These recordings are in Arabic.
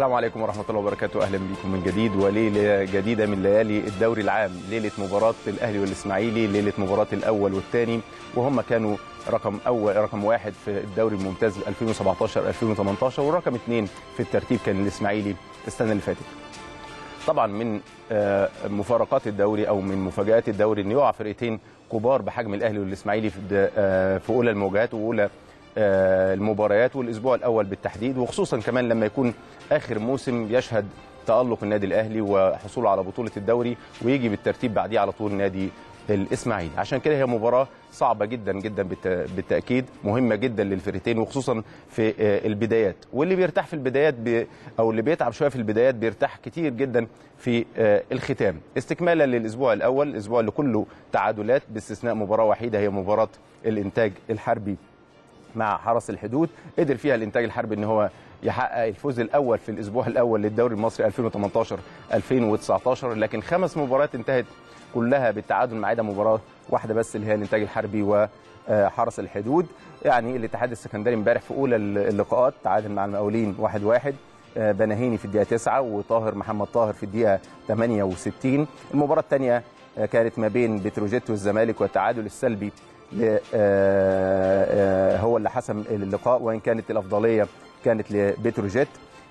السلام عليكم ورحمة الله وبركاته أهلا بكم من جديد وليلة جديدة من ليالي الدوري العام ليلة مباراة الأهلي والإسماعيلي ليلة مباراة الأول والثاني وهم كانوا رقم أول رقم واحد في الدوري الممتاز 2017 2018 والرقم اثنين في الترتيب كان الإسماعيلي السنة اللي فاتت. طبعا من آه، مفارقات الدوري أو من مفاجآت الدوري إن يقع فرقتين كبار بحجم الأهلي والإسماعيلي في آه، أولى المواجهات وأولى المباريات والأسبوع الأول بالتحديد وخصوصا كمان لما يكون آخر موسم يشهد تألق النادي الأهلي وحصوله على بطولة الدوري ويجي بالترتيب بعديه على طول نادي الإسماعيلي. عشان كده هي مباراة صعبة جدا جدا بالت- بالتأكيد مهمة جدا للفرقتين وخصوصا في آه، البدايات. واللي بيرتاح في البدايات بي أو اللي بيتعب شوية في البدايات بيرتاح كتير جدا في آه، الختام. استكمالا للأسبوع الأول الأسبوع اللي كله تعادلات باستثناء مباراة وحيدة هي مباراة الإنتاج الحربي. مع حرس الحدود قدر فيها الإنتاج الحربي إن هو يحقق الفوز الأول في الأسبوع الأول للدوري المصري 2018 2019 لكن خمس مباريات انتهت كلها بالتعادل ما عدا مباراة واحدة بس اللي هي الإنتاج الحربي وحرس الحدود يعني الاتحاد السكندري امبارح في أولى اللقاءات تعادل مع المقاولين 1-1 واحد واحد. آه، بناهيني في الدقيقة 9 وطاهر محمد طاهر في الدقيقة 68 المباراة الثانية كانت ما بين بتروجيت والزمالك والتعادل السلبي آه، آه، هو اللي حسم اللقاء وإن كانت الأفضلية كانت لبتروجيت.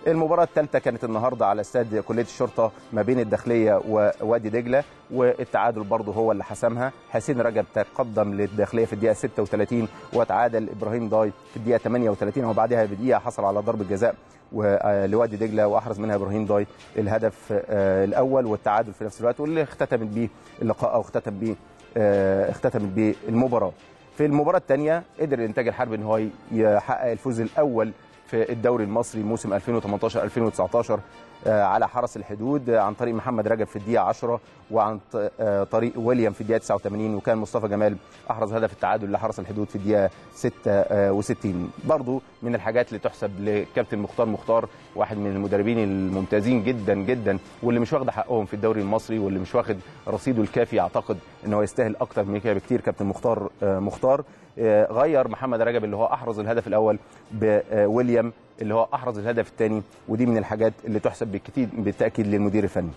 المباراة الثالثة كانت النهاردة على استاد كلية الشرطة ما بين الداخلية ووادي دجلة والتعادل برضه هو اللي حسمها. حسين رجب تقدم للداخلية في الدقيقة 36 وتعادل إبراهيم داي في الدقيقة 38 وبعدها بدقيقة حصل على ضربة جزاء آه، لوادي دجلة وأحرز منها إبراهيم داي الهدف آه، الأول والتعادل في نفس الوقت واللي اختتمت به اللقاء أو اختتم به آه، اختتمت به المباراة في المباراة الثانية قدر الإنتاج الحربي إن هو يحقق الفوز الأول في الدوري المصري موسم 2018 2019 آه، على حرس الحدود آه، عن طريق محمد رجب في الدقيقة 10 وعن آه، طريق ويليام في الدقيقة 89 وكان مصطفى جمال أحرز هدف التعادل لحرس الحدود في الدقيقة 66 برضو من الحاجات اللي تحسب لكابتن مختار مختار واحد من المدربين الممتازين جدا جدا واللي مش واخد حقهم في الدوري المصري واللي مش واخد رصيده الكافي أعتقد إن هو يستاهل أكتر من كده بكتير كابتن مختار آه، مختار. آه، غير محمد رجب اللي هو أحرز الهدف الأول بويليام اللي هو أحرز الهدف الثاني ودي من الحاجات اللي تحسب بالكتير بالتأكيد للمدير الفني.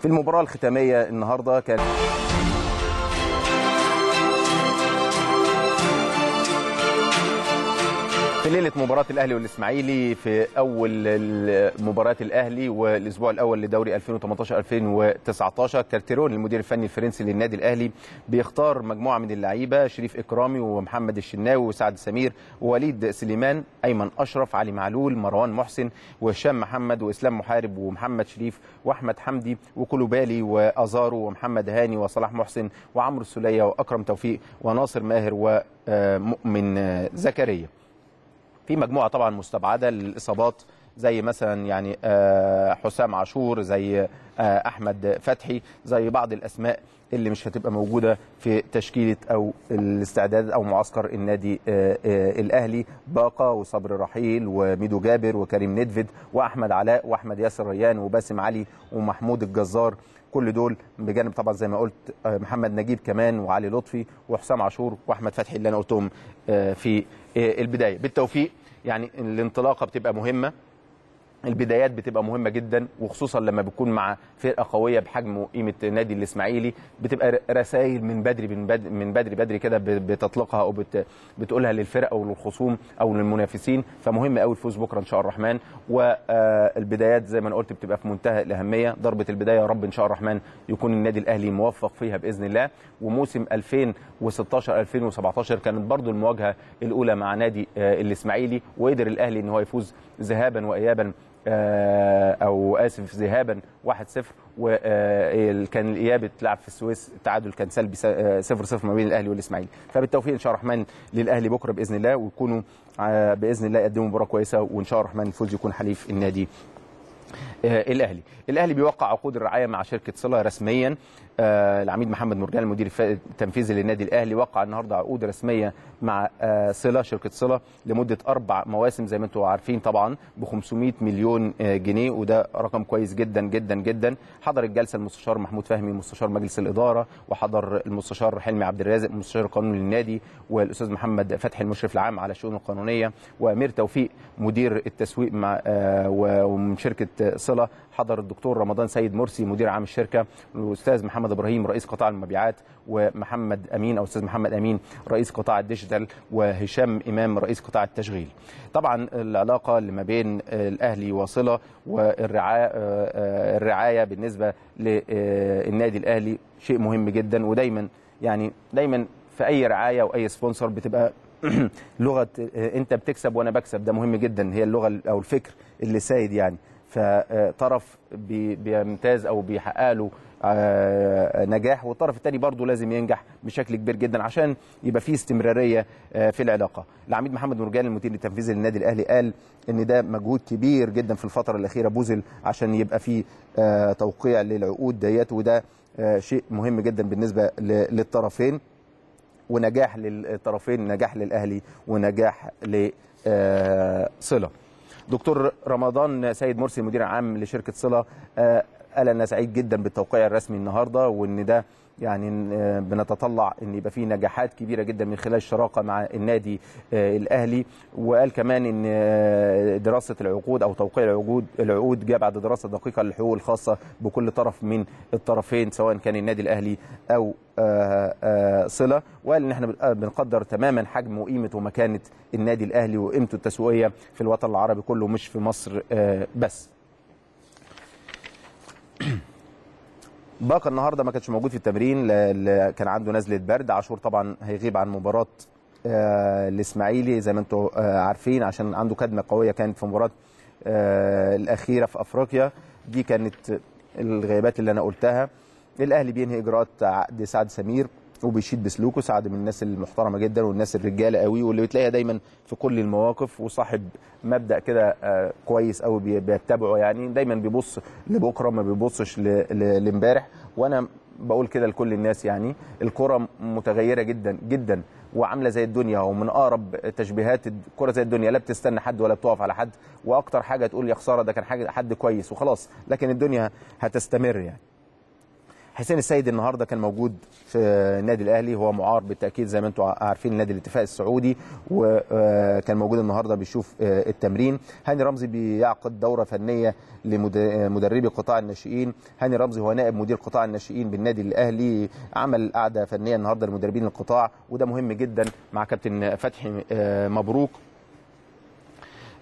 في المباراة الختامية النهارده كان في ليلة مباراة الأهلي والإسماعيلي في أول مباراه الأهلي والأسبوع الأول لدوري 2018 2019 كارتيرون المدير الفني الفرنسي للنادي الأهلي بيختار مجموعة من اللعيبة شريف إكرامي ومحمد الشناوي وسعد سمير ووليد سليمان أيمن أشرف علي معلول مروان محسن وهشام محمد وإسلام محارب ومحمد شريف وأحمد حمدي وكوليبالي وأزارو ومحمد هاني وصلاح محسن وعمرو السوليه وأكرم توفيق وناصر ماهر ومؤمن زكريا. في مجموعة طبعا مستبعدة للإصابات زي مثلا يعني آه، حسام عاشور زي آه، أحمد فتحي زي بعض الأسماء اللي مش هتبقى موجودة في تشكيلة أو الاستعداد أو معسكر النادي آه، الأهلي. باقة وصبر رحيل وميدو جابر وكريم ندفد وأحمد علاء وأحمد ياسر ريان وباسم علي ومحمود الجزار. كل دول بجانب طبعا زي ما قلت محمد نجيب كمان وعلي لطفي وحسام عاشور وأحمد فتحي اللي أنا قلتهم في البداية. بالتوفيق. يعني الانطلاقة بتبقى مهمة. البدايات بتبقى مهمة جدا وخصوصا لما بتكون مع فرقة قوية بحجم وقيمه نادي الإسماعيلي بتبقى رسائل من بدري من بدري من بدري بدري كده بتطلقها أو بت بتقولها للفرق أو للخصوم أو للمنافسين. فمهم قوي الفوز بكرة إن شاء الرحمن والبدايات زي ما أنا قلت بتبقى في منتهى الأهمية. ضربة البداية يا رب إن شاء الرحمن يكون النادي الأهلي موفق فيها بإذن الله. وموسم 2016 2017 كانت برضو المواجهة الأولى مع نادي آه، الإسماعيلي وقدر الأهلي إن هو يفوز ذهابا وايابا آه، أو آسف ذهابا 1-0 وكان الاياب اتلعب في السويس التعادل كان سلبي 0-0 ما بين الأهلي والإسماعيلي. فبالتوفيق إن شاء الله الرحمن للأهلي بكرة بإذن الله ويكونوا آه، بإذن الله يقدموا مباراة كويسة وإن شاء الله الرحمن الفوز يكون حليف النادي. آه، الأهلي. الأهلي بيوقع عقود الرعاية مع شركة صله رسميا. آه، العميد محمد مرجان المدير التنفيذي للنادي الأهلي وقع النهارده عقود رسمية مع آه، صله شركة صله لمدة أربع مواسم زي ما أنتم عارفين طبعا ب 500 مليون آه، جنيه وده رقم كويس جدا جدا جدا. حضر الجلسة المستشار محمود فهمي مستشار مجلس الإدارة وحضر المستشار حلمي عبد الرازق مستشار القانون للنادي والأستاذ محمد فتحي المشرف العام على الشؤون القانونية وأمير توفيق مدير التسويق مع آه، ومن شركة صله حضر الدكتور رمضان سيد مرسي مدير عام الشركة والاستاذ محمد إبراهيم رئيس قطاع المبيعات ومحمد أمين أو أستاذ محمد أمين رئيس قطاع الديجيتال وهشام إمام رئيس قطاع التشغيل. طبعا العلاقة اللي ما بين الأهلي وصله والرعاية الرعاية بالنسبة للنادي الأهلي شيء مهم جدا. ودايما يعني دايما في أي رعاية وأي sponsor بتبقى لغة أنت بتكسب وأنا بكسب. ده مهم جدا. هي اللغة أو الفكر اللي سايد يعني. فطرف بي- بيمتاز أو بيحقق له آه، نجاح والطرف الثاني برضه لازم ينجح بشكل كبير جدا عشان يبقى فيه استمرارية آه، في العلاقة. العميد محمد مرجان المدير التنفيذي للنادي الأهلي قال إن ده مجهود كبير جدا في الفترة الأخيرة بذل عشان يبقى فيه آه، توقيع للعقود ديت وده شيء مهم جدا بالنسبة للطرفين ونجاح للطرفين نجاح للأهلي ونجاح لصله دكتور رمضان سيد مرسي المدير العام لشركة صلة آه، قال أنا سعيد جدا بالتوقيع الرسمي النهارده وإن ده يعني آه، بنتطلع إن يبقى فيه نجاحات كبيرة جدا من خلال الشراكة مع النادي آه، الأهلي. وقال كمان إن آه، دراسة العقود أو توقيع العقود العقود جاء بعد دراسة دقيقة للحقوق الخاصة بكل طرف من الطرفين سواء كان النادي الأهلي أو صلة. وقال إن إحنا بن- بنقدر تماما حجم وقيمة ومكانة النادي الأهلي وقيمته التسويقية في الوطن العربي كله مش في مصر بس. باقة النهارده ما كانش موجود في التمرين كان عنده نزلة برد. عاشور طبعا هيغيب عن مباراة آه، الإسماعيلي زي ما أنتم آه، عارفين عشان عنده كدمه قوية كانت في مباراة آه، الأخيرة في أفريقيا. دي كانت الغيابات اللي أنا قلتها. الأهلي بينهي إجراءات عقد سعد سمير. وبيشيد بسلوكه. سعد من الناس المحترمة جدا والناس الرجالة قوي واللي بتلاقيها دايما في كل المواقف وصاحب مبدأ كده آه، كويس قوي بي- بيتبعه. يعني دايما بيبص لبكرة ما بيبصش لامبارح. وأنا بقول كده لكل الناس يعني الكرة متغيرة جدا جدا وعاملة زي الدنيا. ومن أقرب تشبيهات الكرة زي الدنيا لا بتستنى حد ولا بتقف على حد. وأكتر حاجة تقول يا خسارة ده كان حد كويس وخلاص. لكن الدنيا هتستمر يعني. حسين السيد النهارده كان موجود في النادي الأهلي هو معار بالتأكيد زي ما أنتم عارفين نادي الاتفاق السعودي وكان موجود النهارده بيشوف آه، التمرين. هاني رمزي بيعقد دورة فنية لمدربي قطاع الناشئين. هاني رمزي هو نائب مدير قطاع الناشئين بالنادي الأهلي عمل قعدة فنية النهارده لمدربين القطاع وده مهم جدا مع كابتن فتحي آه، مبروك.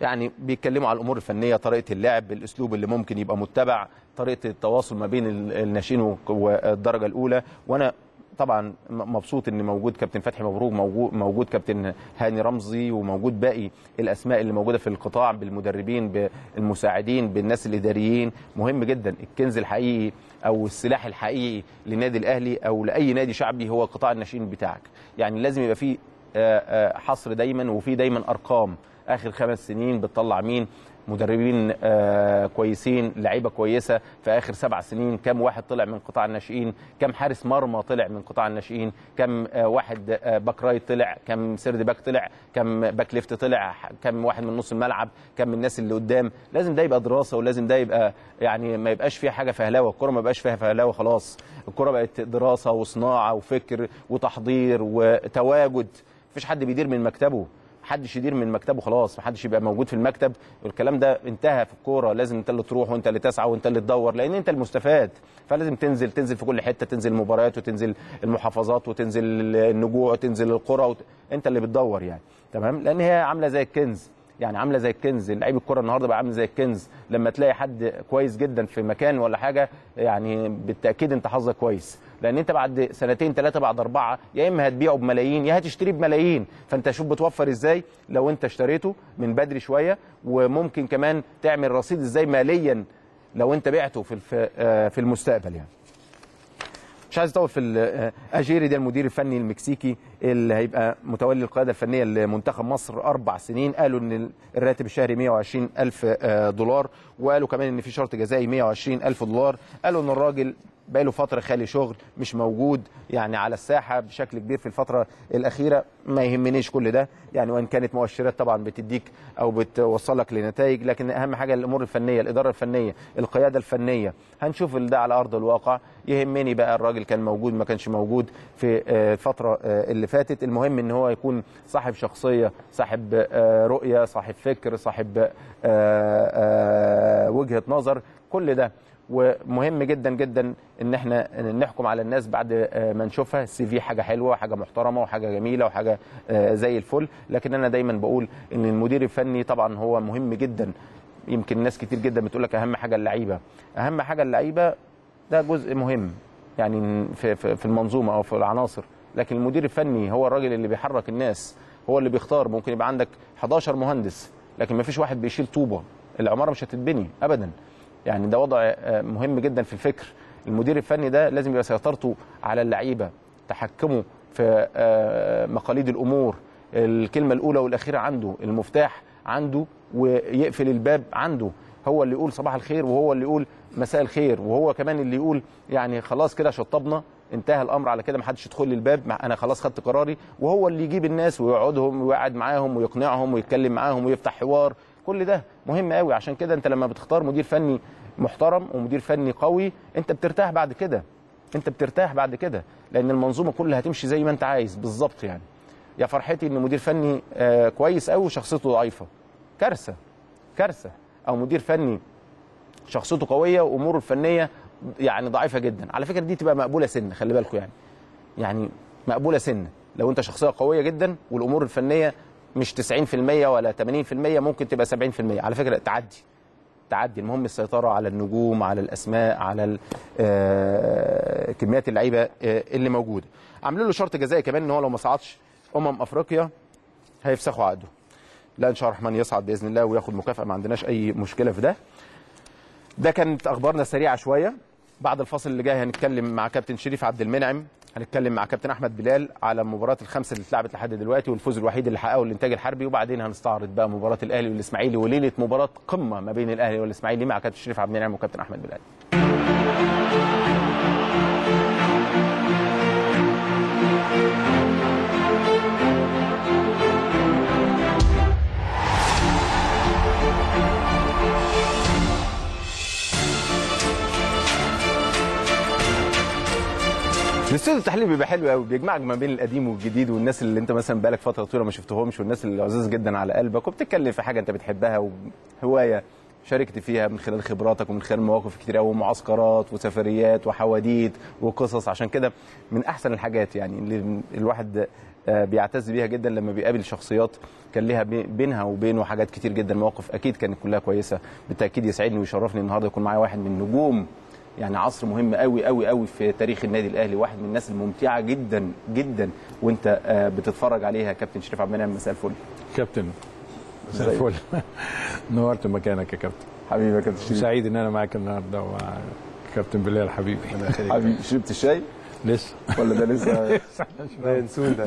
يعني بيتكلموا على الأمور الفنية طريقة اللعب الأسلوب اللي ممكن يبقى متبع طريقة التواصل ما بين ال- الناشئين والدرجة الأولى. وأنا طبعا مبسوط إن موجود كابتن فتحي مبروك موجود موجود كابتن هاني رمزي وموجود باقي الأسماء اللي موجودة في القطاع بالمدربين بالمساعدين بالناس الإداريين. مهم جدا الكنز الحقيقي أو السلاح الحقيقي للنادي الأهلي أو لأي نادي شعبي هو قطاع الناشئين بتاعك. يعني لازم يبقى فيه آه، آه، حصر دايما وفي دايما أرقام آخر خمس سنين بتطلع مين؟ مدربين آه كويسين لعيبة كويسة. في آخر سبع سنين كم واحد طلع من قطاع الناشئين؟ كم حارس مرمى طلع من قطاع الناشئين؟ كم آه واحد آه back right طلع؟ كم third back طلع؟ كم back left طلع؟ كم واحد من نص الملعب؟ كم من الناس اللي قدام؟ لازم ده يبقى دراسة ولازم ده يبقى يعني ما يبقاش فيها حاجة فهلاوه الكره ما يبقاش فيها فهلاوه خلاص. الكره بقت دراسة وصناعة وفكر وتحضير وتواجد. مفيش حد بيدير من مكتبه. محدش يدير من مكتبه خلاص محدش يبقى موجود في المكتب. والكلام ده انتهى في الكورة لازم انت اللي تروح وانت اللي تسعى وانت اللي تدور لأن انت المستفاد. فلازم تنزل تنزل في كل حتة تنزل المباريات وتنزل المحافظات وتنزل النجوع وتنزل القرى وت... انت اللي بتدور يعني. تمام؟ لأن هي عاملة زي الكنز. يعني عاملة زي الكنز. لعيب الكره النهارده بقى عامل زي الكنز. لما تلاقي حد كويس جدا في مكان ولا حاجة يعني بالتأكيد انت حظك كويس. لأن انت بعد سنتين ثلاثة بعد أربعة يا إما هتبيعه بملايين يا هتشتريه بملايين. فأنت شوف بتوفر إزاي لو أنت اشتريته من بدري شوية وممكن كمان تعمل رصيد إزاي ماليا لو أنت بعته في. آه، في المستقبل يعني. مش عايز أطول في ال- أجيري ده المدير الفني المكسيكي اللي هيبقى متولي القيادة الفنية لمنتخب مصر أربع سنين. قالوا إن الراتب الشهري 120 ألف آه، دولار وقالوا كمان إن في شرط جزائي 120 ألف دولار. قالوا إن الراجل بقاله فترة خالي شغل مش موجود يعني على الساحة بشكل كبير في الفترة الأخيرة ما يهمنيش كل ده. يعني وإن كانت مؤشرات طبعا بتديك أو بتوصلك لنتائج لكن أهم حاجة الأمور الفنية الإدارة الفنية القيادة الفنية. هنشوف ده على أرض الواقع. يهمني بقى الراجل كان موجود ما كانش موجود في آه، الفترة آه، اللي فاتت. المهم إن هو يكون صاحب شخصية صاحب آه، رؤية صاحب فكر صاحب وجهة نظر. كل ده ومهم جدا جدا إن إحنا نحكم على الناس بعد آه، ما نشوفها. السي في حاجة حلوة حاجة محترمة وحاجة جميلة وحاجة آه، زي الفل. لكن أنا دايما بقول إن المدير الفني طبعا هو مهم جدا. يمكن ناس كتير جدا بتقول لك أهم حاجة اللعيبة. أهم حاجة اللعيبة ده جزء مهم يعني في في المنظومة أو في العناصر. لكن المدير الفني هو الراجل اللي بيحرك الناس. هو اللي بيختار. ممكن يبقى عندك 11 مهندس لكن ما فيش واحد بيشيل طوبة. العمارة مش هتتبني ابدا. يعني ده وضع آه، مهم جدا في الفكر. المدير الفني ده لازم يبقى سيطرته على اللعيبة تحكمه في آه، مقاليد الأمور الكلمة الأولى والأخيرة عنده المفتاح عنده ويقفل الباب عنده. هو اللي يقول صباح الخير وهو اللي يقول مساء الخير وهو كمان اللي يقول يعني خلاص كده شطبنا انتهى الأمر على كده ما حدش يدخل لي الباب أنا خلاص خدت قراري. وهو اللي يجيب الناس ويقعدهم ويقعد معاهم ويقنعهم ويتكلم معاهم ويفتح حوار كل ده مهم قوي. عشان كده انت لما بتختار مدير فني محترم ومدير فني قوي انت بترتاح بعد كده. انت بترتاح بعد كده لأن المنظومة كلها هتمشي زي ما انت عايز. بالظبط يعني. يا فرحتي إن مدير فني آه كويس قوي وشخصيته ضعيفة. كارثة. كارثة. أو مدير فني شخصيته قوية وأموره الفنية يعني ضعيفة جدا. على فكرة دي تبقى مقبولة سن خلي بالكم يعني. يعني مقبولة سن. لو أنت شخصية قوية جدا والأمور الفنية مش 90% ولا 80% ممكن تبقى 70% على فكرة تعدي. تعدي. المهم السيطرة على النجوم على الأسماء على آه، كميات اللعيبة آه، اللي موجودة. عاملين له شرط جزائي كمان إن هو لو ما صعدش أمم أفريقيا هيفسخوا عقده. لا إن شاء الله الرحمن يصعد بإذن الله وياخد مكافأة ما عندناش أي مشكلة في ده. ده كانت أخبارنا سريعه شوية. بعد الفاصل اللي جاي هنتكلم مع كابتن شريف عبد المنعم. هنتكلم مع كابتن أحمد بلال على مباراة الخمسه اللي اتلعبت لحد دلوقتي والفوز الوحيد اللي حققه الإنتاج الحربي. وبعدين هنستعرض بقى مباراة الأهلي والإسماعيلي وليلة مباراة قمة ما بين الأهلي والإسماعيلي مع كابتن شريف عبد المنعم وكابتن أحمد بلال. الاستوديو التحليلي بيبقى حلو قوي بيجمعك ما بين القديم والجديد والناس اللي أنت مثلا بقالك فترة طويلة ما شفتهمش والناس اللي عزيز جدا على قلبك وبتتكلم في حاجة أنت بتحبها وهواية شاركت فيها من خلال خبراتك ومن خلال مواقف كتير قوي معسكرات وسفريات وحواديت وقصص. عشان كده من أحسن الحاجات يعني اللي الواحد آه، بيعتز بيها جدا لما بيقابل شخصيات كان ليها بي- بينها وبينه حاجات كتير جدا. مواقف أكيد كانت كلها كويسة. بالتأكيد يسعدني ويشرفني النهارده يكون معايا واحد من نجوم يعني عصر مهم قوي قوي قوي في تاريخ النادي الأهلي. واحد من الناس الممتعة جدا جدا. وأنت آه، بتتفرج عليها كابتن شريف عبد المنعم. مساء الفل. كابتن مساء الفل. نورت مكانك يا كابتن. حبيبي يا كابتن شريف. سعيد إن أنا معاك النهارده ومع كابتن بلال حبيبي. حبيبي شربت الشاي؟ لسه. ولا ده لسه؟ لا ينسون ده.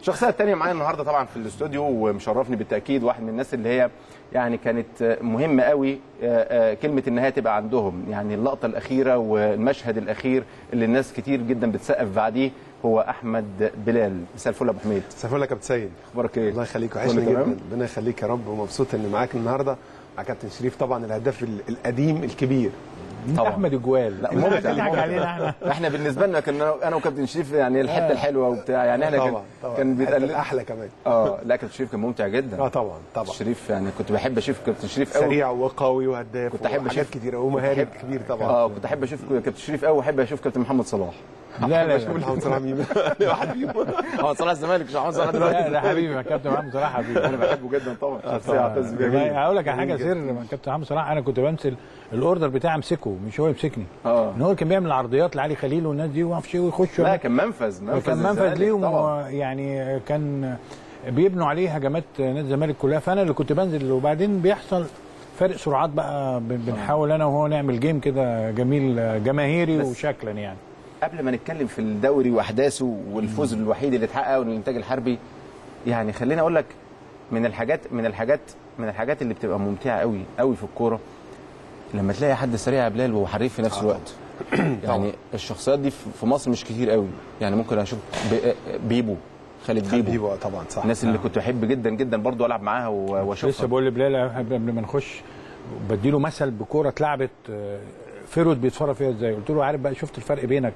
الشخصيه الثانية معايا النهارده طبعا في الاستوديو ومشرفني بالتأكيد واحد من الناس اللي هي يعني كانت مهمه قوي آه، آه، كلمة النهايه تبقى عندهم. يعني اللقطة الأخيرة والمشهد الأخير اللي الناس كتير جدا بتسقف بعديه هو أحمد بلال. مساء الفل يا أبو حميد. مساء الفل يا كابتن سيد. أخبارك إيه؟ الله يخليك وحشني تمام؟ جدا. ربنا يخليك يا رب ومبسوط إني معاك النهارده مع كابتن شريف. طبعا الهداف ال- القديم الكبير. انت أحمد الجوال لا ممتع إحنا. إحنا بالنسبة لنا كنا أنا وكابتن شريف يعني الحتة الحلوة وبتاع. يعني إحنا كان طبعا طبعا. كان بيتقال الأحلى كمان. آه لا كابتن شريف كان ممتع جدا. آه طبعا طبعا. شريف يعني كنت بحب أشوف كابتن شريف قوي سريع وقوي وهداف كنت أحب حاجات أشوف- كتير ومهاري كبير طبعا. آه كنت أحب أشوف كابتن شريف قوي وأحب أشوف كابتن محمد صلاح. لا لا لا. محمد صلاح مين؟ واحد فيهم. محمد صلاح الزمالك مش محمد صلاح لا دلوقتي ده حبيبي كابتن محمد صلاح حبيبي. أنا بحبه جدا طبعا. شخصية اعتز بيها هقول لك على حاجة سر كابتن محمد صلاح أنا كنت بمثل الأوردر بتاعي أمسكه مش هو يمسكني. آه. إن هو كان بيعمل عرضيات لعلي خليل والناس دي وما أعرفش إيه ويخشوا لا كان منفذ منفذ كان منفذ ليهم يعني كان بيبنوا عليه هجمات نادي الزمالك كلها. فأنا اللي كنت بنزل وبعدين بيحصل فرق سرعات بقى بن- بنحاول أنا وهو نعمل جيم كده جميل جماهيري وشكلا يعني. قبل ما نتكلم في الدوري وأحداثه والفوز الوحيد اللي اتحقق والإنتاج الحربي يعني خليني أقول لك من الحاجات من الحاجات من الحاجات اللي بتبقى ممتعة قوي قوي في الكورة لما تلاقي حد سريع يا بلال وهو حريف في نفس الوقت. يعني الشخصيات دي في مصر مش كتير قوي يعني ممكن أشوف بي- بيبو خالد بيبو. بيبو طبعا صح. الناس اللي كنت بحب جدا جدا برضو ألعب معاها و- لسه واشوفها بقول لبلال قبل ما نخش بديله مثل بكورة اتلعبت آه، فيرود بيتصرف فيها إزاي؟ قلت له عارف بقى شفت الفرق بينك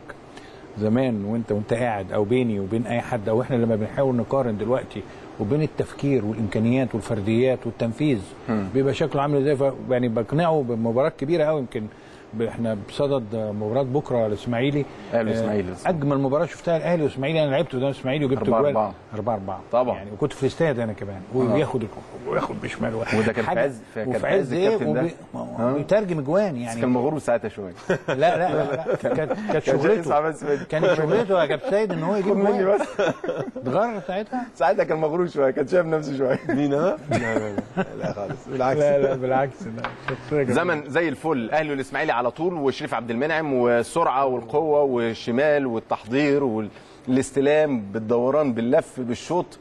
زمان وانت وانت قاعد أو بيني وبين اي حد أو إحنا لما بنحاول نقارن دلوقتي وبين التفكير والامكانيات والفرديات والتنفيذ بيبقى شكله عامل إزاي؟ يعني بقنعه بمباراه كبيرة قوي يمكن إحنا بصدد مباراة بكرة الإسماعيلي. آه، والإسماعيلي. أجمل مباراة شفتها الأهلي والإسماعيلي. أنا لعبت قدام الإسماعيلي وجبت جوال. أربعة. 4 4 طبعا. يعني وكنت في الاستاد أنا كمان. وياخد وياخد بشمال وده كان في عز- في- كان وفي في عز الكابتن ده. هو بيترجم أجوان يعني. كان مغرور ساعتها شوية. لا لا لا. كانت شغلته. كانت شغلته يا كابتن سيد إن هو يجيب مني بس. اتغير ساعتها؟ ساعتها كان مغرور شوية. كان شايف نفسه شوية. مين أنا؟ لا لا. لا خالص. بالعكس. لا لا بالعكس. لا. زمن زي الفل. الاهلي والإسماعيلي على طول وشريف عبد المنعم والسرعة والقوة والشمال والتحضير والاستلام بالدوران باللف بالشوط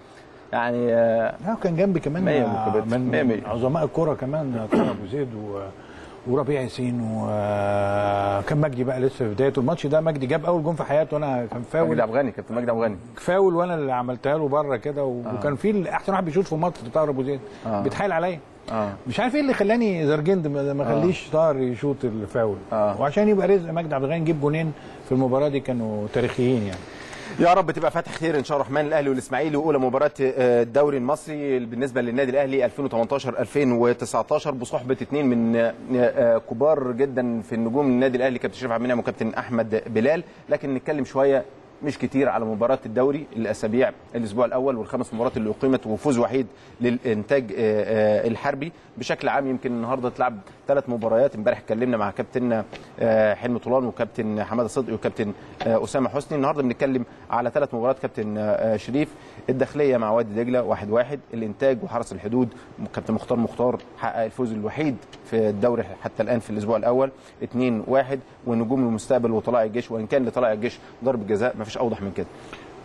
يعني آه، لا وكان جنبي كمان. من. عظماء الكرة كمان طارق أبو زيد و وربيع ياسين وكان مجدي بقى لسه في بدايته. الماتش ده مجدي جاب أول جون في حياته وأنا كان مجدي فاول عبد الغني كابتن مجدي عبد الغني فاول وأنا اللي عملتها له بره كده و- وكان في أحسن واحد بيشوط في مصر طاهر أبو زيد. آه. بيتحايل عليا. آه. مش عارف إيه اللي خلاني زرجند ما ما خليش طاهر يشوط الفاول. آه. وعشان يبقى رزق مجدي عبد الغني يجيب جونين في المباراة دي كانوا تاريخيين يعني. يا رب تبقى فاتح خير إن شاء الله الرحمن الأهلي والإسماعيلي وأولى مباراة آه، الدوري المصري بالنسبة للنادي الأهلي 2018 2019 بصحبه اثنين من آه، آه، كبار جدا في النجوم النادي الأهلي كابتن شريف عبد المنعم وكابتن أحمد بلال. لكن نتكلم شوية مش كتير على مباراة الدوري الأسابيع الأسبوع الأول والخمس مباريات اللي أقيمت وفوز وحيد للإنتاج الحربي. بشكل عام يمكن النهارده اتلعب ثلاث مباريات. امبارح اتكلمنا مع كابتن آه، حلمي طولان وكابتن حمادة صدقي وكابتن آه، أسامة حسني. النهارده بنتكلم على ثلاث مباريات كابتن آه، شريف. الداخلية مع وادي دجلة واحد واحد. الإنتاج وحرس الحدود كابتن مختار مختار حقق الفوز الوحيد في الدوري حتى الآن في الأسبوع الأول. 2 1 ونجوم المستقبل وطلائع الجيش وإن كان لطلائع الجيش ضربة جزاء ما فيش أوضح من كده.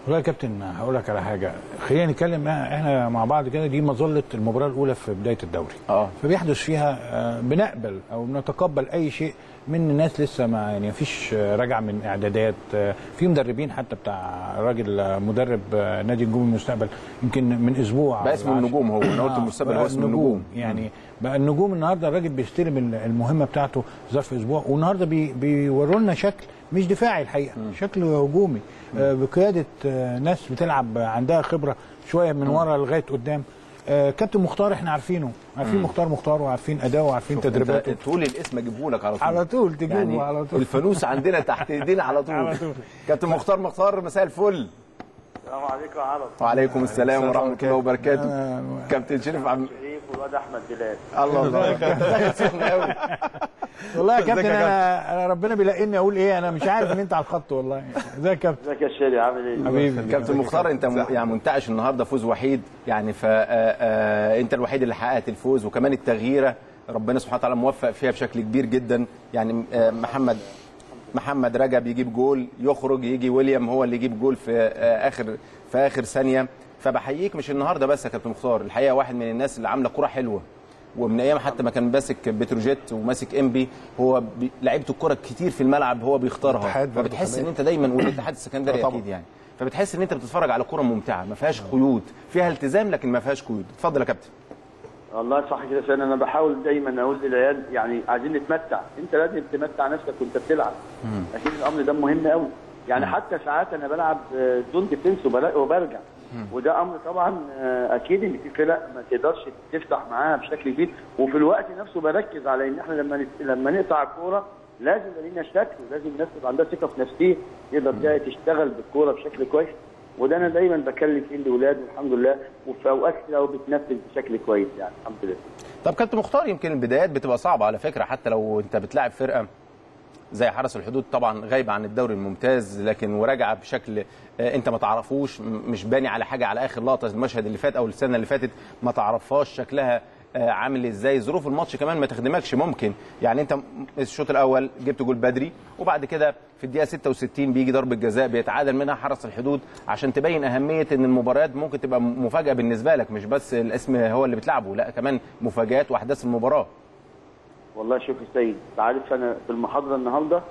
والله يا كابتن هقول لك على حاجة. خلينا نتكلم إحنا مع بعض كده دي مظلة المباراة الأولى في بداية الدوري. آه. فبيحدث فيها آه، بنقبل أو بنتقبل أي شيء من الناس لسه ما يعني مفيش آه، راجع من إعدادات. آه، في مدربين حتى بتاع راجل آه، مدرب نادي نجوم المستقبل يمكن من أسبوع بقى اسمه النجوم هو أنا قلت المستقبل هو اسمه النجوم. يعني بقى النجوم النهارده الراجل بيستلم ال- المهمة بتاعته ظرف أسبوع والنهاردة بي بيوروا لنا شكل مش دفاعي الحقيقة شكل هجومي. بقيادة آه، ناس بتلعب عندها خبرة شوية من ورا لغاية قدام. آه، كابتن مختار إحنا عارفينه. عارفين مختار مختار وعارفين اداؤه وعارفين تدريباته. تقول الاسم اجيبه لك على طول. على طول تجيبه يعني على طول. الفلوس عندنا تحت ايدينا على طول. على طول. كابتن مختار مختار مساء الفل. السلام عليكم يا عرب. وعليكم السلام ورحمة الله وبركاته. آه، كابتن شريف عم والواد أحمد بلال الله الله. داخل سخن قوي والله يا كابتن أنا انا ربنا بيلاقيني أقول إيه أنا مش عارف إن أنت على الخط والله. ازيك يا كابتن؟ إزيك يا شيري؟ عامل إيه؟ حبيبي كابتن مختار أنت م- يعني منتعش النهارده فوز وحيد يعني فانت الوحيد اللي حققت الفوز وكمان التغييرة ربنا سبحانه وتعالى موفق فيها بشكل كبير جدا. يعني آه، محمد محمد رجب يجيب جول يخرج يجي ويليام هو اللي يجيب جول في آه، اخر في آخر ثانية. فبحييك مش النهارده بس يا كابتن مختار الحقيقة واحد من الناس اللي عاملة كوره حلوة. ومن أيام حتى ما كان ماسك بتروجيت وماسك انبي هو بي- لعيبة الكوره كتير في الملعب هو بيختارها. فبتحس إن. أنت دايما والاتحاد السكندري. أكيد يعني. فبتحس إن أنت بتتفرج على كوره ممتعة ما فيهاش قيود فيها التزام لكن ما فيهاش قيود. اتفضل يا كابتن. والله صح كده عشان أنا بحاول دايما أقول للعيال يعني عايزين نتمتع. أنت لازم تمتع نفسك وأنت بتلعب. أكيد الأمر ده مهم قوي يعني حتى ساعات أنا بلعب آه، zone defense وبرجع. وده أمر طبعا آه، أكيد إن في فرق ما تقدرش تفتح معاها بشكل كبير. وفي الوقت نفسه بركز على إن إحنا لما لما نقطع الكورة لازم يبقى لنا شكل ولازم الناس تبقى عندها ثقة في نفسها تقدر جاي تشتغل بالكورة بشكل كويس. وده أنا دايما بكلم فيه الأولاد والحمد لله وفي أوقات قوي بتنفذ بشكل كويس يعني الحمد لله. طب كابتن مختار يمكن البدايات بتبقى صعبة على فكرة حتى لو أنت بتلاعب فرقة زي حرس الحدود طبعا غايبه عن الدوري الممتاز لكن وراجعه بشكل آه، انت ما تعرفوش مش باني على حاجة على آخر لقطة المشهد اللي فات أو السنة اللي فاتت ما تعرفهاش شكلها آه، عامل إزاي. ظروف الماتش كمان ما تخدمكش ممكن. يعني أنت الشوط الأول جبت جول بدري وبعد كده في الدقيقة 66 بيجي ضربة جزاء بيتعادل منها حرس الحدود عشان تبين أهمية إن المباريات ممكن تبقى مفاجأة بالنسبة لك مش بس الاسم هو اللي بتلعبه لا كمان مفاجآت وأحداث المباراة. والله شوف يا سيد انت عارف أنا في المحاضرة النهارده.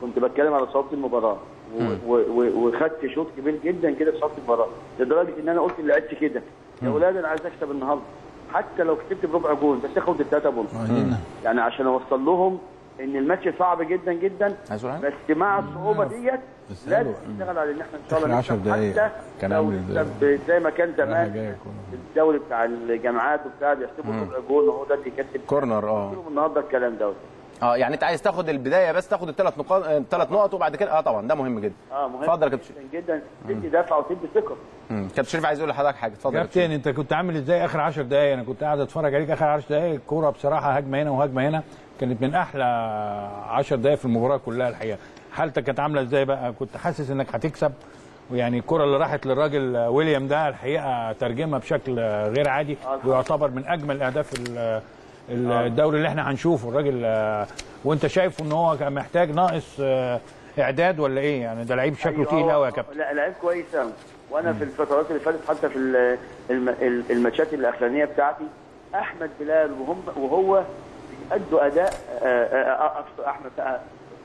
كنت بتكلم على صعوبه المباراة وخدت شوط كبير جدا كده في صعوبه المباراة لدرجة إن أنا قلت للعيبتي كده. يا أولاد أنا عايز أكسب النهارده. حتى لو كسبت بربع جول بس أخد الثلاثه point يعني عشان أوصل لهم إن الماتش صعب جدا جدا؟ بس مع الصعوبة ديت لازم. نشتغل على إن إحنا إن شاء الله آخر عشر نكسب دقايق حتى كان لو عامل زي ما كان زمان. الدوري بتاع الجامعات وبتاع بيحسبوا ربع جول وهو ده اللي يكسب. corner آه. النهارده الكلام دوت آه يعني أنت عايز تاخد البداية بس تاخد الثلاث نقاط الثلاث نقط وبعد كده آه طبعا ده مهم جدا. آه مهم اتفضل يا كابتن جدا جدا. تدي دفعه وتدي ثقة. كابتن شريف عايز يقول لحضرتك حاجة. اتفضل يا كابتن كابتن أنت كنت عامل إزاي آخر 10 دقائق أنا كنت قاعد أتفرج عليك آخر 10 دقائق الكورة بصراحة هجمة هنا وهجمة هنا. كانت من أحلى 10 دقائق في المباراة كلها الحقيقة. حالتك كانت عاملة إزاي بقى؟ كنت حاسس إنك هتكسب؟ ويعني الكرة اللي راحت للراجل ويليام ده الحقيقة ترجمها بشكل غير عادي ويعتبر من أجمل أهداف ال- الدوري اللي إحنا هنشوفه. الراجل آه، وأنت شايف إن هو كان محتاج ناقص آه، إعداد ولا إيه؟ يعني ده لعيب شكله أيوة، تقيل قوي يا كابتن. لا لعيب كويس قوي وأنا في الفترات اللي فاتت حتى في ال- الم- ال- الماتشات الأخرانية بتاعتي أحمد بلال وهم وهو بيأدوا أداء آه، آه، آه، أحمد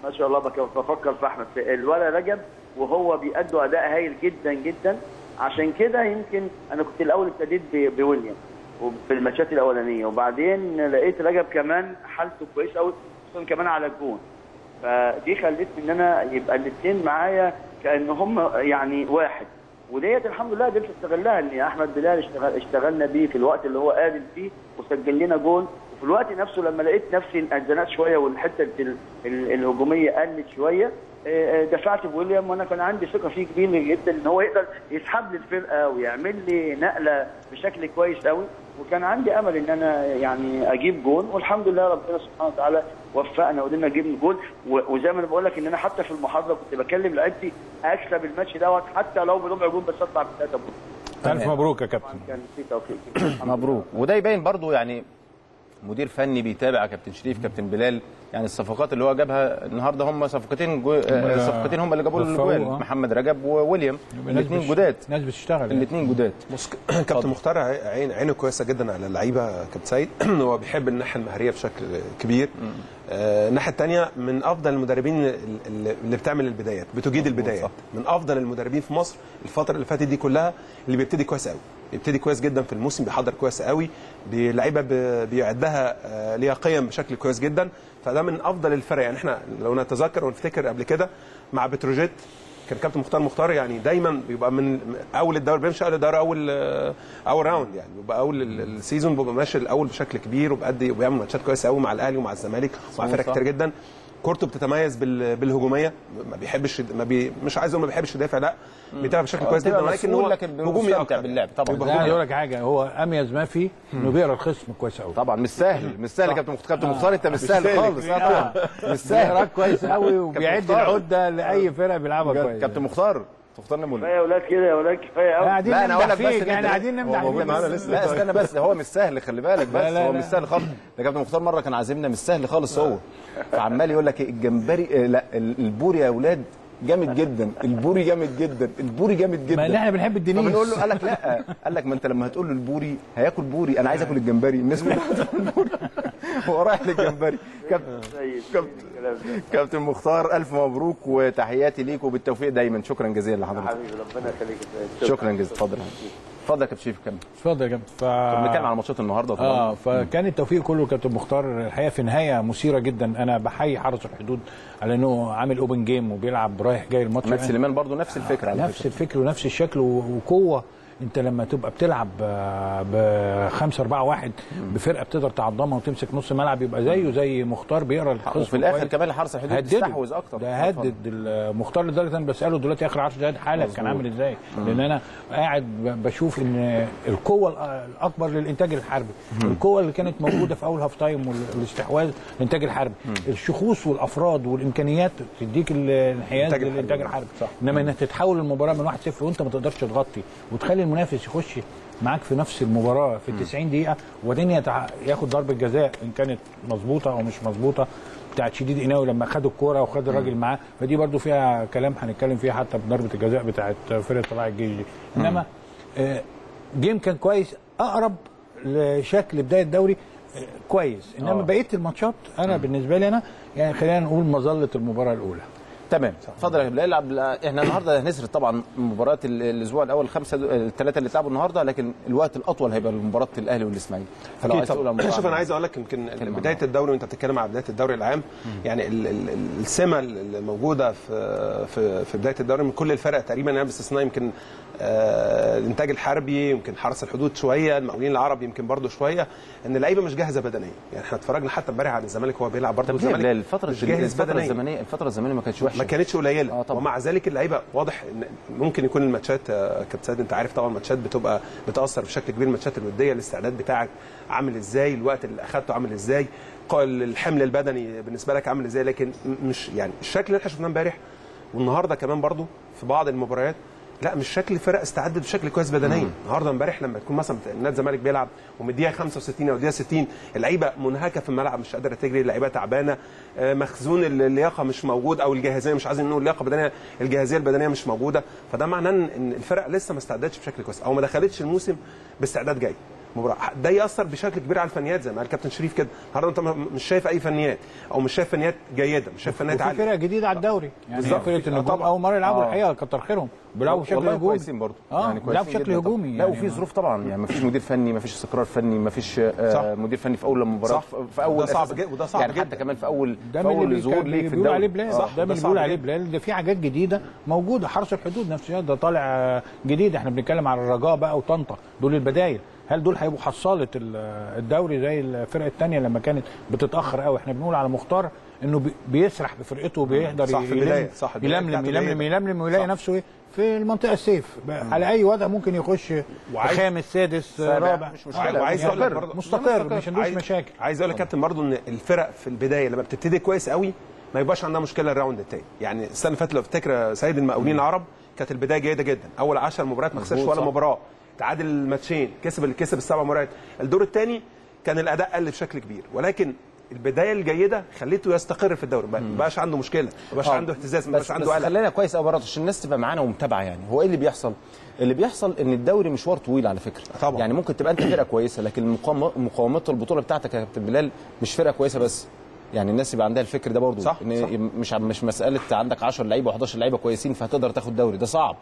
ما شاء الله بفكر في أحمد الولا رجب وهو بيأدوا أداء هايل جدا جدا. عشان كده يمكن أنا كنت الأول ابتديت بويليام في الماتشات الأولانية وبعدين لقيت رجب كمان حالته كويسة قوي خصوصا كمان على الجون. فدي خلتني إن أنا يبقى الاثنين معايا كأن هم يعني واحد. وديت الحمد لله قدرت أستغلها إن أحمد بلال اشتغل اشتغلنا بيه في الوقت اللي هو قادم فيه وسجل لنا جول وفي الوقت نفسه لما لقيت نفسي اتزنقت شوية والحتة ال- ال- الهجومية قلت شوية آه، آه، دفعت بويليام وأنا كان عندي ثقة فيه كبير جدا إن هو يقدر يسحب لي الفرقة ويعمل لي نقلة بشكل كويس قوي وكان عندي أمل إن أنا يعني أجيب جول والحمد لله ربنا سبحانه وتعالى وفقنا وقدرنا نجيب جول و- وزي ما أنا بقول لك إن أنا حتى في المحاضرة كنت بكلم لعيبتي أكسب الماتش دوت حتى لو بربع جول بس أطلع بثلاثه جول ألف مبروك يا كابتن. في. مبروك. وده يبين برضو يعني مدير فني بيتابع كابتن شريف كابتن بلال. يعني الصفقات اللي هو جابها النهارده هم صفقتين جو... آه، صفقتين هم اللي جابوا له الجوال. محمد رجب وويليام. الاثنين جداد. ناس بتشتغل يعني. الاثنين جداد. بص كابتن مختار عين عينه كويسة جدا على اللعيبة كابتن سيد هو بيحب الناحية المهريه بشكل كبير. آه، الناحية الثانية من أفضل المدربين ال- ال- اللي بتعمل البدايات بتجيد البدايات. من أفضل المدربين في مصر الفترة اللي فاتت دي كلها اللي بيبتدي كويس قوي بيبتدي كويس جدا في الموسم بيحضر كويس قوي اللعيبه ب- بيعدها آه، لياقيا بشكل كويس جدا. فده من أفضل الفرق. يعني إحنا لو نتذكر ونفتكر قبل كده مع بتروجيت كان كابتن مختار مختار يعني دايما بيبقى من أول الدوري بيمشي أول الدوري أول أول round يعني. بيبقى أول ال- ال season بيبقى ماشي الأول بشكل كبير وبيأدي وبيعمل ماتشات كويسة قوي مع الأهلي ومع الزمالك ومع فرق. كتير جدا. كورته بتتميز بال- بالهجومية. ما بيحبش ما بي مش عايز ما بيحبش يدافع لا. بيدافع بشكل كويس جدا ولكن هو لكن هجومي أكتر. باللعب. طبعا. أقول لك حاجة هو أميز ما فيه إنه بيقرأ الخصم كويس قوي طبعا مش سهل. مش سهل يا كابتن مختار. كابتن مختار انت مش سهل خالص. آه. طبعا مش سهل. كويس قوي وبيعد. العدة لأي فرقة بيلعبها كويس. كابتن مختار. مختار نمون كفاية يا أولاد كده يا أولاد كفاية قوي قاعدين لا أنا أقول لك بس يعني أنت- قاعدين نمدح هو موجود فيك معانا لسه. لا استنى بس هو مش سهل خلي بالك بس. لا، لا، هو. مش سهل خالص. ده كابتن مختار مرة كان عازمنا مش سهل خالص هو. فعمال يقول لك إيه، الجمبري آه، لا ال- البوري يا أولاد جامد جدا. البوري جامد جدا. البوري جامد جدا. ما اللي إحنا بنحب الدنيس. فبنقول له قال لك لا. قال لك ما انت لما هتقول له البوري هياكل بوري. أنا عايز اكل الجمبري. الناس كلها هتاكل البوري. هو رايح للجمبري. كابتن. كابتن. كابتن مختار ألف مبروك وتحياتي ليك وبالتوفيق دايما. شكرا جزيلا لحضرتك. حبيبي ربنا يخليك. شكرا جزيلا. اتفضل اتفضل يا كابتن شريف كمل. اتفضل يا كابتن. ف... بنتكلم على ماتشات النهارده طبعا. آه فكان التوفيق كله كابتن مختار. الحقيقة في نهايه مثيرة جدا. أنا بحيي حرس الحدود على إنه عامل open game وبيلعب رايح جاي الماتش. مات يعني سليمان برضو نفس الفكرة على نفس الفكر ونفس الشكل وقوة. انت لما تبقى بتلعب ب 5 4 1 بفرقة بتقدر تنظمها وتمسك نص ملعب يبقى زيه زي مختار بيقرأ الخصم وفي الآخر. كمان حرس الحدود هدده. استحوذ أكتر. ده هدد المختار لدرجة أنا بسأله دلوقتي آخر 10 دقائق حالك كان عامل إزاي؟ لأن أنا قاعد بشوف إن القوة الأكبر للإنتاج الحربي. القوة اللي كانت موجودة في أول half time والاستحواذ للانتاج الحربي. الشخوص والأفراد والإمكانيات تديك الانحياز للإنتاج الحربي. الحربي. إنما انك تتحول المباراة من 1-0 وأنت ما تقدرش تغطي وتخلي منافس يخش معاك في نفس المباراة في 90 دقيقة وبعدين يتع... ياخد ضربة جزاء إن كانت مظبوطة أو مش مظبوطة بتاعت شديد قناوي لما خد الكورة وخد الراجل معاه. فدي برضو فيها كلام هنتكلم فيها حتى بضربة الجزاء بتاعت فرقة طلائع الجيش دي. إنما آه، جيم كان كويس أقرب لشكل بداية الدوري آه، كويس. إنما آه. بقية الماتشات أنا بالنسبة لي أنا يعني خلينا نقول مظلة المباراة الأولى. تمام. اتفضل يا بلال عبد إحنا النهارده هنسرد طبعا مباريات ال- الأسبوع الأول الخمسه دو- الثلاثه اللي اتلعبوا النهارده لكن الوقت الأطول هيبقى لمباراة الأهلي والإسماعيلي. فلو عايز تقول شوف أنا عايز أقول لك يمكن بداية. الدوري وأنت بتتكلم على بداية الدوري العام يعني ال- ال- ال- السمة اللي موجودة في في في بداية الدوري من كل الفرق تقريبا يعني باستثناء يمكن الإنتاج الحربي يمكن حرس الحدود شوية المقاولين العرب يمكن برضو شوية إن اللعيبة مش جاهزة بدنيا. يعني إحنا اتفرجنا حتى امبارح على الزمالك وهو بيلعب برضه الزمالك الفترة مش جاهز الفترة بدنيا. الزمنيه الفترة الزمنية ما كانتش وحشة. ما كانتش قليلة. آه طبعا. ومع ذلك اللعيبة واضح إن ممكن يكون الماتشات آه، كابتن سيد أنت عارف طبعا الماتشات بتبقى بتأثر بشكل كبير الماتشات الوديه الاستعداد بتاعك عامل إزاي الوقت اللي أخدته عامل إزاي قال الحمل البدني بالنسبة لك عامل إزاي لكن مش يعني الشكل اللي إحنا شفناه امبارح والنهاردة كمان برضو في بعض المباريات لا مش شكل الفرق استعدت بشكل كويس بدنيا. النهارده امبارح لما تكون مثلا نادي الزمالك بيلعب ومديها 65 أو مديها 60 اللعيبة منهكة في الملعب مش قادرة تجري اللعيبة تعبانة. آه، مخزون اللياقة مش موجود أو الجاهزية مش عايزين نقول اللياقة البدنية الجاهزية البدنية مش موجودة. فده معناه ان إن الفرق لسه ما استعدتش بشكل كويس أو ما دخلتش الموسم باستعداد جاي مباراة. ده يأثر بشكل كبير على الفنيات زي ما قال كابتن شريف كده النهارده انت مش شايف أي فنيات أو مش شايف فنيات جيدة مش شايف فنيات عالية فرق جديدة على الدوري يعني. فرقة آه النجوم. أول مره يلعبوا آه. الحقيقة كتر خيرهم بيلعبوا بشكل هجومي كويسين برضه آه يعني بيلعبوا بشكل. هجومي لا يعني وفي ما- ظروف طبعا يعني ما فيش مدير فني ما فيش استقرار فني ما فيش. آه مدير فني في أول المباراه صح. في أول وده صعب وده صعب يعني. حتى كمان في اول ده في أول ظهور ليك في الدوري صح، ده ده من اللي صعب بيقولوا عليه. بلال ده في حاجات جديدة موجودة حرس الحدود نفسه ده طالع آه، جديد إحنا بنتكلم على الرجاء بقى وطنطا دول البدايل هل دول هيبقوا حصالة ال- الدوري زي الفرق الثانية لما كانت بتتأخر قوي؟ إحنا بنقول على مختار إنه بي- بيسرح بفرقته وبيقدر صح، في يلم- البداية، صح، يلملم يلملم. يلملم ويلاقي. نفسه إيه؟ في المنطقة السيف. على أي وضع ممكن يخش خامس سادس رابع مش مشكلة. وعايز أقول لك مستقر. برضه مستقر مش عندوش عايز- مشاكل. عايز أقول لك يا كابتن برضه إن الفرق في البداية لما بتبتدي كويس قوي ما يبقاش عندها مشكلة ال round الثاني يعني السنة اللي فاتت لو تفتكر سيد المقاولين العرب كانت البداية جيدة جدا. أول 10 مباريات ما خسرش ولا. مباراة. تعادل ماتشين كسب اللي كسب السبع مباريات الدور الثاني كان الأداء قل بشكل كبير ولكن البداية الجيدة خليته يستقر في الدوري. ما بقاش عنده مشكلة ما بقاش آه. عنده اهتزاز ما بقاش عنده بس قلق. خلينا كويس قوي برضه عشان الناس تبقى معانا ومتابعة يعني. هو إيه اللي بيحصل؟ اللي بيحصل إن الدوري مشوار طويل على فكرة. طبعا. يعني ممكن تبقى أنت فرقة كويسة لكن مقاومات البطولة بتاعتك يا كابتن بلال مش فرقة كويسة بس. يعني الناس يبقى عندها الفكر ده برضه صح، إن صح. مش مش مسألة عندك 10 لعيبة و11 لعيبة كويسين فهتقدر تاخد دوري. ده صعب.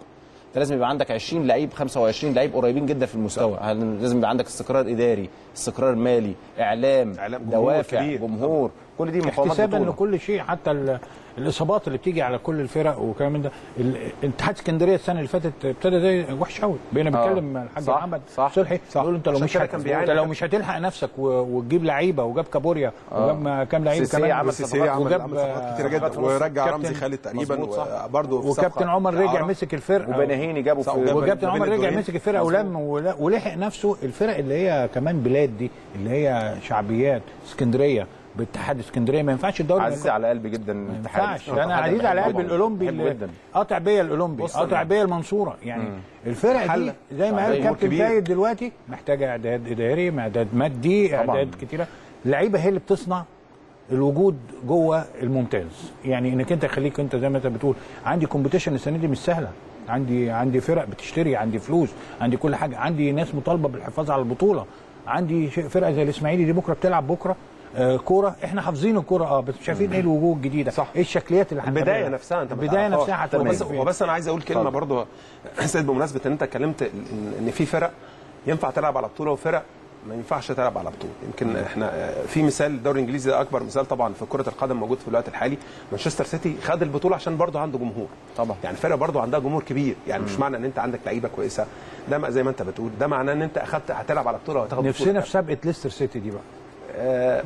انت لازم يبقى عندك 20 لعيب 25 لعيب قريبين جدا في المستوى. لازم يبقى عندك استقرار إداري استقرار مالي إعلام, إعلام، جمهور دوافع كبير. جمهور؟ كل دي مقاومات احتسابا لكل شيء حتى ال- الإصابات اللي بتيجي على كل الفرق وكلام من ده اتحاد اسكندرية السنة اللي فاتت ابتدى زي وحش قوي بقينا آه. بنتكلم مع الحاج محمد صلحي صح. يقول انت لو مش انت لو. مش هتلحق نفسك. وتجيب لعيبة وجاب كابوريا وجاب كام لعيب سيسي كمان عمل سيسي عمل وجاب كتيرة آه، جدا. ورجع رمزي خالد تقريبا في وكابتن عمر رجع. مسك الفرقه وبناهيني جابوا صح، في وكابتن عمر رجع. مسك الفرقه ولم ولا- ولحق نفسه الفرق اللي هي كمان بلاد دي اللي هي شعبيات اسكندرية باتحاد اسكندريه ما ينفعش الدوري ما عزيزي على قلبي جدا ما الاتحاد ينفعش. ده أنا عزيز على قلب طبعاً. الأولمبي. قاطع بيا الأولمبي. قاطع بيا المنصورة. يعني الفرق دي. زي ما قال كابتن. سيد دلوقتي محتاجة إعداد إداري إعداد مادي. إعداد كتيرة. اللعيبة هي اللي بتصنع الوجود جوه الممتاز. يعني إنك أنت خليك أنت زي ما أنت بتقول. عندي competition السنة دي مش سهلة. عندي عندي فرق بتشتري عندي فلوس عندي كل حاجة. عندي ناس مطالبة بالحفاظ على البطولة. عندي فرقة زي الإسماعيلي دي بكرة بتلعب بكرة. آه كورة إحنا حافظين الكورة آه بس مش عارفين إيه الوجوه الجديدة صح. إيه الشكليات اللي البداية هنتابعها. نفسها أنت البداية. نفسها هتبقى وبس؟ وبس أنا عايز أقول كلمة اتفضل. برضه سيد بمناسبة إن أنت اتكلمت إن في فرق ينفع تلعب على بطولة وفرق ما ينفعش تلعب على بطولة يمكن إحنا في مثال الدوري الإنجليزي ده أكبر مثال طبعا في كرة القدم موجود في الوقت الحالي مانشستر سيتي خد البطولة عشان برضه عنده جمهور طبعا. يعني فرقه برضه عندها جمهور كبير يعني مش معنى إن أنت عندك لعيبة كويسة ده زي ما أنت بتقول ده معناه إن أنت أخدت هتلعب على بطولة وهتاخد نفسنا. في سابقة ليستر سيتي دي بقى آه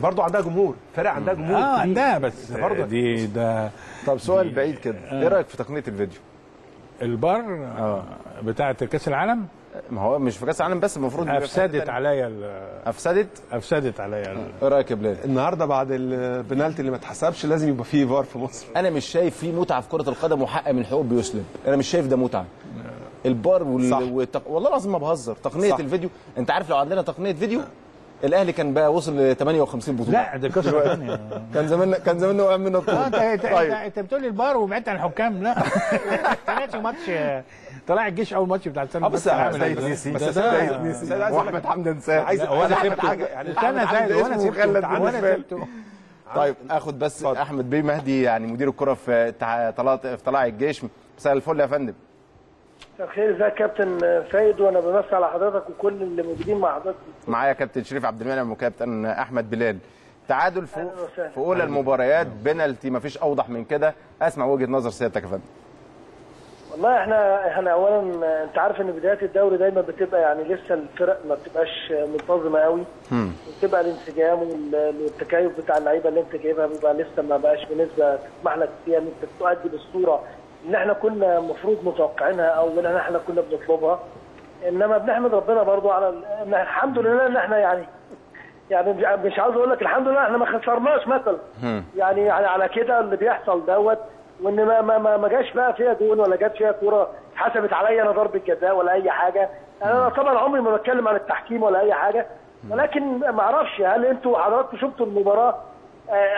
برضه عندها جمهور. فرق عندها جمهور آه كبير. عندها بس برضه دي ده طب سؤال بعيد كده. إيه رأيك في تقنية الفيديو؟ البار آه. بتاعة كأس العالم؟ ما هو مش في كأس العالم بس المفروض أفسدت. عليا ال- أفسدت؟ أفسدت عليا ال- إيه رأيك يا بلال؟ النهارده بعد البنالتي اللي ما اتحسبش لازم يبقى فيه فار في مصر. أنا مش شايف في متعة في كرة القدم وحق من الحقوق بيسلب أنا مش شايف ده متعة. البار وال... صح. والتق... والله العظيم ما بهزر. تقنية صح. الفيديو أنت عارف لو عندنا تقنية فيديو الأهلي كان بقى وصل ل 58 بطولة. لا ده ثانية كان زمان كان زمان وقع مننا آه، الطول انت انت طيب. أنت, بتقول لي البار وبعدت عن الحكام لا. تابعت ماتش آه، طلع الجيش أول ماتش بتاع السنة آه بس فاتت. سيد نسي إزاي؟ بس سيد نسي واحمد حمدي نساه. عايز أنا سبته. يعني زي حمدي وأنا سبته. وأنا. سبته. طيب آخد بس أحمد بيه مهدي يعني مدير الكرة في طلعت في طلائع الجيش. مساء الفل يا فندم. مساء الخير. ازيك يا كابتن فايد؟ وأنا بمسي على حضرتك وكل اللي موجودين مع حضرتك. معايا كابتن شريف عبد المنعم وكابتن احمد بلال. تعادل في. في أولى المباريات بنالتي ما فيش أوضح من كده. أسمع وجهة نظر سيادتك يا فندم. والله إحنا إحنا اولا انت عارف إن بدايات الدوري دايما بتبقى يعني لسه الفرق ما بتبقاش منتظمة قوي. وبتبقى الانسجام وال- والتكيف بتاع اللعيبة اللي انت جايبها بيبقى لسه ما بقاش بنسبة تسمح لك فيها إن انت تؤدي بالصورة. اللي إحنا كنا المفروض متوقعينها أو اللي إحنا كنا بنطلبها. إنما بنحمد ربنا برضو على ال- الحمد لله إن إحنا يعني يعني مش- عاوز أقول لك الحمد لله إحنا ما خسرناش مثلا. يعني يعني على كده اللي بيحصل دوت وإن ما ما ما, جاش بقى فيها جون ولا جت فيها كورة حسبت عليا أنا ضربة جزاء ولا أي حاجة. أنا طبعا عمري ما بتكلم عن التحكيم ولا أي حاجة. ولكن ما أعرفش هل أنتوا حضراتكم شفتوا المباراة؟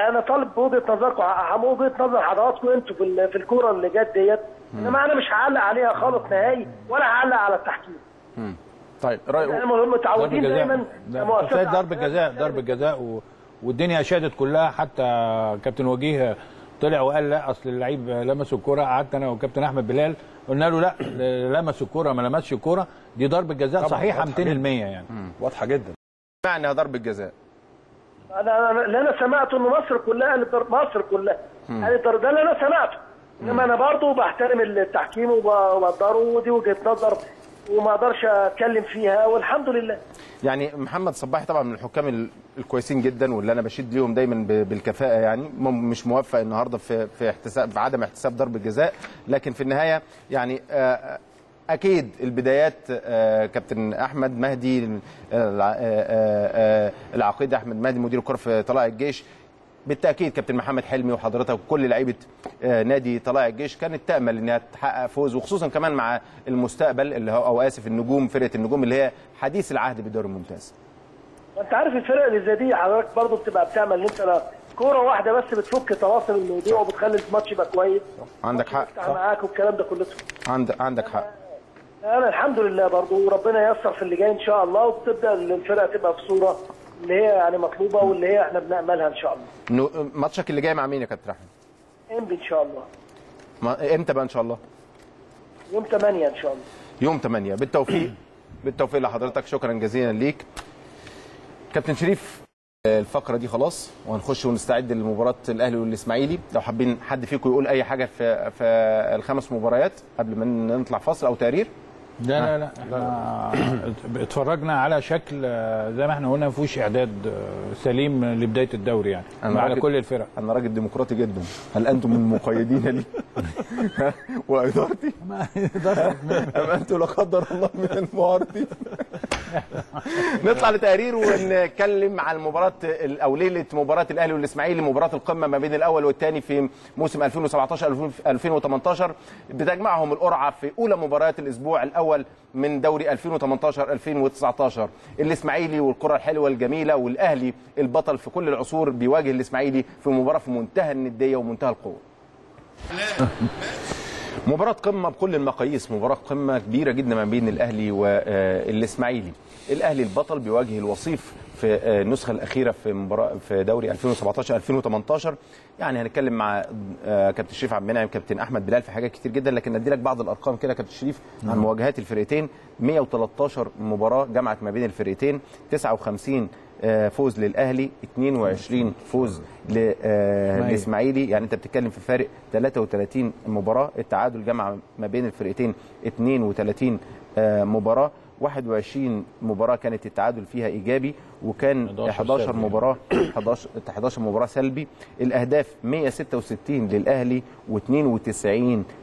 أنا طالب بوجهة نظركم ه- وجهه نظر حضراتكم أنتوا في ال- في الكورة اللي جت ديت. إنما أنا مش هعلق عليها خالص نهائي ولا هعلق على التحكيم. طيب راي ضرب متعودين دايما أوفسايد ضرب عسكرية جزاء ضرب جزاء و... والدنيا شادت كلها. حتى كابتن وجيه طلع وقال لا أصل اللعيب لمس الكورة. قعدت أنا وكابتن أحمد بلال قلنا له لا لمس الكورة ما لمسش الكورة. دي ضربه جزاء صحيحة واضحة 200% يعني. واضحة جدا. معنى ضربه جزاء أنا أنا سمعته ان مصر كلها مصر كلها. قالت ضرب- ده اللي أنا سمعته. إنما أنا برضه بحترم التحكيم وب- وبقدره ودي وجهة نظر وما أقدرش أتكلم فيها والحمد لله. يعني محمد صباحي طبعا من الحكام ال- الكويسين جدا واللي أنا بشيد ليهم دايما بالكفاءة يعني. مش موفق النهارده في في احتساب في عدم احتساب ضربه جزاء. لكن في النهاية يعني آه، أكيد البدايات آه، كابتن أحمد مهدي آه، آه، العقيد أحمد مهدي مدير الكره في طلائع الجيش. بالتأكيد كابتن محمد حلمي وحضرتك وكل لعيبة نادي طلائع الجيش كانت تأمل إنها تحقق فوز وخصوصا كمان مع المستقبل اللي هو أو آسف النجوم فرقة النجوم اللي هي حديث العهد بالدوري الممتاز. انت عارف الفرق اللي زي دي حضرتك برضه بتبقى بتعمل إن أنت كورة واحدة بس بتفك تواصل الموضوع وبتخلي الماتش يبقى كويس. عندك حق. معاك والكلام ده كله. عندك عندك حق. أنا الحمد لله برضه وربنا ييسر في اللي جاي إن شاء الله وتبدا الفرقة تبقى في صورة اللي هي يعني مطلوبة واللي هي إحنا بنأملها إن شاء الله. ماتشك اللي جاي مع مين يا كابتن أحمد؟ إمتى إن شاء الله. ما- إمتى بقى إن شاء الله؟ يوم 8 إن شاء الله. يوم 8 بالتوفيق. بالتوفيق لحضرتك. شكرا جزيلا ليك. كابتن شريف الفقرة دي خلاص وهنخش ونستعد لمباراة الأهلي والإسماعيلي. لو حابين حد فيكم يقول أي حاجة في في الخمس مباريات قبل ما نطلع فاصل أو تقرير. لا لا لا اتفرجنا على شكل آه، زي ما إحنا قلنا ما فيهوش اعداد آه، سليم لبداية الدوري يعني. أنا على كل الفرق. أنا راجل ديمقراطي جدا. هل أنتم من مقيدين لي؟ وإدارتي؟ أم أنتم لا قدر الله من المعارضين؟ نطلع لتقرير ونتكلم عن المباراه ال- أو ليلة مباراة الأهلي والإسماعيلي مباراة القمة ما بين الأول والثاني في موسم 2017 2018 بتجمعهم القرعة في أولى مباريات الأسبوع الأول من دوري 2018 2019 الإسماعيلي والكرة الحلوة الجميلة والأهلي البطل في كل العصور بيواجه الإسماعيلي في مباراة في منتهى الندية ومنتهى القوة. مباراة قمة بكل المقاييس مباراة قمة كبيرة جدا ما بين الأهلي والإسماعيلي. الأهلي البطل بيواجه الوصيف في آه، النسخة الأخيرة في مباراة في دوري 2017 2018 يعني هنتكلم مع آه، كابتن شريف عبد المنعم كابتن أحمد بلال في حاجات كتير جدا لكن ندي لك بعض الأرقام كده كابتن شريف عن مواجهات الفرقتين. 113 مباراة جمعت ما بين الفرقتين. 59 آه، فوز للأهلي 22 فوز للإسماعيلي يعني أنت بتتكلم في فارق 33 مباراة. التعادل جمع ما بين الفرقتين 32 آه، مباراة. 21 مباراة كانت التعادل فيها إيجابي. وكان 11 11 سلبي. مباراة 11 11 مباراة سلبي. الأهداف 166 للأهلي و92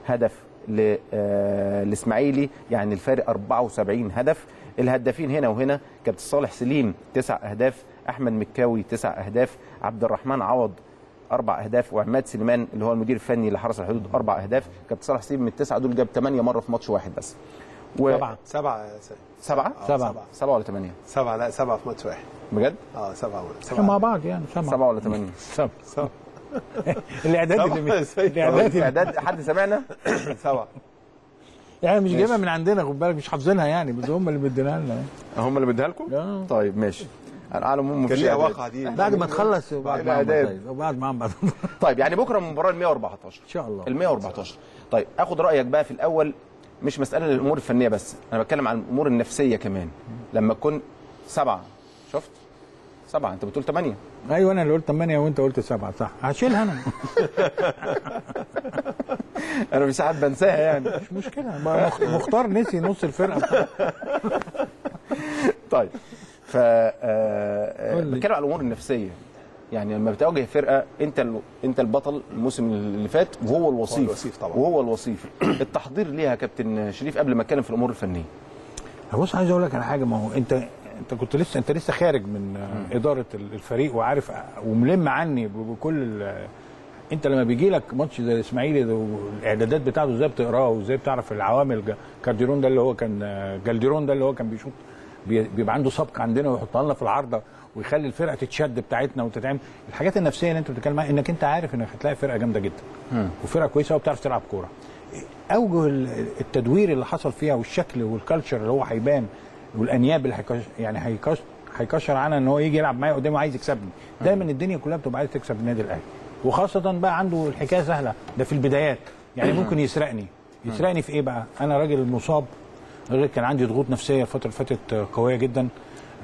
هدف للإسماعيلي يعني الفارق 74 هدف. الهدافين هنا وهنا كابتن صالح سليم تسع أهداف أحمد مكاوي تسع أهداف عبد الرحمن عوض أربع أهداف وعماد سليمان اللي هو المدير الفني لحرس الحدود أربع أهداف. كابتن صالح سليم من التسعة دول جاب ثمانيه مرة في ماتش واحد بس. و... سبعة. سيد سبعة؟ سبعة. سبعة ولا ثمانية؟ سبعة لا سبعة في ماتش واحد بجد؟ آه سبعة إحنا مع سبعه بعض يعني سبعة سبعة ولا ثمانية؟ سبعة سبعة الاعداد سبعة اللي. الاعداد اللي- إعداد حد سمعنا؟ سبعة يعني مش جايبها. من عندنا خد بالك مش حافظينها يعني بس هم اللي مدينها لنا يعني. هم اللي بديها لكم؟ طيب ماشي على العموم كان مفيش ليها إعداد. واقعة دي بعد ما تخلص وبعد الإعداد. بعد- وبعد بعد طيب يعني بكرة المباراه ال 114 إن شاء الله ال 114 طيب آخد رأيك بقى في الأول مش مسألة للامور الفنية بس أنا بتكلم عن الأمور النفسية كمان. لما تكون سبعة شفت؟ سبعة أنت بتقول ثمانيه أيوه أنا اللي قلت 8 وأنت قلت 7 صح. هشيلها أنا. أنا في ساعات بنساها يعني. مش مشكلة. مختار نسي نص الفرقة. طيب ف آه، لي. بتكلم على الأمور النفسية. يعني لما بتواجه فرقة انت ال... انت البطل الموسم اللي فات وهو الوصيف. هو الوصيف طبعا. وهو الوصيف. التحضير ليها يا كابتن شريف قبل ما اتكلم في الأمور الفنية. بص عايز أقول لك على حاجة ما هو انت أنت كنت لسه أنت لسه خارج من إدارة ال- الفريق وعارف وملم عني بكل ال- أنت لما بيجي لك ماتش زي الاسماعيلي والإعدادات بتاعته إزاي بتقراه وإزاي بتعرف العوامل كارديرون ده اللي هو كان جالديرون ده اللي هو كان بيشوط بي- بيبقى عنده سبق عندنا ويحطها لنا في العارضة. ويخلي الفرقة تتشد بتاعتنا وتتعمل. الحاجات النفسية اللي انت بتتكلم عنها انك انت عارف انك هتلاقي فرقة جامدة جدا. وفرقة كويسة وبتعرف تلعب كورة. أوجه ال- التدوير اللي حصل فيها والشكل والكالتشر اللي هو هيبان والأنياب اللي هيكش يعني هيكش هيكشر عنها إن هو يجي يلعب معايا قدامه عايز يكسبني. دايما الدنيا كلها بتبقى عايز تكسب النادي الأهلي. وخاصة بقى عنده الحكاية سهلة. ده في البدايات. يعني ممكن يسرقني. يسرقني في إيه بقى؟ أنا راجل مصاب. راجل كان عندي ضغوط نفسية الفترة اللي فاتت قوية جدا.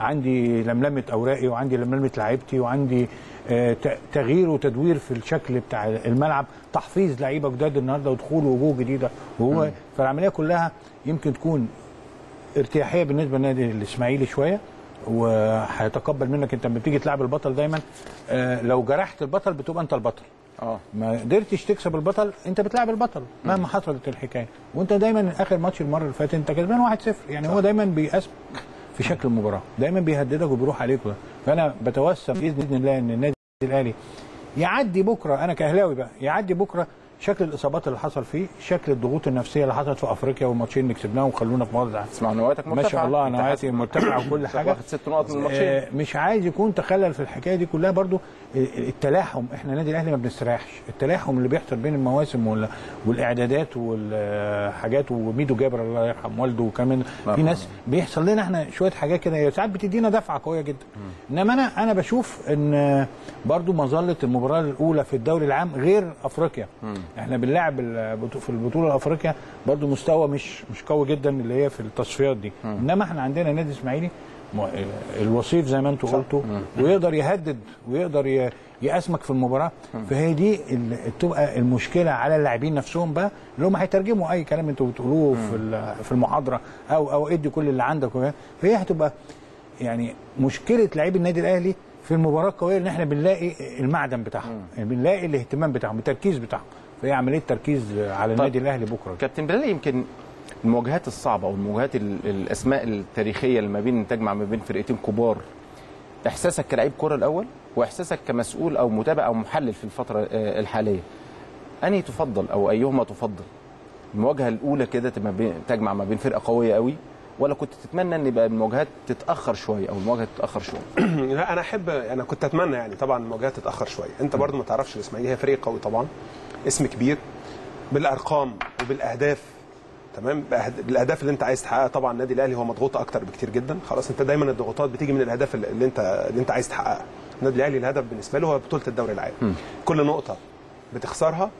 عندي لملمة أوراقي وعندي لملمة لعيبتي وعندي آه، تغيير وتدوير في الشكل بتاع الملعب تحفيظ لعيبة جداد النهارده ودخول وجوه جديدة. وهو فالعملية كلها يمكن تكون ارتياحية بالنسبة للنادي الإسماعيلي شوية وهيتقبل منك انت لما بتيجي تلعب البطل دايما. آه، لو جرحت البطل بتبقى انت البطل. آه. ما قدرتش تكسب البطل انت بتلعب البطل مهما حصلت الحكاية. وانت دايما آخر ماتش المرة اللي فاتت انت كسبان 1-0 يعني هو دايما بيقاسمك في شكل المباراه دايما بيهددك وبيروح عليك. فأنا بتوسم بإذن الله إن النادي الأهلي يعدي بكرة أنا كأهلاوي بقى يعدي بكرة شكل الإصابات اللي حصل فيه شكل الضغوط النفسية اللي حصلت في أفريقيا والماتشين اللي كسبناهم وخلونا في موضع اسمع نواتك مرتفعة. ما شاء الله حاسس- مرتفعة وكل حاجة. واخد ست نقط من الماتشين. آه، مش عايز يكون تخلل في الحكاية دي كلها برضو. التلاحم إحنا النادي الأهلي ما بنستريحش. التلاحم اللي بيحصل بين المواسم وال- والإعدادات والحاجات وميدو جابر الله يرحم والده وكمان في ناس بيحصل لنا إحنا شوية حاجات كده. هي ساعات بتدينا دفعة قوية جدا. إنما أنا أنا بشوف إن برضو مظله المباراة الأولى في الدوري العام غير أفريقيا. إحنا بنلعب في البطولة الافريقيا برضو مستوى مش مش قوي جدا اللي هي في التصفيات دي. إنما إحنا عندنا نادي إسماعيلي م- الوصيف زي ما أنتوا قلتوا ويقدر يهدد ويقدر يقاسمك في المباراة. فهي دي تبقى المشكلة على اللاعبين نفسهم بقى اللي هم هيترجموا أي كلام أنتوا بتقولوه في في المحاضرة أو أو ادي كل اللي عندك. فهي هتبقى يعني مشكلة لعيب النادي الأهلي في المباراة القوية إن إحنا بنلاقي المعدن بتاعهم بنلاقي الاهتمام بتاعهم التركيز بتاعهم. فهي عملية تركيز على النادي الأهلي بكرة. كابتن بلال يمكن المواجهات الصعبة أو المواجهات ال- الأسماء التاريخية اللي ما بين تجمع ما بين فرقتين كبار إحساسك كلاعب كرة الأول وإحساسك كمسؤول أو متابع أو محلل في الفترة آه، الحالية أنهي تفضل أو أيهما تفضل؟ المواجهة الأولى كده تجمع ما بين فرقة قوية قوي ولا كنت تتمنى إن يبقى المواجهات تتأخر شوية أو المواجهة تتأخر شوية؟ لا أنا أحب أنا كنت أتمنى يعني طبعا المواجهات تتأخر شوية. أنت برضو ما تعرفش الاسماعيلي هي فريق قوي طبعا. اسم كبير بالأرقام وبالأهداف تمام؟ بالأهداف اللي أنت عايز تحققها. طبعا النادي الأهلي هو مضغوط أكتر بكتير جدا. خلاص أنت دايما الضغوطات بتيجي من الأهداف اللي أنت اللي أنت عايز تحققها. النادي الأهلي الهدف بالنسبة له هو بطولة الدوري العام. كل نقطة بتخسرها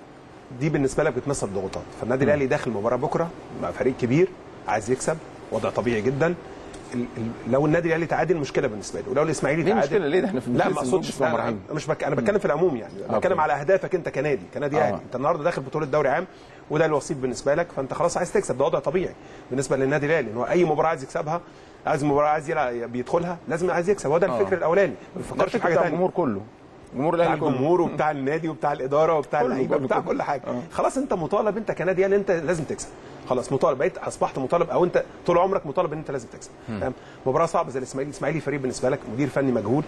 دي بالنسبة لك بتمثل ضغوطات فالنادي الأهلي داخل مباراة بكرة مع فريق كبير عايز يكسب وضع طبيعي جدا. لو النادي الاهلي تعادل مشكلة بالنسبة له ولو الإسماعيلي تعادل مشكلة؟ ليه ده؟ إحنا في لا ما أقصدش مش بك... أنا بتكلم في العموم يعني. أوكي. بتكلم على أهدافك أنت كنادي. كنادي آه. أهلي. أنت النهارده داخل بطولة دوري عام وده الوصيف بالنسبة لك فأنت خلاص عايز تكسب. ده وضع طبيعي بالنسبة للنادي الأهلي إن هو أي مباراة عايز يكسبها عايز مباراة عايز يلعب بيدخلها لازم عايز يكسب. هو ده آه. الفكر الأولاني. ما بيفكرش في حاجة ثانية الجمهور كله. جمهور الأهلي الجمهور وبتاع النادي وبتاع الإدارة وبتاع اللعيبة وبتاع. كل حاجة. آه. خلاص انت مطالب انت كنادي ان انت لازم تكسب. خلاص مطالب بقيت أصبحت مطالب أو انت طول عمرك مطالب إن انت لازم تكسب. فاهم مباراة صعبة زي الإسماعيلي. الإسماعيلي فريق بالنسبة لك مدير فني مجهول.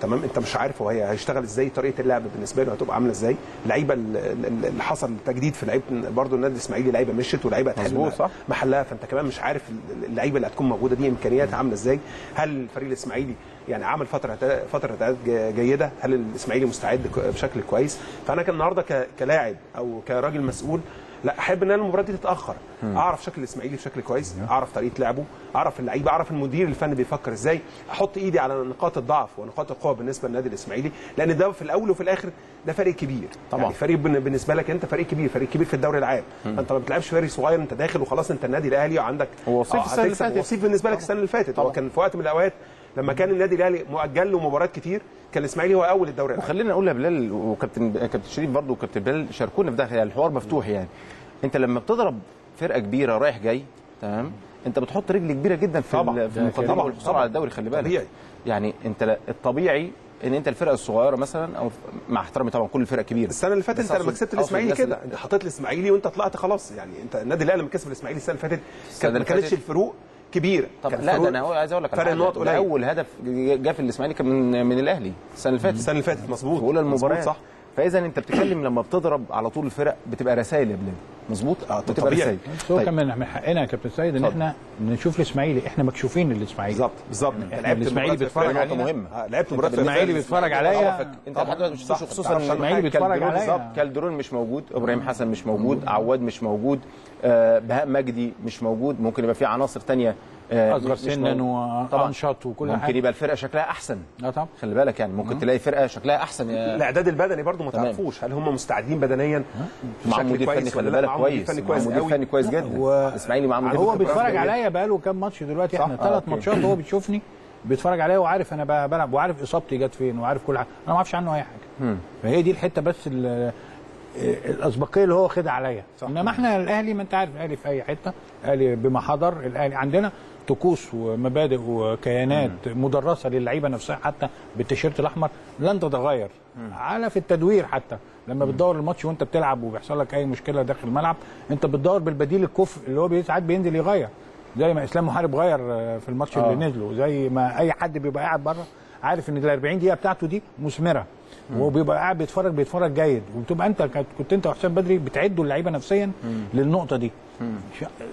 تمام؟ انت مش عارف هو هي- هيشتغل إزاي طريقة اللعب بالنسبة له هتبقى عاملة إزاي. اللعيبة ال- ال- اللي حصل تجديد في لعيبة برضه النادي الإسماعيلي لعيبة مشت ولعيبة هتحل صح. محلها. فانت كمان مش عارف اللعيبة اللي هتكون موجودة دي إمكانياتها عاملة إزاي. هل الفريق الإسماعيلي يعني عمل فترة فترة اعداد ج- جيدة. هل الإسماعيلي مستعد بشكل كويس؟ فأنا كان النهارده كلاعب أو كراجل مسؤول لا أحب إن أنا المباراة دي تتأخر. أعرف شكل الإسماعيلي بشكل كويس أعرف طريقة لعبه أعرف اللعيبة أعرف المدير الفني بيفكر إزاي. أحط إيدي على نقاط الضعف ونقاط القوة بالنسبة للنادي الإسماعيلي لأن ده في الأول وفي الآخر ده فريق كبير. طبعا. يعني فريق بالنسبة لك أنت فريق كبير فريق كبير في الدوري العام. أنت ما بتلعبش فريق صغير أنت داخل وخلاص أنت النادي الأهلي وعندك هو وصيف آه، السنة اللي. فاتت. وصيف بالنسبة لك السنة اللي فاتت. هو. كان في وقت من الأوقات لما كان النادي الأهلي مؤجل له مباريات كتير كان الإسماعيلي هو أول الدوري وخلينا نقول يا بلال وكابتن كابتن شريف برضه وكابتن بلال شاركونا في ده يعني الحوار مفتوح يعني أنت لما بتضرب فرقة كبيرة رايح جاي تمام أنت بتحط رجل كبيرة جدا في طبعا. في المقدمة. والحصول. على الدوري خلي بالك طبيعي. يعني أنت الطبيعي إن أنت الفرقة الصغيرة مثلا أو مع احترامي طبعا كل الفرق كبيرة السنة اللي فاتت أنت لما كسبت الإسماعيلي كده أنت حطيت الإسماعيلي وأنت طلعت خلاص يعني أنت النادي الأهلي لما كسب الإسماعيلي السنة اللي فاتت ما كانتش الفروق كبيره طب لا ده أنا هو عايز أقول لك فرق. النقط قليل. أول هدف جه في الإسماعيلي كان من من الأهلي السنة اللي فاتت. السنة اللي فاتت مظبوط. في اولى المباريات صح. فإذا أنت بتتكلم لما بتضرب على طول الفرق بتبقى رسائل يا بلال. مظبوط؟ آه، بتبقى طبيعي. رسائل. هو كان من من حقنا يا كابتن سيد إن. إحنا نشوف الإسماعيلي. إحنا مكشوفين للاسماعيلي بالظبط بالظبط. لعبت الإسماعيلي مباراة بيتفرج علينا. مهمة. آه، لعبت الإسماعيلي فرق. بيتفرج عليا. أنت لحد دلوقتي مش خصوصا حاجة. بيتفرج كالدرون عليا. بالظبط كالدرون مش موجود. إبراهيم حسن مش موجود. عواد مش موجود. بهاء مجدي مش موجود. ممكن يبقى في عناصر تانية آه، أصغر سنا. وانشط وكل ممكن حاجة. يبقى الفرقة شكلها أحسن. آه طبعا. خلي بالك يعني. ممكن تلاقي فرقة شكلها أحسن. الاعداد البدني برضو ما. تعرفوش. هل هم مستعدين بدنيا؟ مع بشكل مدير فني كويس خلي ولا لا؟ بالك معاهم مدير كويس. فني مع كويس مدير فني كويس جدا. و- الاسماعيلي معاه مدير هو بيتفرج كويس عليا بقاله كام ماتش دلوقتي؟ إحنا آه، ثلاث. ماتشات هو بيشوفني. بيتفرج عليا وعارف أنا ب- بلعب وعارف إصابتي جت فين وعارف كل حاجة. أنا ما أعرفش عنه أي حاجة. فهي دي الحتة بس الأسبقية اللي هو واخدها عليا. إنما إحنا الأهلي ما أنت عارف الاهلي في أي حتة. الاهلي بما حضر الأهلي عندنا طقوس ومبادئ وكيانات مدرسة للعيبة نفسها حتى بالتيشيرت الأحمر لن تتغير. على في التدوير حتى. لما بتدور الماتش وأنت بتلعب وبيحصل لك أي مشكلة داخل الملعب أنت بتدور بالبديل الكفء اللي هو ساعات بينزل يغير. زي ما إسلام محارب غير آه، في الماتش آه. اللي نزله. زي ما أي حد بيبقى قاعد بره عارف إن ال 40 دقيقة بتاعته دي مثمرة. وبيبقى قاعد بيتفرج بيتفرج جيد. وبتبقى أنت كنت- أنت وحسام بدري بتعدوا اللعيبة نفسيا للنقطة دي.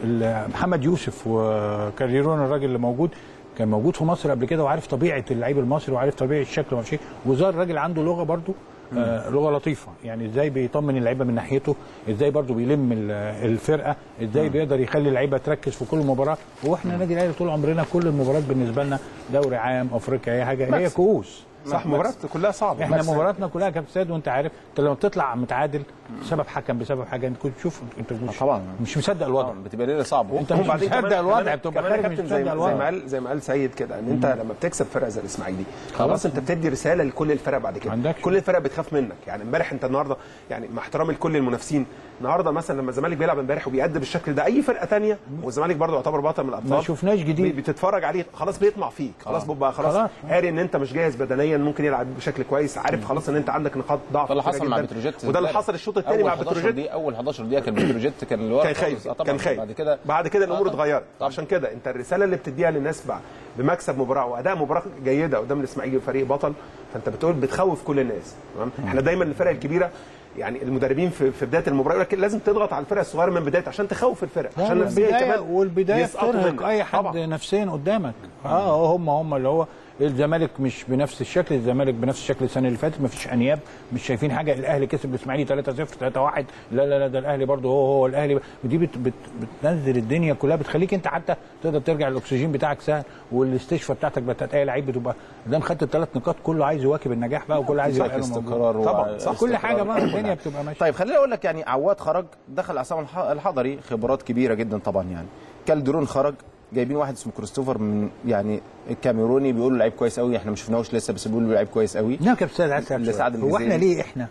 ال- محمد يوسف وكاريرون الراجل اللي موجود كان موجود في مصر قبل كده وعارف طبيعة اللعيب المصري وعارف طبيعة الشكل وما شيء وزار الراجل عنده لغة برضو آه لغة لطيفة. يعني إزاي بيطمن اللعيبة من ناحيته؟ إزاي برضو بيلم ال- الفرقة؟ إزاي بيقدر يخلي اللعيبة تركز في كل مباراة؟ وإحنا نادي الأهلي طول عمرنا كل المباريات بالنسبة لنا دوري عام أفريقيا أي حاجة هي كؤوس. صح مباراة كلها صعبة. إحنا مباراتنا كلها كابتن سيد وانت عارف انت لما بتطلع متعادل بسبب حكم بسبب حاجة انت كنت تشوف انت مش طبعا. مش مصدق الوضع. طبعا بتبقى ليلة صعبة. انت مش وبعدين مصدق الوضع بتبقى خارج مش كابتن زي, مصدق ما- زي ما الوضع قال زي ما قال سيد كده ان انت لما بتكسب فرقة زي الإسماعيلي خلاص انت بتدي رسالة لكل الفرق بعد كده. كل الفرق بتخاف منك. يعني امبارح انت النهارده يعني مع احترامي لكل المنافسين النهارده مثلا لما الزمالك بيلعب امبارح وبيأدي بالشكل ده أي فرقة تانية والزمالك برضه يعتبر بطل من الأبطال ما شفناش جديد. بتتفرج عليه خلاص بيطمع فيك خلاص بيبقى خلاص خلاص. قاري إن أنت مش جاهز بدنيا ممكن يلعب بشكل كويس عارف خلاص إن أنت عندك نقاط ضعف ده اللي حصل مع. بتروجيت وده اللي. حصل الشوط الثاني مع 11 بتروجيت دقيقة أول 11 دقيقة كان بتروجيت كان الوقت كان خايف آه طبعا كان خايف بعد كده بعد كده الأمور آه. اتغيرت. عشان كده أنت الرسالة اللي بتديها للناس بع- بمكسب مباراة وأداء مباراة جيدة قدام الإسماعيلي فريق بطل فأنت بتقول بتخوف كل الناس تمام إحنا دايما الفرق الكبيرة يعني المدربين في, في بداية المباراة يقول لك لازم تضغط على الفرق الصغيرة من بداية عشان تخوف الفرق عشان نفسيا كمان والبداية منك. أي حد طبعا. نفسيا قدامك. آه هم هم اللي هو الزمالك مش بنفس الشكل الزمالك بنفس الشكل السنة اللي فاتت مفيش أنياب مش شايفين حاجة الأهلي كسب الاسماعيلي 3-0 3-1 لا لا لا ده الأهلي برضه هو هو الأهلي ودي بت بت بتنزل الدنيا كلها بتخليك أنت حتى تقدر ترجع الاكسجين بتاعك سهل والاستشفاء بتاعتك بتاعت اي لعيب بتبقى دام خدت الثلاث نقاط كله عايز يواكب النجاح بقى وكله عايز موجود. استقرار طبعاً، صح. كل حاجة بقى الدنيا. بتبقى ماشية طيب خليني أقول لك يعني عواد خرج دخل عصام الح- الحضري خبرات كبيرة جدا طبعا يعني كالدرون خرج جايبين واحد اسمه كريستوفر من يعني الكاميروني بيقولوا لعيب كويس قوي إحنا ما شفناهوش لسه بس بيقولوا لعيب كويس قوي لا كابتن عايز. سعد هو إحنا. ليه إحنا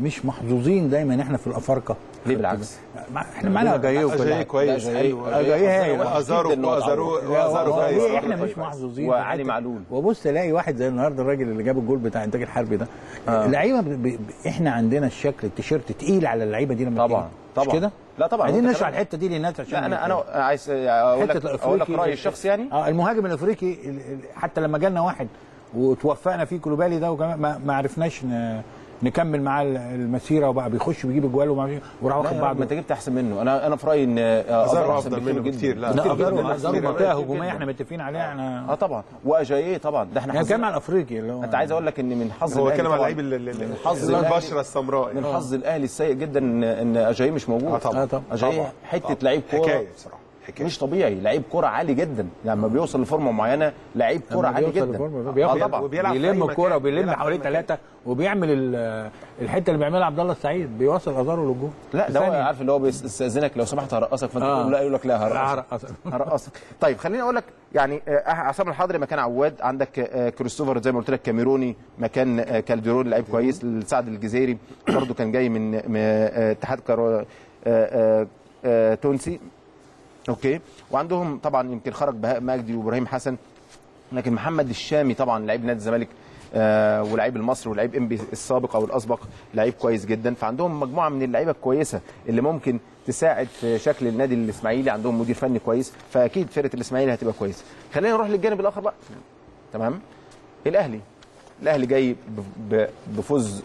مش محظوظين دايما إحنا في الافارقة ليه بالعكس إحنا معانا أجاي حاجة. كويس. وازارو هو وازارو اتعود. لا، وازارو هو كويس ليه إحنا. مش محظوظين وعلي معلول. وبص الاقي واحد زي النهارده الراجل اللي جاب الجول بتاع انتاج الحربي ده آه. اللعيبة إحنا عندنا الشكل التيشيرت تقيل على اللعيبة دي لما طبعاً،. طبعا. مش كده لا طبعاً. عايزين نشرح الحتة دي للناس عشان لا أنا أنا عايز أقول حتة لك أقول لك رايي الشخصي يعني آه المهاجم الأفريقي ال- ال- حتى لما جالنا واحد وتوفقنا فيه كلوبالي ده وكمان ما, ما عرفناش. نكمل معاه المسيرة وبقى بيخش بيجيب اجوال وما وراح لا واخد بعض ما انت جبت أحسن منه أنا أنا في رأيي إن آه، أزارو أحسن أفضل منه بكتير. لا، لا كتير. اقدروا كتير منطقة. هجومية إحنا متفقين عليها إحنا آه طبعا واجاييه طبعا ده إحنا يعني كمان على الافريقي اللي هو أنت عايز أقول لك إن من حظ هو كلام على الأهلي- البشرة السمراء من حظ الأهلي السيء جدا ان إن اجاييه مش موجود آه طبعاً. اجاييه. حتة. لعيب كورة حكاية بصراحة حكاية. مش طبيعي. لعيب كورة عالي جدا. لما بيوصل لفورمة معينة لعيب كورة لما عالي جدا. آه بياخد- طبعا. وبيلعب في أي بيلم. الكوره وبيلم حواليه. ثلاثة وبيعمل ال- الحتة اللي بيعملها عبد الله السعيد. بيوصل ازاره للجول لا ده هو. عارف اللي هو بيستأذنك. لو سمحت هرقصك فأنت آه. لا يقول لك لا هرقصك. هرقصك. هرقصك. طيب خليني أقول لك يعني آه، عصام الحضري مكان عواد. عندك آه، كريستوفر زي ما قلت لك كاميروني مكان آه، كالديرون لعيب كويس. السعد الجزيري برضه كان جاي من آه، اتحاد كرو- آه، آه، آه، تونسي. okay. وعندهم طبعا يمكن خرج بهاء مجدي وإبراهيم حسن لكن محمد الشامي طبعا لعيب نادي الزمالك آه ولاعيب المصري ولاعيب انبي السابق أو الأسبق لعيب كويس جدا. فعندهم مجموعة من اللعيبة الكويسة اللي ممكن تساعد في شكل النادي الإسماعيلي. عندهم مدير فني كويس فأكيد فرقة الإسماعيلي هتبقى كويسة. خلينا نروح للجانب الآخر بقى. تمام؟ الأهلي. الأهلي جاي بفوز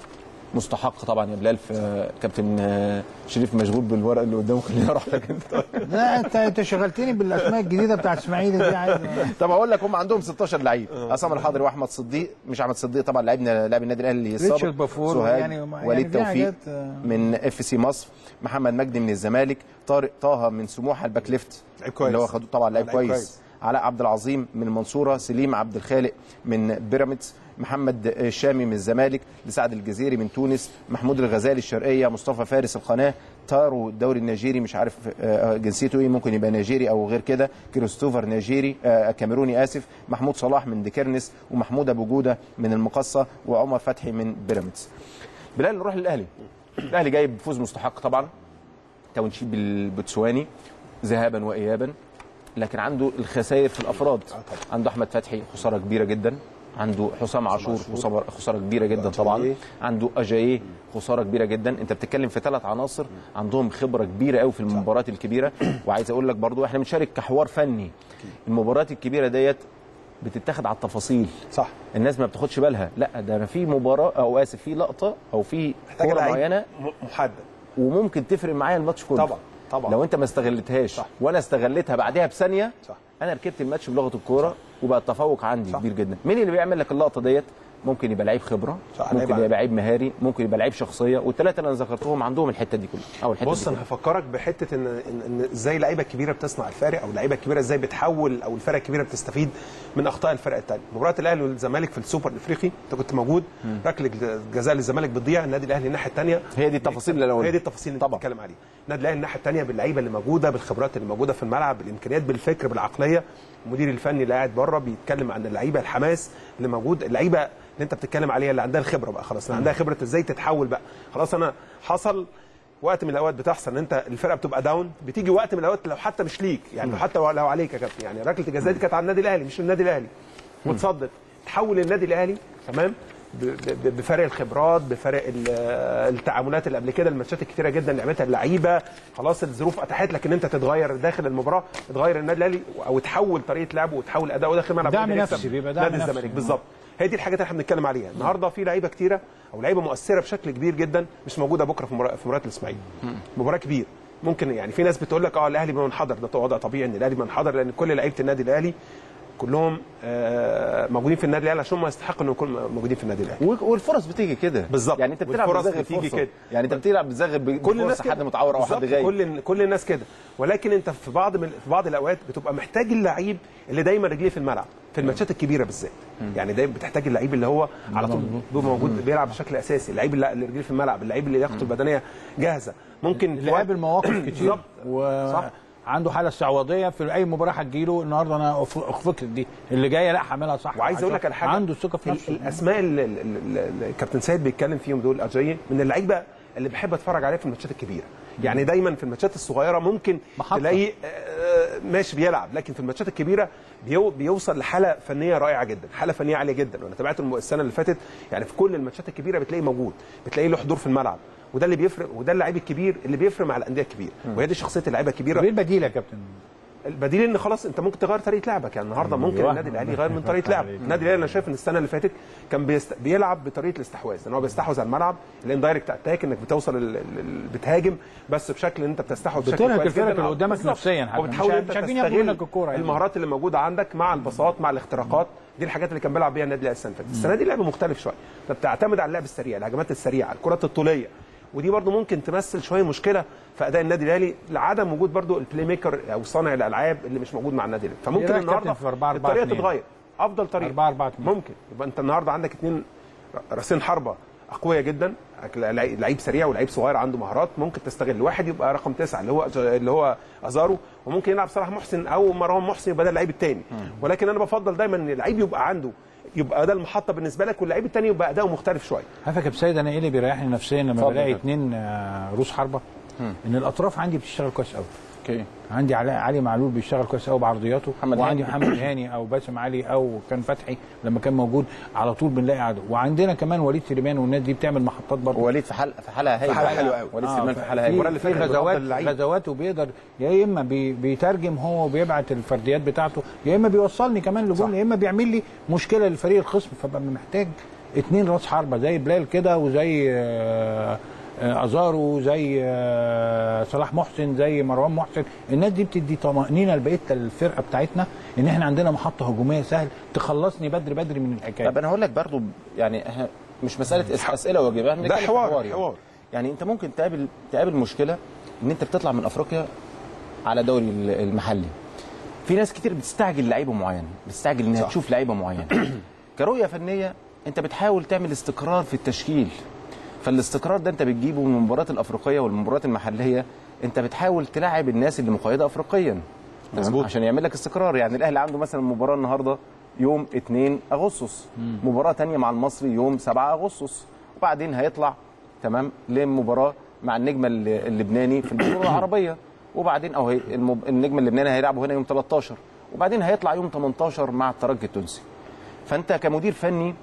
مستحق طبعا يا بلال. في كابتن آه، شريف مشغول بالورق اللي قدامه خليني أروح لك انت. لا انت انت شغلتني بالأسماء الجديدة بتاع اسماعيلي دي عايز طب أقول لك هم عندهم 16 لعيب. عصام الحضري وأحمد صديق مش أحمد صديق طبعا لعبنا لاعب النادي الأهلي ريتشارد بافور يعني- يعني وليد في توفيق آه. من إف سي مصر. محمد مجدي من الزمالك. طارق طه من سموحة ال back left. اللي هو خدوه طبعا لعيب. كويس. علاء عبد العظيم من المنصوره سليم عبد الخالق من بيراميدز. محمد الشامي من الزمالك لسعد الجزيري من تونس محمود الغزالي الشرقية مصطفى فارس القناة تارو الدوري النيجيري مش عارف آه، جنسيته إيه ممكن يبقى نيجيري أو غير كده كريستوفر نيجيري آه، كاميروني آسف محمود صلاح من دكرنس ومحمود أبو جودة من المقصة وعمر فتحي من بيراميدز. بلال نروح للأهلي. الأهلي جاي بفوز مستحق طبعا تاونشيب البوتسواني ذهابا وايابا لكن عنده الخسائر في الأفراد. عنده أحمد فتحي خسارة كبيرة جدا. عنده حسام عاشور خساره خساره كبيرة جدا طبعا. أجاييه. عنده اجاييه خساره كبيرة جدا. أنت بتتكلم في ثلاث عناصر. عندهم خبرة كبيرة قوي في المباريات الكبيرة. وعايز أقول لك برضو إحنا بنشارك كحوار فني. المباريات الكبيرة ديت بتتاخد على التفاصيل. صح. الناس ما بتاخدش بالها. لا ده أنا في مباراة أو آسف في لقطة أو في كورة معينة محدد. وممكن تفرق معايا الماتش كله. طبعا طبعا. لو أنت ما استغلتهاش صح. وأنا استغلتها بعدها بثانية صح. أنا ركبت الماتش بلغة الكورة. وبقى التفوق عندي صح. كبير جدا. مين اللي بيعمل لك اللقطة ديت؟ ممكن يبقى لعيب خبرة صح، ممكن يبقى لعيب مهاري ممكن يبقى لعيب شخصية والثلاثه اللي أنا ذكرتهم عندهم الحتة دي كلها أو الحتة بص دي أنا. هفكرك بحتة ان ان, إزاي اللعيبه الكبيره بتصنع الفارق أو اللعيبه الكبيره إزاي بتحول أو الفرق الكبيرة بتستفيد من أخطاء الفرق الثانية مباراة الأهلي والزمالك في السوبر الإفريقي أنت كنت موجود ركله جزاء للزمالك بتضيع النادي الأهلي الناحية الثانية هي دي التفاصيل اللي. هي دي التفاصيل اللي بتتكلم عليها. النادي الأهلي الناحية الثانية باللعيبة اللي موجودة بالخبرات اللي موجودة في الملعب بالإمكانيات بالفكر بالعقلية. المدير الفني اللي قاعد بره بيتكلم عن اللعيبة الحماس اللي موجود اللعيبة اللي انت بتتكلم عليها اللي عندها الخبرة بقى خلاص اللي عندها خبرة إزاي تتحول بقى. خلاص أنا حصل وقت من الاوقات بتحصل ان انت الفرقة بتبقى داون بتيجي وقت من الاوقات لو حتى مش ليك يعني لو حتى لو عليك يا كابتن يعني ركلة الجزاء دي كانت على النادي الأهلي مش النادي الأهلي. وتصدت تحول النادي الأهلي تمام؟ بفرق الخبرات بفرق ال- التعاملات اللي قبل كده الماتشات الكتيرة جدا لعبتها اللعيبة خلاص الظروف اتاحت لك ان انت تتغير داخل المباراة تغير النادي الاهلي أو تحول طريقة لعبه وتحول اداؤه داخل الملعب. دعم. نفسي، بيبقى دعم نادي. الزمالك بالظبط. هي دي الحاجات اللي إحنا بنتكلم عليها. النهارده في لعيبة كتيرة أو لعيبة مؤثرة بشكل كبير جدا مش موجودة بكرة في مباراه في مباراة الإسماعيلي. مباراة كبيرة. ممكن يعني في ناس بتقول لك آه الأهلي منحدر ده وضع طبيعي إن الأهلي منحدر لأن كل لعيبة النادي الأهلي كلهم آه، موجودين في النادي الأهلي عشان هم يستحقوا إنهم يكونوا موجودين في النادي الأهلي. و- والفرص بتيجي كده. بالظبط. يعني أنت بتلعب بتزغل بتيجي. كده. يعني أنت بتلعب بتزغل كل الناس حد متعور أو حد غايب كل كل الناس كده. ولكن أنت في بعض من في بعض الأوقات بتبقى محتاج اللعيب اللي دايما رجليه في الملعب في الماتشات الكبيرة بالذات. يعني دايما بتحتاج اللعيب اللي هو على طول بيبقى موجود بيلعب بشكل أساسي. اللعيب اللي رجليه في الملعب اللعيب اللي لياقته البدنية جاهزة. ممكن وقت- المواقف كتير. بالظبط. صح. وعنده حالة استعواضيه في أي مباراة هتجيله. النهارده أنا اخفقت دي. اللي جاية لا هعملها صح. وعايز أقول لك على حاجة. عنده ثقة في نفسه. الأسماء اللي الكابتن سيد بيتكلم فيهم دول اجاييه من اللعيبة اللي بحب اتفرج عليها في الماتشات الكبيرة. يعني دايما في الماتشات الصغيرة ممكن محطة. تلاقي آه، ماشي بيلعب لكن في الماتشات الكبيرة بيو بيوصل لحالة فنية رائعة جدا حالة فنية عالية جدا. وأنا تابعته السنة اللي فاتت يعني في كل الماتشات الكبيرة بتلاقيه موجود بتلاقيه له حضور في الملعب. وده اللي بيفرق وده اللعيب الكبير اللي بيفرق مع الأندية الكبيرة. وهي دي شخصية اللعيبة الكبيرة. إيه البديل يا كابتن؟ البديل إن خلاص أنت ممكن تغير طريقة لعبك يعني النهارده ممكن. النادي الأهلي يغير من طريقة لعب النادي الأهلي أنا شايف إن السنة اللي فاتت كان بيست... بيلعب بطريقة الاستحواذ ان هو بيستحوذ على الملعب ال indirect attack إنك بتوصل ال... ال... بتهاجم بس بشكل إن أنت بتستحوذ بشكل بترهق كويس الفرق. اللي قدامك. نفسياً حتى. وبتحاول أنت تستغل منك الكورة يعني. المهارات اللي موجودة عندك مع الباصات مع الاختراقات دي الحاجات اللي كان بيلعب بيها النادي الأهلي السنة اللي فاتت السنة دي لعب مختلف شوية أنت بتعتمد على اللعب السريع الهجمات السريعة الكرات الطولية ودي برضو ممكن تمثل شوية مشكلة في أداء النادي الأهلي لعدم وجود برضو ال playmaker أو صانع الألعاب اللي مش موجود مع النادي الأهلي. إيه فممكن رأيك النهارده كابتن في 4 4 الطريقة 2 تتغير. أفضل طريقة. 4 4 2 ممكن. يبقى أنت النهارده عندك اثنين راسين حربة أقوياء جدا لعيب سريع ولعيب صغير عنده مهارات ممكن تستغل واحد يبقى رقم تسعة اللي هو اللي هو أزارو وممكن يلعب صلاح محسن أو مروان محسن ده اللعيب الثاني ولكن أنا بفضل دايما إن اللعيب يبقى عنده يبقى ده المحطة بالنسبة لك واللعيب الثاني يبقى أداؤه مختلف شوية. عارف يا كابتن سيد أنا إيه اللي بيريحني نفسيا لما بلاقي اثنين روس حربة إن الأطراف عندي بتشتغل كويس قوي okay. عندي علي, علي معلول بيشتغل كويس قوي بعرضياته. محمد وعندي هاني. محمد هاني أو باسم علي أو كان فتحي لما كان موجود على طول بنلاقي عدو وعندنا كمان وليد سليمان والناس دي بتعمل محطات برضه. وليد في حلقه في حلقه هايلة. في حلوة قوي. وليد آه، سليمان في حلقه هايلة. اللي في فاتت غزوات. غزوات وبيقدر يا إما بي بيترجم هو وبيبعت الفرديات بتاعته يا إما بيوصلني كمان لجول يا إما بيعمل لي مشكلة للفريق الخصم فببقى محتاج اتنين راس حربة زي بلال كده وزي آه، أزارو زي آه، صلاح محسن زي مروان محسن. الناس دي بتدي طمأنينة لبقية الفرقة بتاعتنا إن إحنا عندنا محطة هجومية سهل تخلصني بدري بدري من الحكاية. طب أنا هقول لك برضو يعني مش مسألة أسئلة إحنا ده في حوار يعني. حوار. يعني أنت ممكن تقابل تقابل مشكلة إن أنت بتطلع من أفريقيا على دوري ال- المحلي. في ناس كتير بتستعجل لعيبة معينة بتستعجل إنها. تشوف لعيبة معينة. كرؤية فنية أنت بتحاول تعمل استقرار في التشكيل. فالاستقرار ده انت بتجيبه من المباريات الأفريقية والمباريات المحلية انت بتحاول تلعب الناس اللي مقيدة افريقيا؟ مظبوط. عشان يعمل لك استقرار. يعني الأهلي عنده مثلا مباراة النهارده يوم 2 أغسطس. مباراة تانية مع المصري يوم 7 أغسطس. وبعدين هيطلع تمام لمباراه مع النجم الل- اللبناني في البطوله العربية. وبعدين أو هي. النجم اللبناني هيلعبوا هنا يوم 13 وبعدين هيطلع يوم 18 مع الترجي التونسي. فأنت كمدير فني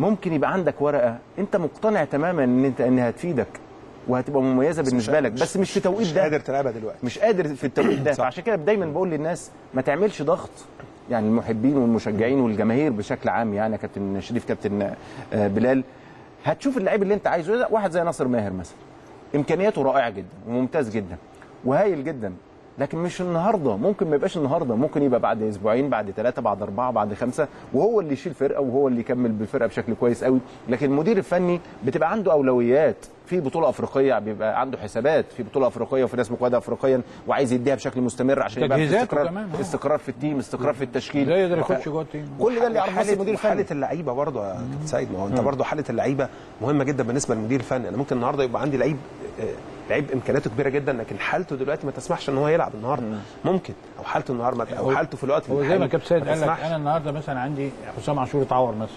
ممكن يبقى عندك ورقة انت مقتنع تماما ان انت انها هتفيدك وهتبقى مميزة بالنسبة لك. بس مش في توقيت مش ده. قادر تلعبها دلوقتي. مش قادر في التوقيت ده. فعشان كده دايما بقول للناس ما تعملش ضغط. يعني المحبين والمشجعين والجماهير بشكل عام يعني كابتن شريف كابتن آه، بلال هتشوف اللعيب اللي انت عايزه واحد زي ناصر ماهر مثلا. إمكانياته رائعة جدا وممتاز جدا. وهايل جدا. لكن مش النهارده ممكن ما يبقاش النهارده ممكن يبقى بعد أسبوعين بعد ثلاثة بعد أربعة بعد خمسة وهو اللي يشيل فرقة وهو اللي يكمل بالفرقة بشكل كويس قوي. لكن المدير الفني بتبقى عنده أولويات. في بطولة أفريقية بيبقى عنده حسابات في بطولة أفريقية وفي ناس مقيده افريقيا وعايز يديها بشكل مستمر عشان يبقى في تجهيزاته استقرار كمان، آه. استقرار في ال team استقرار في التشكيل. إزاي يقدر يخش جوه ال team. كل ده اللي يعرفه المدير الفني. اللعيبة برضه يا كابتن سيد ما هو أنت برضه حالة اللعيبة مهمة جدا بالنسبة للمدير الفني. أنا ممكن النهارده يبقى عندي لعيب آه، لعيب إمكانياته كبيرة جدا لكن حالته دلوقتي ما تسمحش إن هو يلعب النهارده. ممكن. أو حالته النهارده أو حالته في الوقت هو زي ما كابتن سيد قال لك. أنا النهارده مثلا عندي حسام عاشور اتعور مثلا.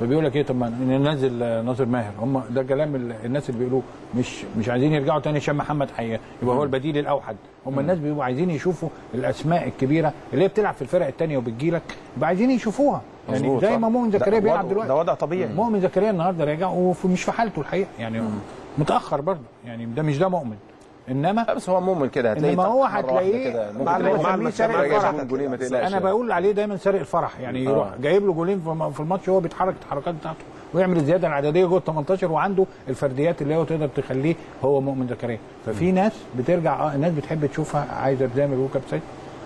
فبيقول لك إيه طب ما ننزل ناصر ماهر. هم ده كلام ال- الناس اللي بيقولوه. مش مش عايزين يرجعوا تاني هشام محمد حقيقه يبقى هو البديل الأوحد. هم الناس بيبقوا عايزين يشوفوا الأسماء الكبيرة اللي هي بتلعب في الفرق الثانية وبتجيلك. بيبقى عايزين يشوفوها. يعني زي. ما مؤمن زكريا بيلعب دلوقتي. ده وضع طبيعي. مؤمن زكريا النهارده راجع ومش في حالته الحقيقة. يعني متأخر برضه. يعني ده مش ده مؤمن. إنما بس هو مؤمن كده هتلاقيه إنما هو هتلاقيه مع سارق الفرح. أنا بقول عليه دايما سارق الفرح. يعني يروح جايب له جولين في الماتش وهو بيتحرك التحركات بتاعته ويعمل الزيادة العددية جوه ال 18 وعنده الفرديات اللي هو تقدر تخليه هو مؤمن زكريا. ففي ناس بترجع آه الناس بتحب تشوفها عايزة زي ما بيقول كابتن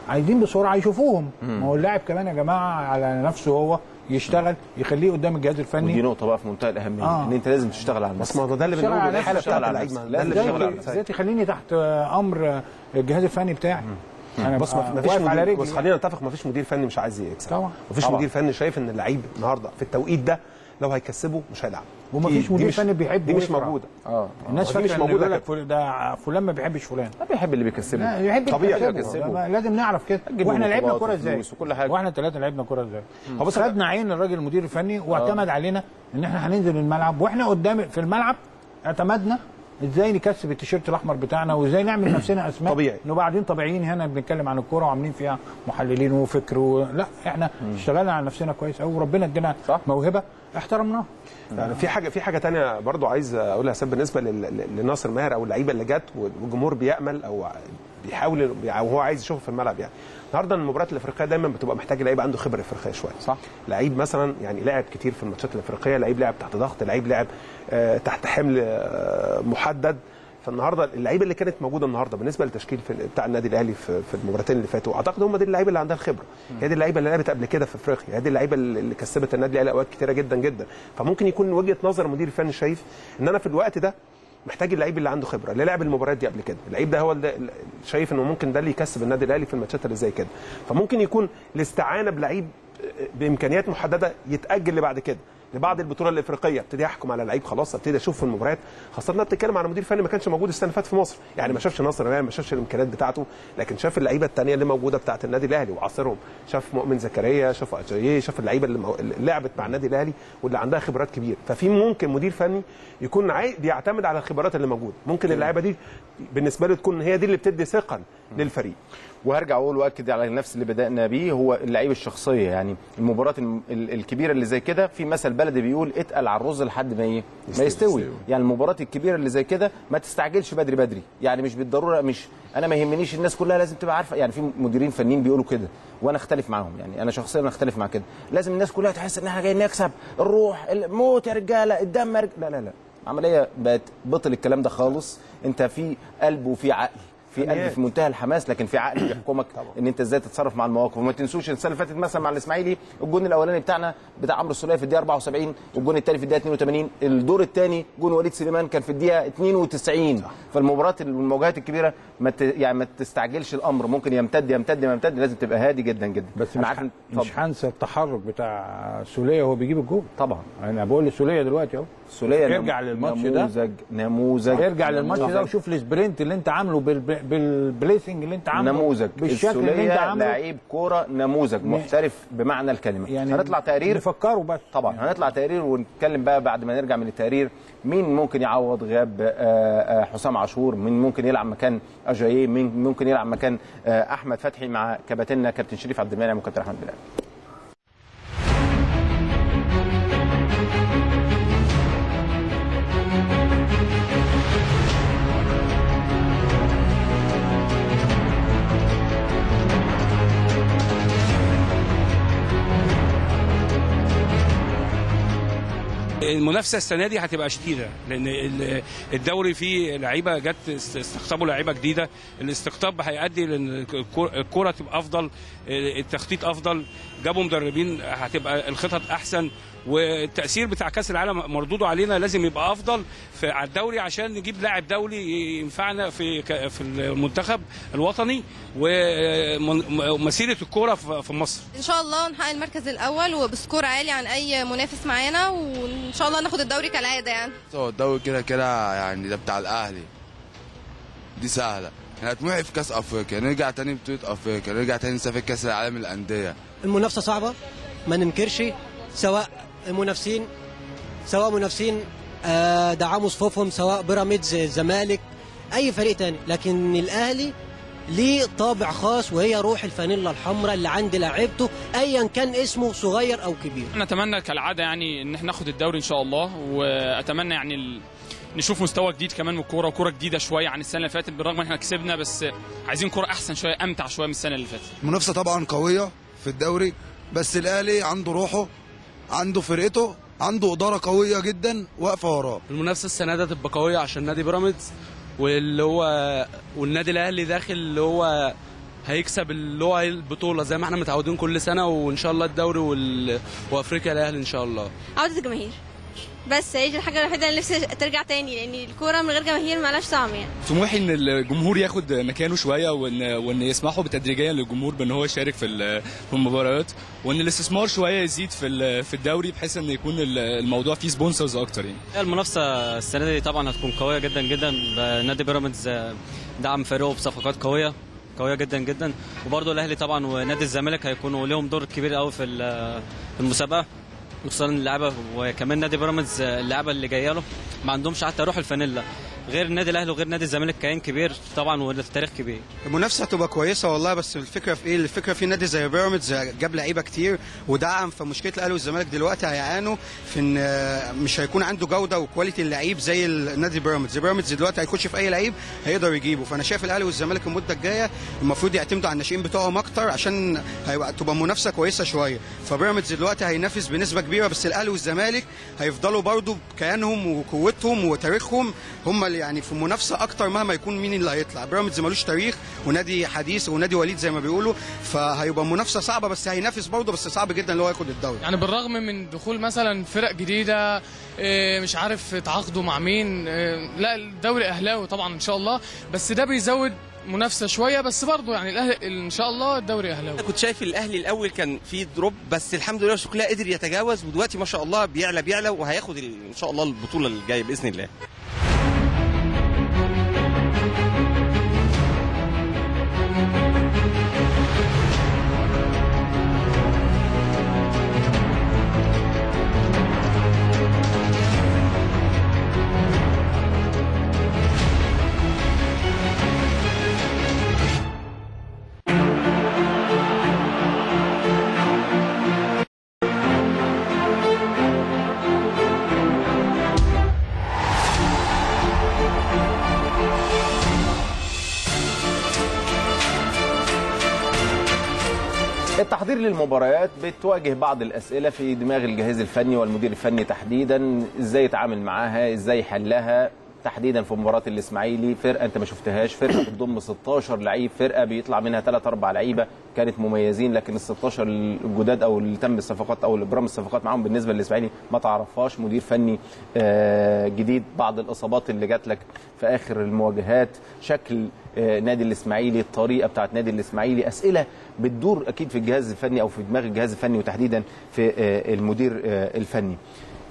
عايزين بسرعة يشوفوهم. ما هو اللاعب كمان يا جماعة على نفسه هو يشتغل يخليه قدام الجهاز ودي الفني نقطة بقى في منتهى الأهمية آه. إن أنت لازم تشتغل على بس نفسك ما هو ده اللي بنقوله على الحاله نفسك، بتاعت اشتغل على نفسك. ده اللي لازم بيشتغل على إزاي نفسك. إزاي تخليني تحت أمر الجهاز الفني بتاعي أنا بص ما فيش مدير رجلي بص خلينا نتفق ما فيش مدير فني مش عايز يكسب طبعا. ما فيش. مدير فني شايف إن اللعيب النهارده في التوقيت ده لو هيكسبه مش هيلعب وما فيش دي مدير مش- فني بيحب دي مش. موجودة آه الناس دي مش فاكره إن موجودة يقول لك. فل- ده فلان ما بيحبش فلان ما بيحب اللي بيكسبه لا يحب طبيعي يكسبه. يكسبه. ما- لازم نعرف كده وإحنا لعبنا كورة إزاي وكل حاجة. وإحنا ثلاثة لعبنا كورة إزاي هو خدنا عين الراجل المدير الفني واعتمد علينا إن إحنا هننزل الملعب وإحنا قدام في الملعب اعتمدنا إزاي نكسب التيشيرت الأحمر بتاعنا وإزاي نعمل نفسنا أسماء طبيعي. إنه بعدين طبيعيين هنا بنتكلم عن الكورة وعاملين فيها محللين وفكر و... لا إحنا اشتغلنا على نفسنا كويس قوي وربنا ادينا. موهبة احترمناه يعني في حاجة في حاجة تانية برضو عايز أقولها سب بالنسبة لناصر ماهر أو اللعيبة اللي جت والجمهور بيأمل أو بيحاول أو هو عايز يشوفه في الملعب يعني. النهارده المباريات الإفريقية دايما بتبقى محتاجة لعيب عنده خبرة إفريقية شوية. صح. لعيب مثلا يعني لعب كتير في الماتشات الإفريقية لعيب لعب تحت ضغط لعيب لعب آه، تحت حمل آه، محدد. فالنهارده اللعيبه اللي كانت موجوده النهارده بالنسبة للتشكيل في بتاع النادي الاهلي في, في المباراتين اللي فاتوا أعتقد هم دي اللعيبه اللي عندها الخبره. هي دي اللعيبه اللي لعبت قبل كده في إفريقيا. هي دي اللعيبه اللي كسبت النادي الأهلي أوقات كتيرة جدا جدا. فممكن يكون وجهة نظر المدير الفني شايف إن أنا في الوقت ده محتاج اللعيب اللي عنده خبرة اللي لعب المباريات دي قبل كده. اللعيب ده هو اللي شايف إنه ممكن ده اللي يكسب النادي الأهلي في الماتشات اللي زي كده. فممكن يكون الاستعانة بلعيب بإمكانيات محددة يتأجل لبعد كده. لبعض البطولة الإفريقية. ابتدي أحكم على لعيب خلاص ابتدي أشوف في المباريات. خاصة انها بتتكلم على مدير فني ما كانش موجود السنة اللي فاتت في مصر. يعني ما شافش نصر الريان ما شافش الإمكانيات بتاعته لكن شاف اللعيبة الثانية اللي موجودة بتاعة النادي الأهلي وعاصرهم. شاف مؤمن زكريا شاف اجاييه شاف اللعيبة اللي, مو... اللي لعبت مع النادي الأهلي واللي عندها خبرات كبيره ففي ممكن مدير فني يكون عاي... بيعتمد على الخبرات اللي موجودة. ممكن اللعيبة دي بالنسبة له تكون هي دي اللي بتدي ثقل للفريق. وهرجع أقول واكد على نفس اللي بدأنا بيه هو اللعيبه الشخصية. يعني المباراة الم- ال- الكبيرة اللي زي كده في مثل بلدي بيقول اتقل على الرز لحد ما إيه ما يستوي. يعني المباراة الكبيرة اللي زي كده ما تستعجلش بدري بدري. يعني مش بالضرورة مش أنا ما يهمنيش الناس كلها لازم تبقى عارفة. يعني في مديرين فنيين بيقولوا كده وأنا أختلف معاهم. يعني أنا شخصيا أختلف مع كده. لازم الناس كلها تحس ان إحنا جايين نكسب الروح الموت يا رجالة الدم. لا لا لا. عملية بقت بطل الكلام ده خالص. أنت في قلب وفي عقل. في قلب. في منتهى الحماس لكن في عقل بيحكمك إن أنت إزاي تتصرف مع المواقف. وما تنسوش السنة اللي فاتت مثلا مع الإسماعيلي الجون الأولاني بتاعنا بتاع عمرو السولية في الدقيقة 74 والجون الثاني في الدقيقة 82 الدور الثاني جون وليد سليمان كان في الدقيقة 92 فالمباراة المواجهات الكبيرة ما ت... يعني ما تستعجلش الأمر. ممكن يمتد يمتد يمتد. لازم تبقى هادي جدا جدا. بس مش, ح... مش. هنسى التحرك بتاع سولية وهو بيجيب الجول طبعا. أنا بقول لسولية دلوقتي أهو. سولية ارجع للماتش ده. نموذج نموذج. ارجع للماتش ده. وشوف ال sprint اللي انت عامله بال... بال placing اللي انت عامله نموذج. بالشكل اللي انت عامله. لعيب كورة نموذج محترف بمعنى الكلمة. يعني هنطلع تقرير؟ نفكروا بس. طبعا هنطلع تقرير ونتكلم بقى بعد ما نرجع من التقرير. مين ممكن يعوض غياب آه، آه، حسام عاشور؟ مين ممكن يلعب مكان أجاييه؟ مين ممكن يلعب مكان آه، أحمد فتحي مع كباتننا كابتن شريف عبد المنعم وكابتن احمد بلال؟ المنافسة السنة دي هتبقى شديدة لأن ال- الدوري فيه لعيبة جت است- استقطبوا لعيبة جديدة. الاستقطاب هيؤدي لأن الكو- الكوره تبقى أفضل التخطيط أفضل. جابوا مدربين هتبقى الخطط أحسن. والتأثير بتاع كأس العالم مردوده علينا لازم يبقى أفضل في على الدوري عشان نجيب لاعب دولي ينفعنا في ك- في المنتخب الوطني ومسيرة الكورة في في مصر. إن شاء الله نحقق المركز الأول وبسكور عالي عن أي منافس معانا وإن شاء الله ناخد الدوري كالعادة يعني. هو الدوري كده كده يعني ده بتاع الأهلي. دي سهلة. إحنا طموحي في كأس أفريقيا. نرجع تاني بطولة أفريقيا. نرجع تاني نسافر كأس العالم للأندية. المنافسة صعبة. ما ننكرش. سواء المنافسين سواء منافسين آه، دعموا صفوفهم سواء بيراميدز الزمالك أي فريق تاني. لكن الأهلي ليه طابع خاص وهي روح الفانيلا الحمراء اللي عند لاعيبته ايا كان اسمه صغير أو كبير. نتمنى كالعادة يعني إن إحنا ناخد الدوري إن شاء الله وأتمنى يعني ال... نشوف مستوى جديد كمان من الكورة وكورة جديدة شوية عن السنة اللي فاتت بالرغم إن إحنا كسبنا بس عايزين كورة أحسن شوية أمتع شوية من السنة اللي فاتت. المنافسه طبعا قوية في الدوري بس الأهلي عنده روحه عنده فرقته عنده إدارة قوية جدا واقفة وراه. المنافسة السنة دي هتبقى قوية عشان نادي بيراميدز واللي هو والنادي الأهلي داخل اللي هو هيكسب اللي هو البطولة زي ما إحنا متعودين كل سنة وإن شاء الله الدوري وال... وأفريقيا الأهلي إن شاء الله. عودة الجماهير. بس هي دي الحاجة الوحيدة اللي نفسي ترجع تاني لأن الكورة من غير جماهير مالهاش طعم يعني. طموحي إن الجمهور ياخد مكانه شوية وان وإن يسمحوا تدريجيا للجمهور بإن هو يشارك في ال- في المباريات وإن الاستثمار شوية يزيد في في الدوري بحيث إن يكون ال- الموضوع فيه سبونسرز أكتر يعني. المنافسة السنة دي طبعا هتكون قوية جدا جدا. نادي بيراميدز دعم فريقه بصفقات قوية قوية جدا جدا. وبرضه الأهلي طبعا ونادي الزمالك هيكونوا لهم دور كبير قوي في المسابقة. خصوصا اللعبة وكمان نادي بيراميدز اللعبة اللي جاية له. ما عندهمش حتى روح الفانيلا. غير النادي الأهلي وغير نادي الزمالك كيان كبير طبعا والتاريخ كبير. المنافسة هتبقى كويسة والله بس الفكرة في إيه؟ الفكرة في نادي زي بيراميدز جاب لعيبة كتير ودعم فمشكلة الأهلي والزمالك دلوقتي هيعانوا في إن آه، مش هيكون عنده جودة وكواليتي اللعيب زي النادي بيراميدز. بيراميدز دلوقتي هيخش في أي لعيب هيقدر يجيبه. فأنا شايف الأهلي والزمالك المدة الجاية المفروض يعتمدوا على الناشئين بتوعهم أكتر عشان هيبقى تبقى منافسة كويسة شوية. فبيراميدز دلوقتي هينافس بنسبة كبيرة بس الأهلي والزمالك هيفضلوا برضو بكيانهم وقوتهم وتاريخهم. هم اللي يعني في منافسة أكتر مهما يكون مين اللي هيطلع. بيراميدز ملوش تاريخ ونادي حديث ونادي وليد زي ما بيقولوا. فهيبقى منافسة صعبة بس هينافس برضه بس صعب جدا اللي هو ياخد الدوري. يعني بالرغم من دخول مثلا فرق جديدة إيه، مش عارف تعاقدوا مع مين إيه، لا الدوري أهلاوي طبعا إن شاء الله بس ده بيزود منافسة شوية بس برضه يعني الاهلي إن شاء الله الدوري أهلاوي. كنت شايف الأهلي الأول كان في دروب بس الحمد لله شكلها قدر يتجاوز ودلوقتي ما شاء الله بيعلى بيعلى وهياخد إن شاء الله البطولة الجاية بإذن الله. التحضير للمباريات بتواجه بعض الأسئلة في دماغ الجهاز الفني والمدير الفني تحديدا إزاي يتعامل معاها إزاي يحلها؟ تحديدا في مباراة الإسماعيلي فرقة أنت ما شفتهاش فرقة بتضم 16 لعيب فرقة بيطلع منها 3 4 لعيبة كانت مميزين لكن ال 16 الجداد أو اللي تم الصفقات أو الابرام الصفقات معاهم بالنسبة للإسماعيلي ما تعرفهاش. مدير فني آه، جديد بعض الإصابات اللي جات لك في آخر المواجهات شكل آه، نادي الإسماعيلي الطريقة بتاعت نادي الإسماعيلي. أسئلة بتدور أكيد في الجهاز الفني أو في دماغ الجهاز الفني وتحديدا في آه، المدير الفني.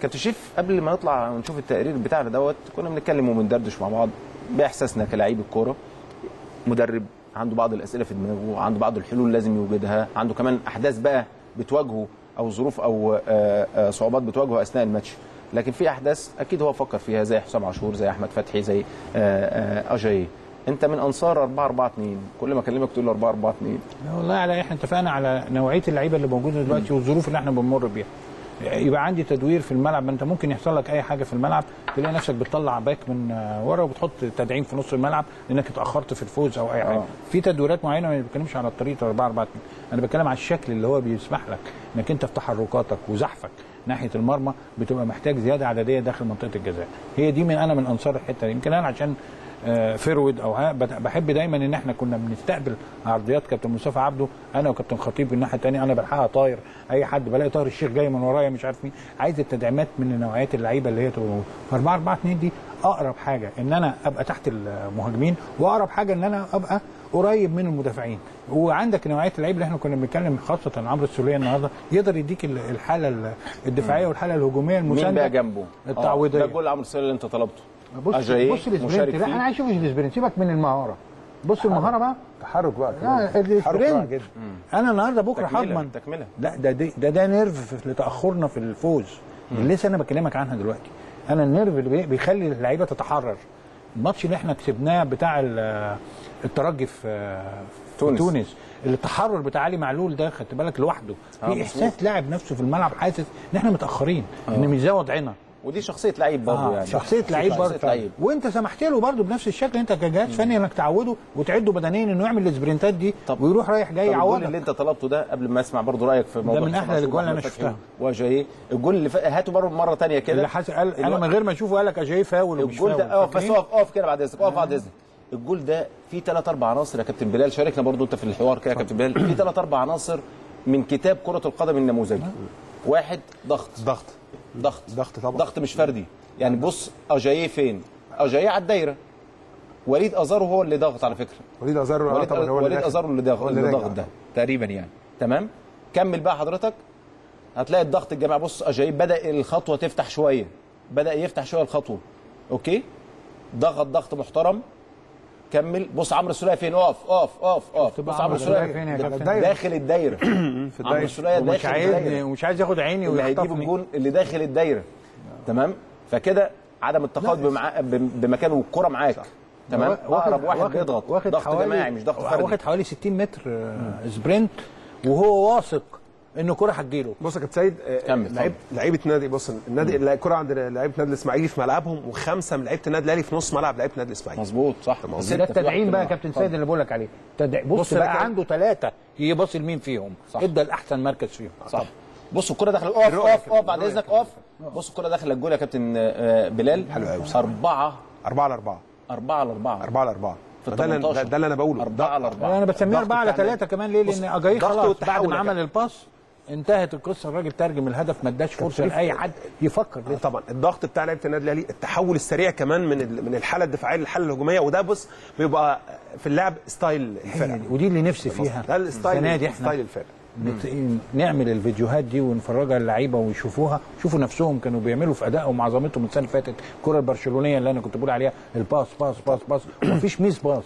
كابتن شريف قبل ما نطلع ونشوف التقرير بتاعنا دوت كنا بنتكلم وبندردش مع بعض بإحساسنا كلاعبي الكورة. مدرب عنده بعض الأسئلة في دماغه عنده بعض الحلول لازم يوجدها عنده كمان أحداث بقى بتواجهه أو ظروف أو آه، آه، صعوبات بتواجهه أثناء الماتش. لكن في أحداث أكيد هو فكر فيها زي حسام عاشور زي أحمد فتحي زي آه، أجاي. أنت من أنصار 4 4 2 كل ما أكلمك تقول لي 4 4 2 لا والله على إحنا اتفقنا على نوعية اللعيبة اللي موجودة دلوقتي والظروف اللي إحنا بنمر بيها. يبقى عندي تدوير في الملعب ما انت ممكن يحصل لك أي حاجة في الملعب تلاقي نفسك بتطلع باك من ورا وبتحط تدعيم في نص الملعب لأنك اتأخرت في الفوز أو أي حاجة. آه. في تدويرات معينة ما بتكلمش على الطريقة 4 4 2 أنا بتكلم على الشكل اللي هو بيسمح لك إنك أنت في تحركاتك وزحفك ناحية المرمى بتبقى محتاج زيادة عددية داخل منطقة الجزاء. هي دي من أنا من أنصار الحتة دي. يمكن أنا عشان آه، فرود أو بحب دايما إن إحنا كنا بنستقبل عرضيات كابتن مصطفى عبده أنا وكابتن خطيب الناحيه الثانية أنا بلحقها طاير. أي حد بلاقي طاهر الشيخ جاي من ورايا مش عارف مين. عايز التدعيمات من نوعيات اللعيبة اللي هي ف 4 4 2 دي. أقرب حاجة إن أنا أبقى تحت المهاجمين وأقرب حاجة إن أنا أبقى قريب من المدافعين. وعندك نوعية اللعيب اللي إحنا كنا بنتكلم خاصة عمرو السولية النهارده يقدر يديك ال- الحالة الدفاعية والحالة الهجومية مين المسانده بقى جنبه؟ التعويضية. ده جول عمرو السولية اللي أنت طلبته. بص أجاييه بص ال sprint لا. أنا عايز أشوف ال sprint سيبك من المهارة. بص المهارة بقى. تحرك بقى لا كده. ال sprint أنا النهارده بكرة هضمن. تكملة. لا ده ده ده, ده nerve لتأخرنا في الفوز. اللي لسه أنا بكلمك عنها دلوقتي. أنا ال nerve اللي بي- بيخلي اللعيبة تتحرر. الماتش اللي إحنا كسبناه بتاع ال- الترجي في تونس. تونس. التحرر بتاع علي معلول ده خدت بالك لوحده. آه، في مظبوط. احساس لاعب نفسه في الملعب حاسس إن إحنا متأخرين إن مش ده وضعنا. ودي شخصية لعيب برضه آه يعني. شخصية لعيب برضه. وانت سمحت له برضه بنفس الشكل انت كجهاز فني انك تعوده وتعده بدنيا انه يعمل السبرنتات دي طب- ويروح رايح جاي يعوضك. اللي انت طلبته ده قبل ما اسمع برضه رأيك في موضوع من حسام أحلى عاشور الأجوال اللي فتحي شفتها. وجاي الجول اللي. هاته برضه مرة ثانية كده. اللي حاسس قال أنا من غير ما اشوفه قال لك اجاي فاول ومش الجول ده اقف بس؟ اقف اقف كده بعد إذنك اقف بعد إذنك. الجول ده فيه ثلاث أربع عناصر يا كابتن بلال. شاركنا برضو أنت في الحوار كده يا كابتن بلال. فيه ثلاث أربع عناصر من كتاب كرة القدم النموذجي. واحد ضغط. ضغط. ضغط. ضغط طبعا. ضغط مش فردي. يعني بص اجاييه فين؟ اجاييه على الدايرة. وليد أزارو هو اللي ضغط على فكرة. وليد أزارو آه وليد, طبعا هو اللي وليد. أزارو اللي ضغط اللي. ضغط ده تقريبا يعني. تمام؟ كمل بقى حضرتك. هتلاقي الضغط الجماعي بص اجاييه بدأ الخطوة تفتح شوية. بدأ يفتح شوية الخطوة. okay؟ ضغط ضغط محترم. كمل. بص عمرو السولية فين؟ اقف اقف اقف اقف بص عمرو السولية فين يا كابتن؟ داخل الدايرة. في عمرو السولية ومش داخل الدايرة. ومش عايز ياخد عيني اللي هيجيب الجون اللي داخل الدايرة. تمام؟ فكده عدم التقاعد بمع... بمكان والكرة معاك. تمام؟ أقرب واحد بيضغط. ضغط جماعي مش ضغط فردي. واخد حوالي 60 متر آه، sprint وهو واثق. ان الكره هتجيله بص يا كابتن سيد آه، كمل، لعيب لعيبة نادي بص النادي الكره عند لعيبة نادي الإسماعيلي في ملعبهم وخمسة من لعيبة النادي الأهلي في نص ملعب لعيبة النادي الإسماعيلي. مظبوط صح. بس ده التدعيم بقى يا كابتن سيد اللي بقول لك عليه. بص, بص بقى بقى عنده ثلاثة يباصي لمين فيهم؟ صح. ادى الاحسن مركز فيهم. صح. بص الكرة داخلة. اقف اقف اقف بعد إذنك اقف بص الكرة داخلة الجول يا كابتن آه، بلال. حلو قوي أربعة. أربعة على أربعة. أربعة على أربعة. أربعة على في ده اللي- 18. ده اللي أنا بقوله. أربعة على أربعة. أنا بسميها الضغط 4 على بتاع 3 كمان ليه؟ لأن أجاي خلاص بعد ما عمل كابتن. انتهت القصة الراجل ترجم الهدف ما اداش فرصة لأي حد يفكر. ليه طبعا. الضغط بتاع لعيبة النادي الأهلي التحول السريع كمان من من الحالة الدفاعية للحالة الهجومية وده بص بيبقى في اللعب style الفرقة. ودي اللي نفسي فيها. ده ال style دي إحنا style الفرقة. نعمل الفيديوهات دي ونفرجها للعيبه ويشوفوها شوفوا نفسهم كانوا بيعملوا في أدائهم وعظمتهم السنة اللي فاتت الكره البرشلونية اللي أنا كنت بقول عليها ال pass pass pass pass ومفيش miss pass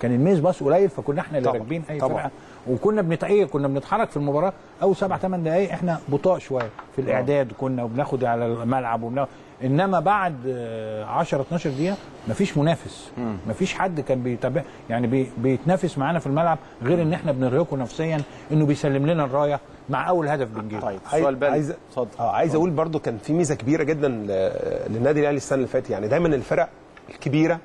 كان ال miss pass قليل فكنا إحنا اللي راكبين أي طبعاً. فرقة. وكنا بنتأيه كنا بنتحرك في المباراة أول سبع ثمان دقائق إحنا بطاء شوية في الإعداد كنا وبناخد على الملعب وبناخد. إنما بعد آه، 10 12 دقيقة مفيش منافس. مفيش حد كان بيتابع يعني بي بيتنافس معانا في الملعب غير إن إحنا بنرهقه نفسيا إنه بيسلم لنا الراية مع أول هدف بنجيبه. طيب السؤال بقى عايز آه عايز أقول برضو كان في ميزة كبيرة جدا ل- للنادي الأهلي السنة اللي فاتت يعني دايما الفرق الكبيرة آه،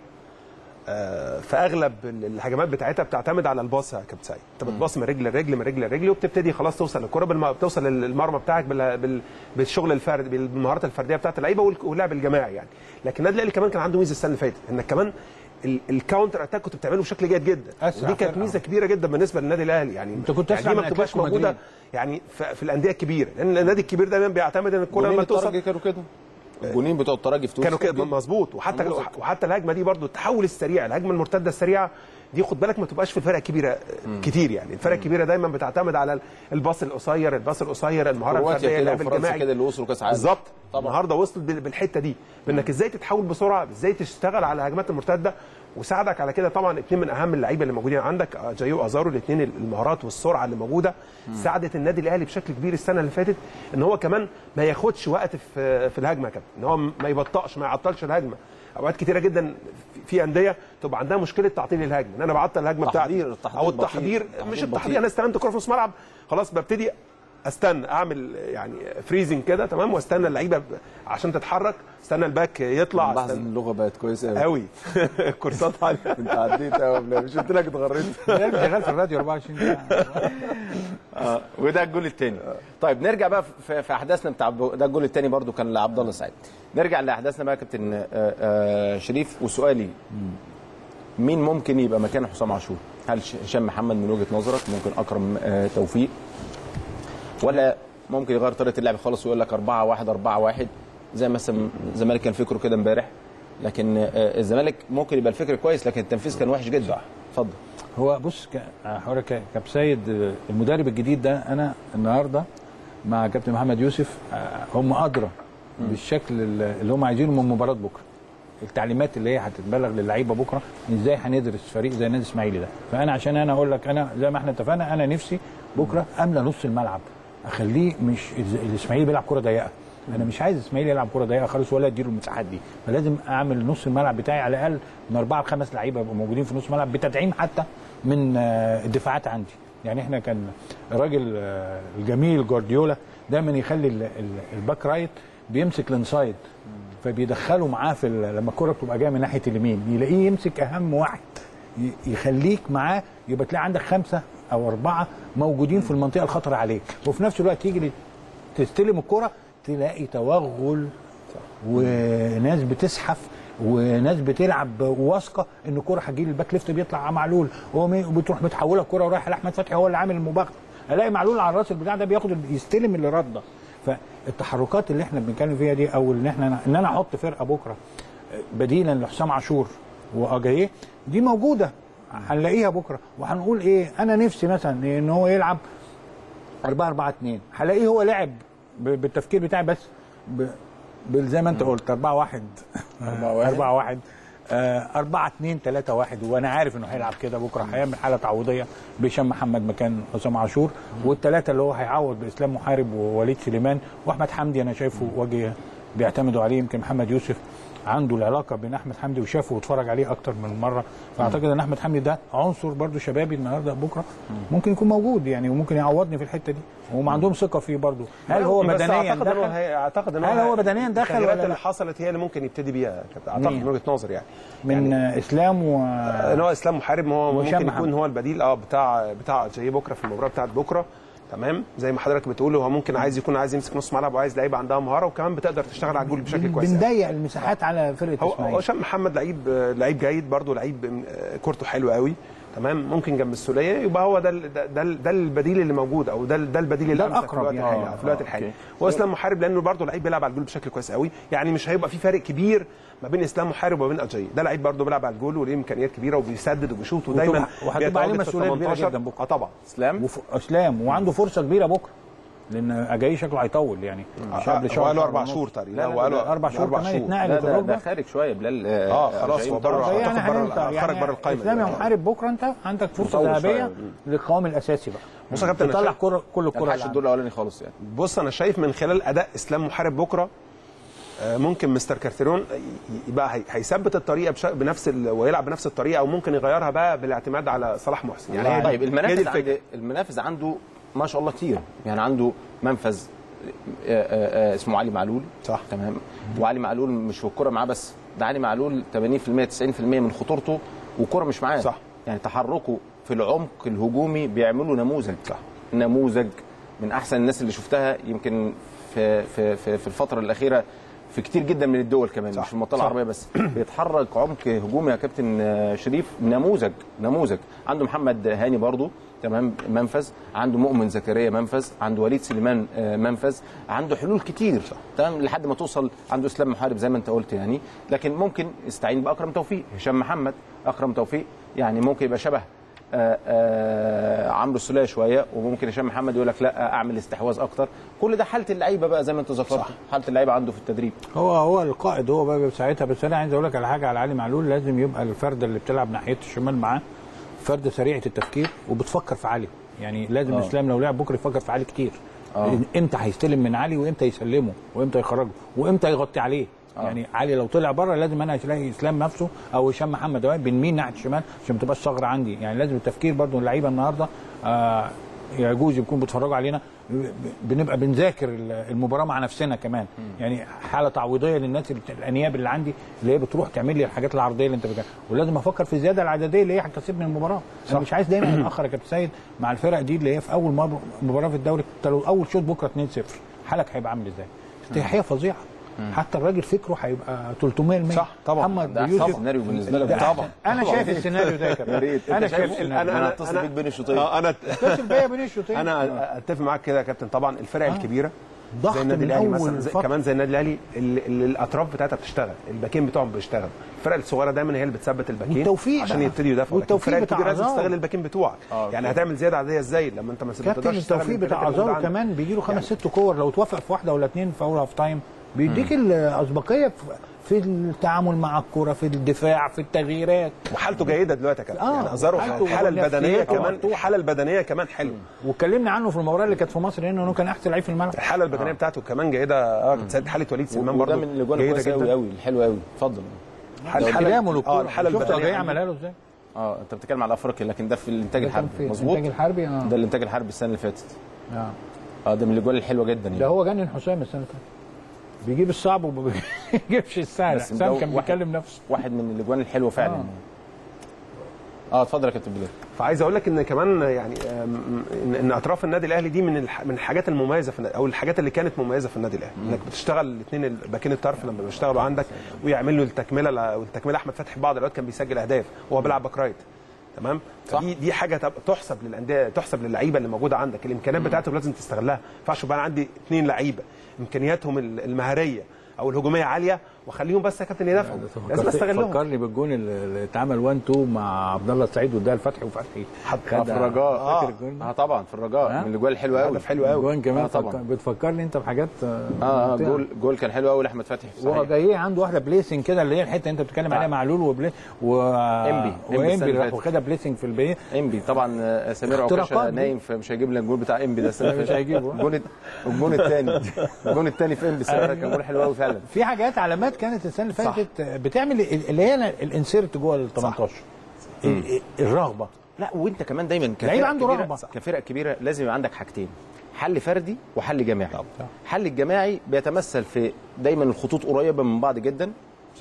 في أغلب ال- الهجمات بتاعتها بتعتمد على ال pass يا كابتن سعيد. أنت بتباص من رجل لرجل من رجل لرجل وبتبتدي خلاص توصل للكرة بالم... بتوصل للمرمى بتاعك بال... بال... بالشغل الفردي بالمهارات الفردية بتاعت اللعيبة وال- واللعب الجماعي يعني. لكن النادي الأهلي كمان كان عنده ميزة السنة اللي فاتت إنك كمان ال- ال counter attack كنت بتعمله بشكل جيد جدا. ودي كانت. ميزة كبيرة جدا بالنسبة للنادي الأهلي يعني. أنت كنت يعني ما بتبقاش موجودة. يعني في, الأندية الكبيرة لأن النادي الكبير دايما بيعتمد إن الكرة لما توصل كانوا كده؟ الجونين بتوع الترجي في تونس كانوا كده مظبوط. وحتى. وحتى الهجمة دي برضو التحول السريع الهجمة المرتدة السريعة دي خد بالك ما تبقاش في الفرق الكبيره كتير يعني. الفرق الكبيرة دايما بتعتمد على الباص القصير الباص القصير المهارة الفردية اللعب الجماعي. كده اللي وصلوا كأس عالم. بالظبط. النهارده وصلت بال- بالحتة دي. بإنك إزاي تتحول بسرعة إزاي تشتغل على الهجمات المرتدة وساعدك على كده. طبعا اثنين من أهم اللعيبة اللي موجودين عندك آه، جايو أزارو الاثنين المهارات والسرعة اللي موجودة. ساعدت النادي الأهلي بشكل كبير السنة اللي فاتت إن هو كمان ما ياخدش وقت في في الهجمة كده. إن هو ما يبطئش ما يعطلش الهجمة. أوقات كتيرة جدا في- أندية تبقى عندها مشكلة تعطيل الهجمة. إن أنا بعطل الهجمة بتاعتي أو. التحضير مش تحضير التحضير. أنا استلمت الكره في نص ملعب خلاص ببتدي استنى اعمل يعني freezing كده تمام؟ واستنى اللعيبة عشان تتحرك استنى ال back يطلع ان استنى. اللغة بقت كويسة قوي كورسات عالية. انت عديت قوي مش قلت لك اتغريت. شغال في الراديو 24 ساعة. آه وده الجول الثاني طيب نرجع بقى في, في أحداثنا بتاع ده الجول الثاني برضو كان لعبد الله سعيد. نرجع لأحداثنا بقى يا كابتن آه، آه، شريف. وسؤالي مين ممكن يبقى مكان حسام عاشور؟ هل ش- هشام محمد من وجهة نظرك؟ ممكن أكرم آه، توفيق. ولا ممكن يغير طريقة اللعب خالص ويقول لك 4 1 4 1 زي مثلا الزمالك كان فكره كده امبارح. لكن آه، الزمالك ممكن يبقى الفكر كويس لكن التنفيذ كان وحش جدا. اتفضل. هو بص ك- هقول لك كابتن سيد آه، المدرب الجديد ده أنا النهارده مع كابتن محمد يوسف آه، هم أدرى بالشكل اللي هم عايزينه من مباراة بكرة. التعليمات اللي هي هتتبلغ للعيبة بكرة إزاي هندرس فريق زي النادي الاسماعيلي ده؟ فأنا عشان أنا أقول لك أنا زي ما إحنا اتفقنا أنا نفسي بكرة أملى نص الملعب. أخليه مش الاسماعيلي بيلعب كرة ضيقة. أنا مش عايز الاسماعيلي يلعب كرة ضيقة خالص ولا اديله المساحات دي. فلازم أعمل نص الملعب بتاعي على الأقل من أربعة لخمس لعيبة يبقوا موجودين في نص الملعب بتدعيم حتى من آه، الدفاعات عندي. يعني إحنا كان الراجل آه، الجميل جوارديولا دايما يخلي ال- ال- ال back right بيمسك ال inside. فبيدخله معاه في لما الكرة بتبقى جاية من ناحية اليمين يلاقيه يمسك أهم واحد يخليك معاه يبقى تلاقي عندك خمسة أو اربعه موجودين في المنطقة الخطره عليك. وفي نفس الوقت تيجي تستلم الكرة تلاقي توغل وناس بتزحف وناس بتلعب واثقة إن الكرة هتجي ال back left بيطلع معلول. وبتروح متحوله الكرة ورايحه لأحمد فتحي هو اللي عامل المباغته ألاقي معلول على الراس البتاع ده بياخد يستلم اللي رده. فالتحركات اللي إحنا بنتكلم فيها دي أو إن إحنا إن أنا أحط فرقة بكرة بديلا لحسام عاشور وأجاييه دي موجودة. هنلاقيها بكرة. وهنقول إيه؟ أنا نفسي مثلا إن هو يلعب 4 4 2 هلاقيه هو لعب بالتفكير بتاعي بس زي ما أنت قلت 4 1 4 1 4 2 3 1 وأنا عارف إنه هيلعب كده بكرة. هيعمل حالة تعويضية بهشام محمد مكان حسام عاشور. والثلاثه اللي هو هيعوض بإسلام محارب ووليد سليمان. وأحمد حمدي أنا شايفه وجه بيعتمدوا عليه يمكن محمد يوسف عنده العلاقة بين أحمد حمدي وشافه واتفرج عليه أكتر من مرة فأعتقد إن أحمد حمدي ده عنصر برضو شبابي النهارده بكرة ممكن يكون موجود يعني وممكن يعوضني في الحتة دي وهم عندهم ثقة فيه برضو هل هو أعتقد انه دخل أعتقد انه هل هو بدنيا دخل ولا اللي؟ حصلت هي اللي ممكن يبتدي بيها. أعتقد؟ من وجهة نظري يعني من إسلام و إن هو إسلام محارب ما هو ممكن. يكون هو البديل آه بتاع بتاع جاي بكرة في المباراة بتاعت بكرة تمام؟ زي ما حضرتك بتقول هو ممكن عايز يكون عايز يمسك نص ملعب وعايز لعيبه عندها مهارة وكمان بتقدر تشتغل على الجول بشكل كويس يعني. بنضيق المساحات على فرقة هو هشام محمد لعيب لعيب جيد برضه لعيب آه، كورته حلوة قوي. تمام؟ ممكن جنب السولية يبقى هو ده ده ده, ال- ده البديل اللي موجود أو ده ده البديل الأقرب الوقت يعني. الحالي آه، في الوقت آه، الحالي. okay. هو إسلام محارب لأنه برضه لعيب بيلعب على الجول بشكل كويس قوي. يعني مش هيبقى في فرق كبير ما بين إسلام محارب وما بين اجاي ده لعيب برضه بيلعب على الجول وليه إمكانيات كبيرة وبيسدد وبيشوط ودايما وهتبقى عليه مسؤولية كبيرة 18. جدا بكرة. آه طبعا. إسلام؟ وف... إسلام وعنده فرصة كبيرة بكرة. لأن أجاي شكله هيطول يعني مش قبل شهر هو قالوا أربع. شهور تقريبا لا، لا، هو قالوا ده أربع شهور كمان يتنقل لا ده, خارج شوية بلال آه خلاص جاي هو بره. يعني خرج يعني بره القايمة اسلام يا. محارب بكرة أنت عندك فرصة ذهبية. للقوام الأساسي بقى بص يا كابتن تطلع كره كل ما الكرة اللي الدور الاولاني خالص يعني بص أنا شايف من خلال أداء إسلام محارب بكرة آه، ممكن مستر كارتيرون يبقى هي- هيثبت الطريقة بش... بنفس ال... ويلعب بنفس الطريقة أو ممكن يغيرها بقى بالاعتماد على صلاح محسن يعني طيب الفكرة. عند المنافذ عنده ما شاء الله كتير. يعني عنده منفذ آه، آه، آه، اسمه علي معلول. صح. تمام. وعلي معلول مش في الكورة معاه بس ده علي معلول 80% 90% من خطورته والكوره مش معاه. صح. يعني تحركه في العمق الهجومي بيعملوا نموذج. صح. نموذج من أحسن الناس اللي شفتها يمكن في في في, في الفترة الأخيرة في كتير جدا من الدول كمان صح. مش في المنطقة. العربية بس. بيتحرك عمق هجومي يا كابتن شريف. نموذج نموذج. عنده محمد هاني برضو. تمام منفذ. عنده مؤمن زكريا منفذ. عنده وليد سليمان آه، منفذ. عنده حلول كتير تمام لحد ما توصل عنده إسلام محارب زي ما أنت قلت يعني. لكن ممكن يستعين بأكرم توفيق هشام محمد أكرم توفيق. يعني ممكن يبقى شبه آه، آه، عمرو السولية شوية وممكن هشام محمد يقول لك لا أعمل استحواذ أكتر. كل ده حالة اللعيبة بقى زي ما أنت ذكرت. حالة اللعيبة عنده في التدريب. هو هو القائد هو بقى ساعتها. بس أنا عايز أقول لك على حاجة على علي معلول. لازم يبقى الفرده اللي بتلعب ناحية الشمال معاه. فرده سريعه التفكير وبتفكر في علي يعني لازم آه. اسلام لو لعب بكرة يفكر في علي كتير آه. إمتى هيستلم من علي وإمتى يسلمه وإمتى يخرجه وإمتى يغطي عليه آه. يعني علي لو طلع بره لازم أنا ألاقي اسلام نفسه أو هشام محمد بين مين ناحية الشمال عشان ما تبقاش ثغرة عندي يعني لازم التفكير برضو اللعيبة النهارده آه يجوز يكون بيتفرجوا علينا بنبقى بنذاكر المباراة مع نفسنا كمان. يعني حالة تعويضية للناس الأنياب اللي عندي اللي هي بتروح تعمل لي الحاجات العرضية اللي انت بتعملها ولازم أفكر في الزيادة العددية اللي هي هتكسبني المباراة. أنا مش عايز دايما اتاخر يا كابتن سيد مع الفرق دي اللي هي في أول مب- مباراة في الدوري. انت لو أول شوط بكرة 2-0 حالك هيبقى عامل إزاي؟ استريحيه فظيعة. حتى الراجل فكره هيبقى 300% صح طبعا. محمد ده يوسف أحسن سيناريو بالنسبة لك. طبعا. أنا طبعاً. شايف السيناريو ده يا كابتن. أنا شايف أنا أنا- أتصل بيك بين الشوطين. آه أنا اتصل بيا بين الشوطين. أنا أتفق معاك كده يا كابتن. طبعا الفرق الكبيرة ضغط زي النادي الأهلي مثلا زي. كمان زي النادي الأهلي الأطراف بتاعتها بتشتغل الباكين بتوعهم بيشتغل. الفرق الصغيرة دايما هي اللي بتثبت الباكين والتوفيق عشان. يبتدوا يدافعوا. والتوفيق الفرق الكبيرة لازم. تستغل الباكين بتوعك. آه، يعني هتعمل زيادة عادية إزاي لما أنت ما تقدرش التوفيق بتاع عندك. كمان بيجي له خمس ست كور. لو توفق في واحدة ولا اثنين في أول half time بيديك الأسبقية في- التعامل مع الكرة في الدفاع في التغييرات. وحالته جيدة دلوقتي يا كابتن. آه، يعني حالته الحاله البدنية كمان. الحاله البدنية كمان حلوة واتكلمنا عنه في المباراة اللي كانت في مصر هنا انه كان أحسن لعيب في الملعب. الحالة البدنية بتاعته كمان جيدة. آه سيد حالة وليد سلمان وده برضه من الأجوان جيدة جدا. قوي الحلوه قوي اتفضل. آه للكوره الحالة شفت البدنية جاي عنده. عملها له إزاي؟ آه أنت بتتكلم على أفريقيا لكن ده في الإنتاج الحربي. مظبوط. الإنتاج الحربي آه. ده الإنتاج الحربي السنة اللي فاتت. آه. آه ده من الأجوان الحلوة جدا يعني. ده هو جنن حسام السنة اللي فاتت. بيجيب الصعب وما بيجيبش السهل. بس حسام كان واحد- بيكلم نفسه. واحد من الأجوان الحلوة فعلا. آه. آه اتفضل يا كابتن بلال فعايز أقول لك إن كمان يعني ان إن أطراف النادي الأهلي دي من الح- من الحاجات المميزة في أو الحاجات اللي كانت مميزة في النادي الأهلي. إنك بتشتغل الاثنين باكين الطرف لما بيشتغلوا عندك ويعملوا التكملة والتكملة أحمد فتحي في بعض الأوقات كان بيسجل أهداف وهو بيلعب back right. تمام؟ فدي دي حاجة تب- تحسب للأندية تحسب للعيبة اللي موجودة عندك. الإمكانيات بتاعتهم لازم تستغلها. ما ينفعش يبقى عندي اثنين لعيبة. إمكانياتهم ال- المهارية أو الهجومية عالية واخليهم بس يا كابتن يدافعوا لازم أستغلهم فكرني بالجون اللي اتعمل 1 2 مع عبد الله السعيد وده الفتحي وفتحي آه، في الرجاء فاكر الجون؟ آه طبعا في الرجاء ها؟ من الاجوان الحلوه قوي حلو قوي جون كمان آه، طبعاً. فكر- بتفكرني أنت بحاجات آه آه ممتعة. جول جول كان حلو قوي لأحمد فتحي هو صحيح جاي عنده واحدة placing كده اللي هي الحتة اللي أنت بتتكلم عليها معلول وبلي و وانبي اللي راح. واخدها بليسنج في البيت إنبي طبعا آه، سمير عكاشه. نايم فمش هيجيب لك الجول بتاع إنبي ده مش. هيجيبه. الجون الجون الثاني الجون الثاني في فاتت كان جول حلو قوي فعلا في حاجات علامات كانت السنة اللي. فاتت بتعمل اللي هي الإنسيرت جوه ال 18 ال- الرغبة. لا وانت كمان دايما كفرق عنده كبيرة- رغبة. كفرق كبيرة لازم يبقى عندك حاجتين حل فردي وحل جماعي. حل الجماعي بيتمثل في دايما الخطوط قريبة من بعض جدا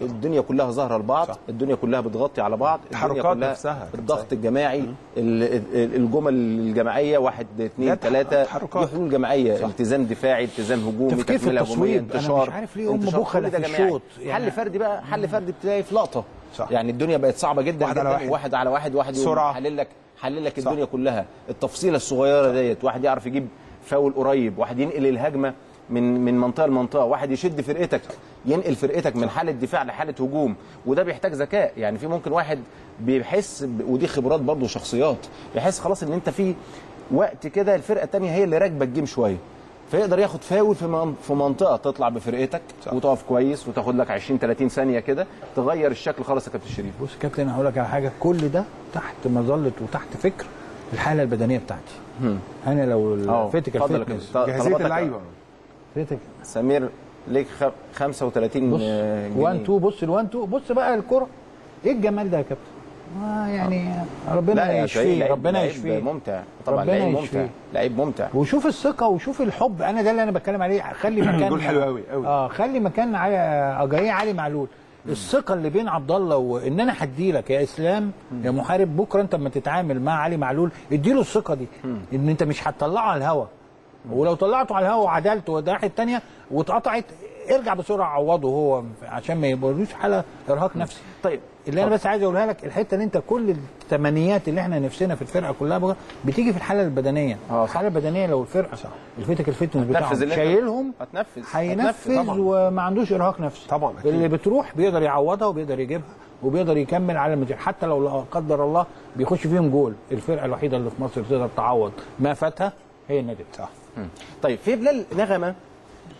الدنيا كلها ظاهرة لبعض الدنيا كلها بتغطي على بعض الدنيا كلها نفسها. الضغط الجماعي ال- ال- الجمل الجماعية واحد اثنين لا، ثلاثة. دي حلول جماعية التزام دفاعي التزام هجومي تفكير في التصويب. أنا انتشار مش عارف ليه هم كل ده في. الشوط. يعني- حل فردي بقى حل فردي بتلاقي في لقطة يعني الدنيا بقت صعبة جدا واحد على واحد. واحد على واحد واحد يقوم سرعة. حلل لك حلل لك صح. الدنيا كلها التفصيلة الصغيرة ديت واحد يعرف يجيب فاول قريب واحد ينقل الهجمة من من منطقة لمنطقة. واحد يشد فرقتك ينقل فرقتك من حالة دفاع لحالة هجوم وده بيحتاج ذكاء. يعني في ممكن واحد بيحس ودي خبرات برضه وشخصيات يحس خلاص إن أنت في وقت كده الفرقة الثانية هي اللي راكبة ال game شوية. فيقدر ياخد فاول في في منطقة تطلع بفرقتك وتقف كويس وتاخد لك 20 30 ثانية كده تغير الشكل. خالص يا كابتن شريف. بص يا كابتن هقول لك على حاجة. كل ده تحت مظلة وتحت فكر الحالة البدنية بتاعتي. أنا لو أه، ال physical fitness. جاهزيه اللعيبة. فيتيك سمير ليك خ- 35 بص آه، جنيه. 1 2 بص ال 1 2 بص بقى الكرة. إيه الجمال ده يا كابتن؟ آه يعني ربنا يا شيخ، يشفيه لعيب- ربنا يشفيه. ممتع. طبعا ربنا لعيب ممتع. لعيب ممتع. وشوف الثقة وشوف الحب. أنا ده اللي أنا بتكلم عليه. خلي مكان جول حلو قوي قوي. آه خلي مكان علي اجايه علي معلول. الثقة اللي بين عبد الله وإن أنا هدي لك يا إسلام يا محارب بكرة أنت لما تتعامل مع علي معلول اديله الثقة دي. إن أنت مش هتطلعه على الهوا. ولو طلعته على الهوا وعدلته والناحيه الثانية واتقطعت ارجع بسرعة عوضه هو عشان ما يبقالوش حاله إرهاق نفسي. طيب اللي أنا بس عايز أقولها لك الحتة اللي أنت كل التمنيات اللي إحنا نفسنا في الفرقة كلها بقى بتيجي في الحالة البدنية. آه، الحالة البدنية لو الفرقة الفيتك الفتنس هتنفذ بتاعهم شايلهم هتنفذ. هينفذ. وما عندوش إرهاق نفسي. طبعا أكيد. اللي بتروح بيقدر يعوضها وبيقدر يجيبها وبيقدر يكمل على المدير حتى لو لا قدر الله بيخش فيهم جول. الفرقة الوحيدة اللي في مصر تقدر تعوض. ما فاتها هي النادي صح مم. طيب في بلال نغمة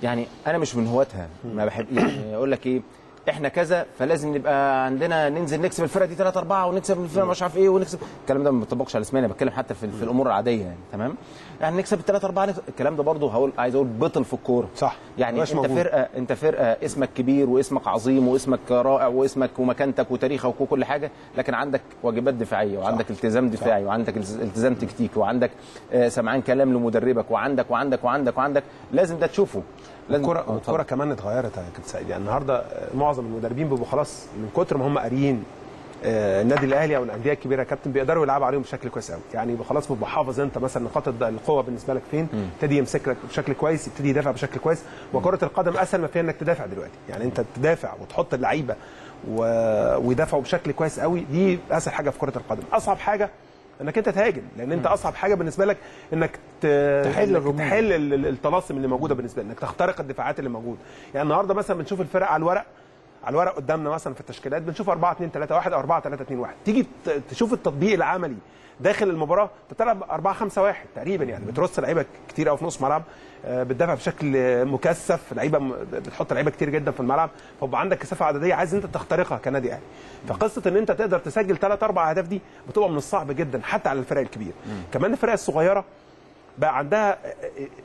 يعني أنا مش من هواتها ما بحب يعني أقول لك إيه إحنا كذا فلازم نبقى عندنا ننزل نكسب الفرقة دي 3 4 ونكسب الفرقة مش عارف إيه ونكسب. الكلام ده ما بيطبقش على اسمنا بتكلم حتى في, في الأمور العادية يعني تمام؟ يعني نكسب الثلاث أربعة نكسب. الكلام ده برضه هقول عايز أقول بطل في الكورة. صح. يعني أنت موجود. فرقة أنت فرقة اسمك كبير واسمك عظيم واسمك رائع واسمك ومكانتك وتاريخك وكل حاجة لكن عندك واجبات دفاعية وعندك التزام دفاعي وعندك التز- التزام تكتيكي وعندك آه، سمعان كلام لمدربك وعندك وعندك وعندك وعندك. لازم ده تشوفه. لازم الكرة آه، كمان اتغيرت يا كابتن سعيد. يعني النهارده معظم المدربين بيبقوا خلاص من كتر ما هم قاريين آه، النادي الأهلي أو الأندية الكبيرة يا كابتن بيقدروا يلعبوا عليهم بشكل كويس قوي. يعني يبقى خلاص بيبقى حافظ أنت مثلا نقاط القوة بالنسبة لك فين يبتدي يمسك لك بشكل كويس يبتدي يدافع بشكل كويس. وكرة القدم أسهل ما فيها إنك تدافع دلوقتي. يعني أنت تدافع وتحط اللعيبة و... ويدافعوا بشكل كويس قوي. دي أسهل حاجة في كرة القدم. أصعب حاجة انك انت تهاجم لأن انت اصعب حاجة بالنسبة لك انك. تحل إنك. تحل ال- ال- الطلاسم اللي موجودة بالنسبة لك انك تخترق الدفاعات اللي موجودة يعني النهارده مثلا بنشوف الفرق على الورق على الورق قدامنا مثلا في التشكيلات بنشوف 4 2 3 1 أو 4 3 2 1 تيجي تشوف التطبيق العملي داخل المباراه انت بتلعب 4 5 1 تقريبا يعني. بترص لعيبة كتير قوي في نص ملعب آه، بتدافع بشكل مكثف لعيبة بتحط لعيبة كتير جدا في الملعب فبقى عندك كثافة عددية عايز أنت تخترقها كنادي أهلي. فقصة إن أنت تقدر تسجل ثلاث أربع أهداف دي بتبقى من الصعب جدا حتى على الفرق الكبيره كمان الفرق الصغيرة بقى عندها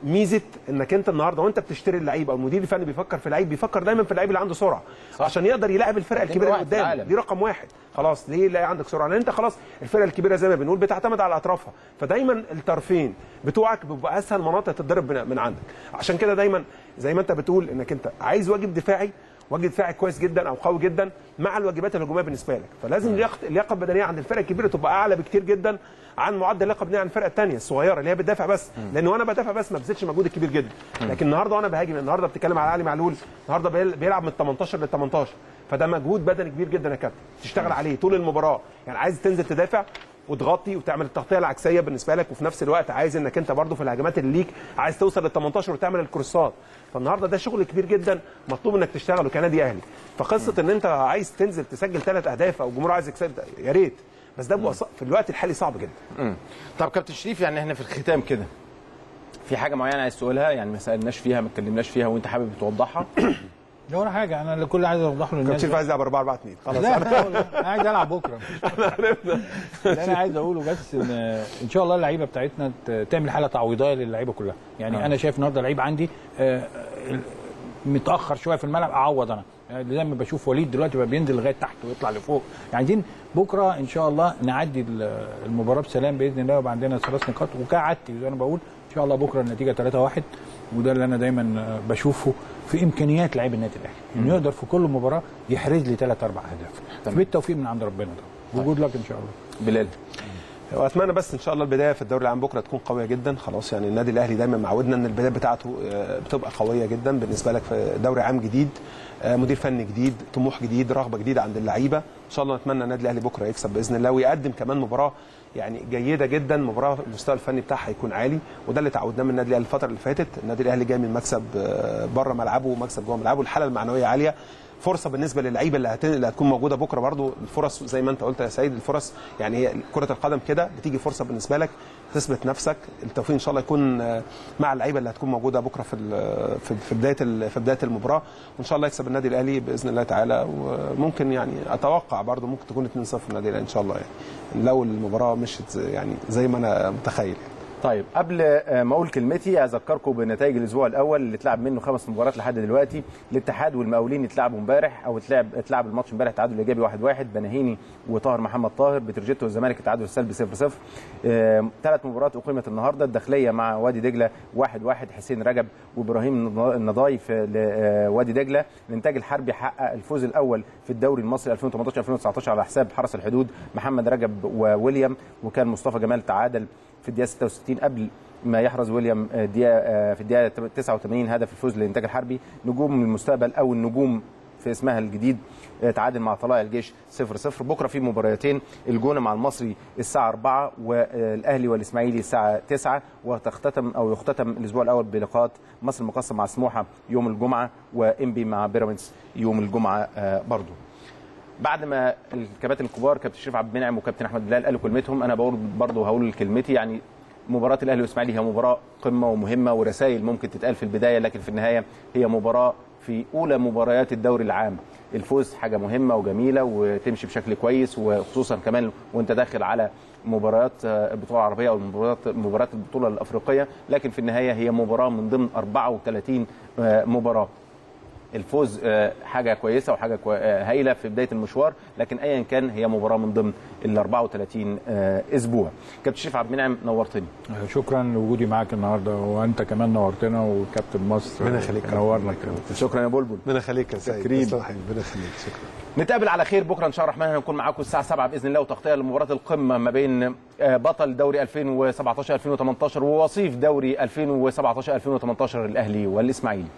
ميزة إنك أنت النهارده وأنت بتشتري اللعيب أو المدير الفني بيفكر في لعيب بيفكر دايما في اللعيب اللي عنده سرعة صح. عشان يقدر يلاعب الفرقة الكبيرة اللي قدام. دي رقم واحد. خلاص ليه لا عندك سرعة. لأن أنت خلاص الفرقة الكبيرة زي ما بنقول بتعتمد على أطرافها. فدايما الطرفين بتوعك بيبقى أسهل مناطق تتضرب من عندك. عشان كده دايما زي ما أنت بتقول إنك أنت عايز واجب دفاعي واجب دفاعي كويس جدا أو قوي جدا مع الواجبات الهجومية بالنسبة لك. فلازم اللياقه اللياقة البدنية عند الفرقه الكبيرة تبقى أعلى بكتير جدا عن معدل اللياقة البدنية عند الفرقه الثانية الصغيرة اللي هي بتدافع بس. لأن وأنا بدافع بس ما بذلش مجهود كبير جدا. لكن النهارده وأنا بهاجم النهارده بتتكلم على علي معلول النهارده بيل- بيلعب من 18 ل 18 فده مجهود بدني كبير جدا يا كابتن. تشتغل عليه طول المباراة. يعني عايز تنزل تدافع وتغطي وتعمل التغطية العكسية بالنسبة لك وفي نفس الوقت عايز إنك أنت برضو في الهجمات اللي ليك عايز توصل لل 18 وتعمل الكروسات. فالنهاردة ده شغل كبير جدا مطلوب إنك تشتغله كنادي أهلي. فقصة إن أنت عايز تنزل تسجل ثلاث أهداف أو الجمهور عايز يكسب يا ريت. بس ده بيبقى في الوقت الحالي صعب جدا. مم. طب كابتن شريف يعني إحنا في الختام كده في حاجة معينة عايز تقولها؟ يعني ما سألناش فيها ما اتكلمناش فيها وأنت حابب توضحها؟ ده ولا حاجة أنا اللي كل عايز أوضحه للناس كابتن عايز يلعب 4 4 2 خلاص. لا لا أنا عايز ألعب بكرة. اللي أنا عايز أقوله بس إن إن شاء الله اللعيبة بتاعتنا تعمل حالة تعويضية للعيبة كلها. يعني آه. أنا شايف النهارده لعيب عندي آه، متأخر شوية في الملعب أعوض أنا. يعني زي ما بشوف وليد دلوقتي بقى بينزل لغاية تحت ويطلع لفوق. يعني عايزين بكرة إن شاء الله نعدي ال- المباراة بسلام بإذن الله ويبقى عندنا ثلاث نقاط. وكعادتي زي ما بقول إن شاء الله بكرة النتيجة 3-1 وده اللي أنا دايما بشوفه في إمكانيات لعيب النادي الأهلي. إنه يقدر في كل مباراة يحرز لي ثلاث أربع أهداف. بالتوفيق من عند ربنا. ده وجود لك إن شاء الله. بلال. وأتمنى بس إن شاء الله البداية في الدوري العام بكرة تكون قوية جدا. خلاص يعني النادي الأهلي دايما معودنا إن البداية بتاعته آه، بتبقى قوية جدا بالنسبة لك في دوري عام جديد. آه، مدير فني جديد طموح جديد رغبة جديدة عند اللعيبة. إن شاء الله نتمنى النادي الأهلي بكرة يكسب بإذن الله ويقدم كمان مباراة يعني جيدة جدا. مباراة المستوى الفني بتاعها يكون عالي وده اللي تعودناه من النادي الأهلي الفترة اللي فاتت. النادي الأهلي جاي من مكسب آه، بره ملعبه ومكسب جوه ملعبه. الحالة المعنوية عالية. فرصة بالنسبة للعيبة اللي, هت... اللي هتكون موجودة بكرة برضو. الفرص زي ما انت قلت يا سيد الفرص يعني هي كرة القدم كده بتيجي فرصة بالنسبة لك تثبت نفسك. التوفيق إن شاء الله يكون آه، مع اللعيبه اللي هتكون موجودة بكرة في ال- في بداية في بداية المباراة. وإن شاء الله يكسب النادي الأهلي بإذن الله تعالى. وممكن يعني أتوقع برضو ممكن تكون 2-0 النادي الأهلي إن شاء الله يعني. لو المباراة مشت يعني زي ما أنا متخيل. طيب قبل آه، ما أقول كلمتي أذكركم بنتائج الأسبوع الأول اللي اتلعب منه خمس مباريات لحد دلوقتي. الاتحاد والمقاولين اتلعبوا امبارح أو اتلعب اتلعب الماتش امبارح تعادل إيجابي 1-1 بناهيني وطاهر محمد طاهر بترجيت والزمالك التعادل السلبي 0-0 ثلاث مباريات أقيمت النهارده الداخلية مع وادي دجلة 1-1 حسين رجب وإبراهيم النضا- النضاي في وادي دجلة. الإنتاج الحربي حقق الفوز الأول في الدوري المصري 2018 2019 على حساب حرس الحدود محمد رجب وويليام وكان مصطفى جمال تعادل في الدقيقة 66 قبل ما يحرز ويليام آه، آه، في الدقيقة 89 هدف الفوز للانتاج الحربي. نجوم المستقبل أو النجوم في اسمها الجديد آه، تعادل مع طلائع الجيش 0 0 بكرة في مباراتين الجونة مع المصري الساعة 4 والأهلي والإسماعيلي الساعة 9 وتختتم أو يختتم الأسبوع الأول بلقاءات مصر المقاصه مع سموحة يوم الجمعة وإنبي مع بيراميدز يوم الجمعة برضو. بعد ما الكباتن الكبار كابتن شريف عبد المنعم وكابتن أحمد بلال قالوا كلمتهم أنا برضه هقول كلمتي يعني مباراة الأهلي والاسماعيلي هي مباراة قمة ومهمة ورسائل ممكن تتقال في البداية لكن في النهاية هي مباراة في أولى مباريات الدوري العام. الفوز حاجة مهمة وجميلة وتمشي بشكل كويس وخصوصا كمان وأنت داخل على مباريات آه، البطولة العربية أو مباريات مباريات البطولة الأفريقية لكن في النهاية هي مباراة من ضمن 34 آه، مباراة. الفوز آه، حاجة كويسة وحاجة. آه، هايلة في بداية المشوار لكن ايا كان هي مباراة من ضمن ال 34 آه، أسبوع. كابتن شريف عبد المنعم نورتني. شكرا لوجودي معاك النهارده. وانت كمان نورتنا وكابتن مصر. ربنا يخليك. نورنا شكرا يا بلبل. ربنا يخليك يا سيد. ربنا يخليك. شكرا. نتقابل على خير بكرة إن شاء الله. الرحمن هنكون معاكم الساعة 7 بإذن الله وتغطية لمباراة القمة ما بين بطل دوري 2017 2018 ووصيف دوري 2017 2018 الأهلي والإسماعيلي.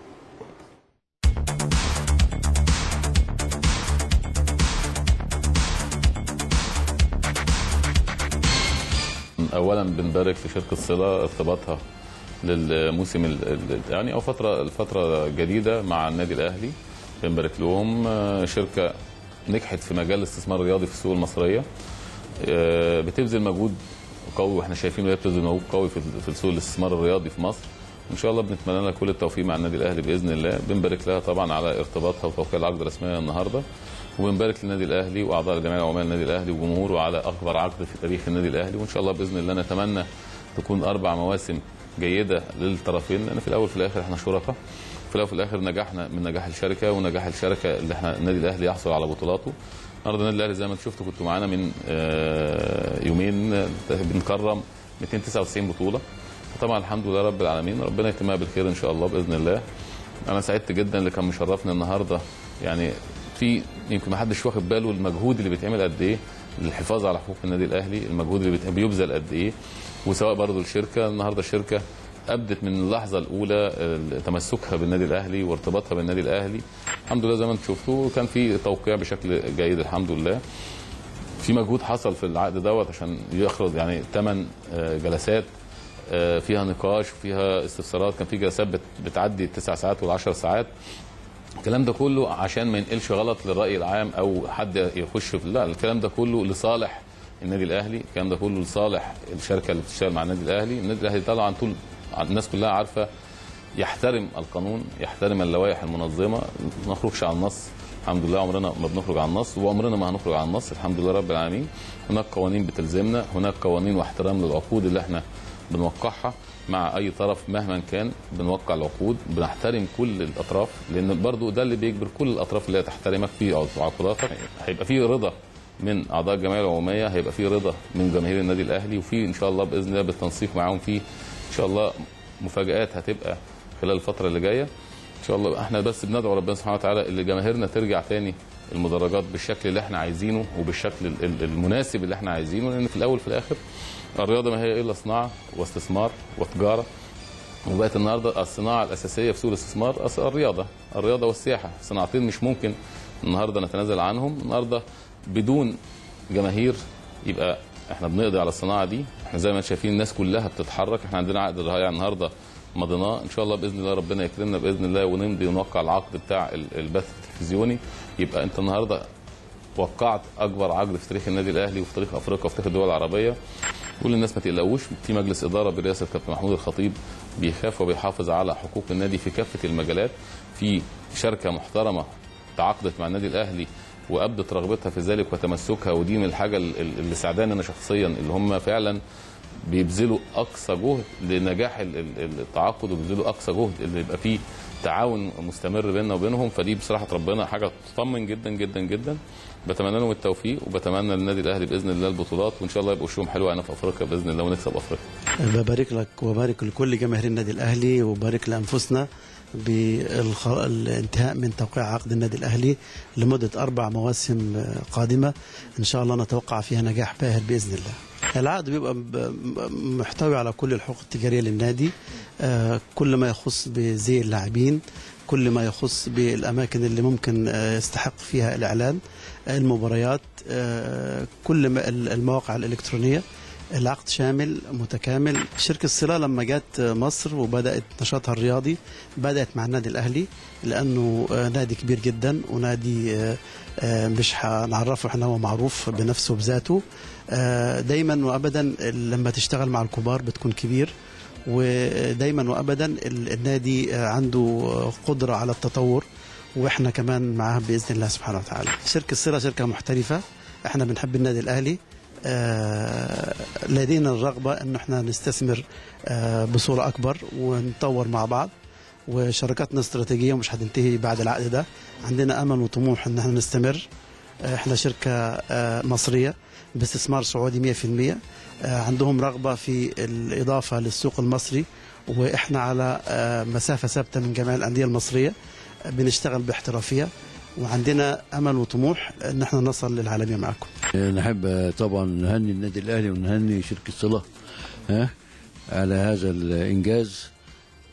اولا بنبارك لشركه صله ارتباطها للموسم يعني أو فتره الفترة جديده مع النادي الأهلي. بنبارك لهم. آه، شركة نجحت في مجال الاستثمار الرياضي في السوق المصرية. آه، بتبذل مجهود قوي وإحنا شايفين وهي بتبذل مجهود قوي في في سوق الاستثمار الرياضي في مصر. إن شاء الله بنتمنى لها كل التوفيق مع النادي الأهلي بإذن الله. بنبارك لها طبعا على ارتباطها وتوقيع العقد الرسميه النهارده. وبنبارك للنادي الأهلي وأعضاء الجمعيه العموميه للنادي الأهلي وجمهوره على أكبر عقد في تاريخ النادي الأهلي. وإن شاء الله بإذن الله نتمنى تكون أربع مواسم جيدة للطرفين لأن في الأول وفي الآخر إحنا شركاء. في الأول وفي الآخر نجاحنا من نجاح الشركة ونجاح الشركة اللي إحنا النادي الأهلي يحصل على بطولاته. النهارده النادي الأهلي زي ما أنتم شفتوا كنتوا معانا من آه، يومين بنكرم 299 بطولة. طبعا الحمد لله رب العالمين. ربنا يتمها بالخير إن شاء الله بإذن الله. أنا سعدت جدا اللي كان مشرفنا النهارده. يعني في يمكن ما حدش واخد باله المجهود اللي بيتعمل قد إيه للحفاظ على حقوق النادي الأهلي المجهود اللي بيبذل قد إيه. وسواء برضو الشركة النهارده الشركة أبدت من اللحظة الأولى آه، تمسكها بالنادي الأهلي وارتباطها بالنادي الأهلي. الحمد لله زي ما أنتم شفتوا كان في توقيع بشكل جيد الحمد لله. في مجهود حصل في العقد دوت عشان يخرج يعني ثمان جلسات آه، فيها نقاش وفيها استفسارات. كان في جلسات بت- بتعدي التسع ساعات والعشر ساعات. الكلام ده كله عشان ما ينقلش غلط للرأي العام أو حد يخش في لا الكلام ده كله لصالح النادي الأهلي الكلام ده كله لصالح الشركة اللي بتشتغل مع النادي الأهلي. النادي الأهلي طبعا طول الناس كلها عارفة يحترم القانون يحترم اللوائح المنظمة. ما نخرجش عن النص. الحمد لله عمرنا ما بنخرج عن النص وعمرنا ما هنخرج عن النص. الحمد لله رب العالمين. هناك قوانين بتلزمنا هناك قوانين واحترام للعقود اللي إحنا بنوقعها. مع أي طرف مهما كان بنوقع العقود بنحترم كل الأطراف لأن برضو ده اللي بيجبر كل الأطراف اللي تحترمك في تعاقداتك هيبقى في رضا من أعضاء الجمعية العمومية هيبقى في رضا من جماهير النادي الأهلي وفي إن شاء الله بإذن الله بالتنسيق معاهم في إن شاء الله مفاجآت هتبقى خلال الفترة اللي جاية. إن شاء الله إحنا بس بندعو ربنا سبحانه وتعالى اللي جماهيرنا ترجع تاني المدرجات بالشكل اللي إحنا عايزينه وبالشكل ال- ال- المناسب اللي إحنا عايزينه لأن في الأول في الآخر الرياضة ما هي إلا صناعة واستثمار وتجارة. وبقت النهارده الصناعة الأساسية في سوق الاستثمار الرياضة الرياضة والسياحة. صناعتين مش ممكن النهارده نتنازل عنهم. النهارده بدون جماهير يبقى إحنا بنقضي على الصناعة دي. إحنا زي ما شايفين الناس كلها بتتحرك. إحنا عندنا عقد رهاية النهارده مضيناه. إن شاء الله بإذن الله ربنا يكرمنا بإذن الله ونمضي ونوقع العقد بتاع ال- البث التلفزيوني. يبقى أنت النهارده وقعت أكبر عقد في تاريخ النادي الأهلي وفي تاريخ أفريقيا وفي تاريخ الدول العربية. كل الناس ما تقلقوش في مجلس إدارة برئاسة كابتن محمود الخطيب بيخاف وبيحافظ على حقوق النادي في كافة المجالات في شركة محترمة تعاقدت مع النادي الأهلي وابدت رغبتها في ذلك وتمسكها ودي من الحاجة ال- ال- اللي سعداني أنا شخصيا اللي هم فعلا بيبذلوا أقصى جهد لنجاح ال- ال- التعاقد وبيبذلوا أقصى جهد اللي يبقى فيه تعاون مستمر بيننا وبينهم فدي بصراحة ربنا حاجة تطمن جدا جدا جدا. بتمنى لهم التوفيق وبتمنى للنادي الأهلي بإذن الله البطولات وإن شاء الله يبقوا وشهم حلوة هنا في أفريقيا بإذن الله ونكسب أفريقيا. ببارك لك وبارك لكل جماهير النادي الأهلي وبارك لأنفسنا بالانتهاء من توقيع عقد النادي الأهلي لمدة أربع مواسم قادمة. إن شاء الله نتوقع فيها نجاح باهر بإذن الله. العقد بيبقى محتوي على كل الحقوق التجارية للنادي آه، كل ما يخص بزي اللاعبين كل ما يخص بالأماكن اللي ممكن آه، يستحق فيها الاعلان المباريات آه، كل المواقع الإلكترونية العقد شامل متكامل. شركة الصلة لما جت مصر وبدأت نشاطها الرياضي بدأت مع النادي الأهلي لأنه آه، نادي كبير جدا ونادي آه، مش هنعرفه إحنا هو معروف بنفسه بذاته دايما وأبدا لما تشتغل مع الكبار بتكون كبير. ودايما وأبدا ال- النادي عنده قدرة على التطور. وإحنا كمان معاه بإذن الله سبحانه وتعالى. شركة الصله شركة محترفة. إحنا بنحب النادي الأهلي. آه، لدينا الرغبة إن إحنا نستثمر آه، بصورة أكبر ونطور مع بعض. وشراكاتنا استراتيجية ومش هتنتهي بعد العقد ده. عندنا أمل وطموح إن إحنا نستمر. آه، إحنا شركة آه، مصرية باستثمار سعودي 100% آه، عندهم رغبة في الإضافة للسوق المصري. وإحنا على مسافة ثابتة من جميع الأندية المصرية. بنشتغل باحترافية وعندنا أمل وطموح إن إحنا نصل للعالمية معكم. نحب طبعا نهني النادي الأهلي ونهني شركة صله ها؟ على هذا الإنجاز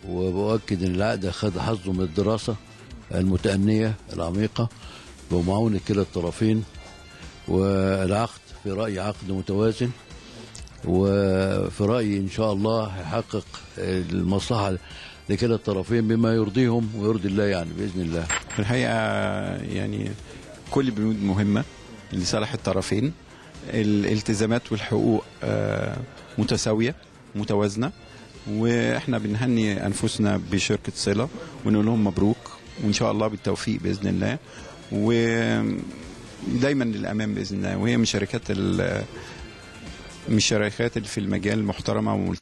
وبؤكد إن العقد أخذ حظه من الدراسة المتأنية العميقة بمعاونة كلا الطرفين والعقد في رأيي عقد متوازن وفي رأيي إن شاء الله هيحقق المصلحة لكلا الطرفين بما يرضيهم ويرضي الله يعني بإذن الله. الحقيقة يعني كل البنود مهمة لصالح الطرفين. الالتزامات والحقوق آه، متساوية متوازنة. وإحنا بنهني أنفسنا بشركة صلة ونقول لهم مبروك وإن شاء الله بالتوفيق بإذن الله. ودايما للأمام بإذن الله. وهي من شركات من الشركات اللي في المجال المحترمه ومل-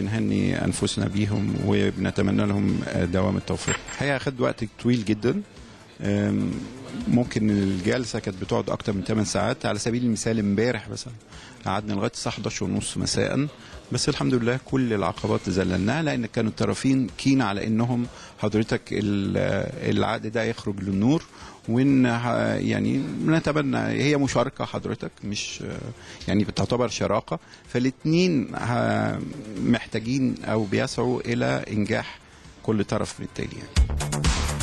بنهني أنفسنا بيهم وبنتمنى لهم دوام التوفيق. الحقيقة خد وقت طويل جدا. ممكن الجلسة كانت بتقعد أكتر من 8 ساعات. على سبيل المثال امبارح مثلا قعدنا لغاية الساعة 11 ونص مساء. بس الحمد لله كل العقبات تذللناها لأن كانوا الطرفين كين على إنهم حضرتك ال- العقد ده يخرج للنور وإن يعني نتمنى هي مشاركة حضرتك مش يعني بتعتبر شراكة فالاثنين محتاجين أو بيسعوا إلى إنجاح كل طرف من التاني يعني.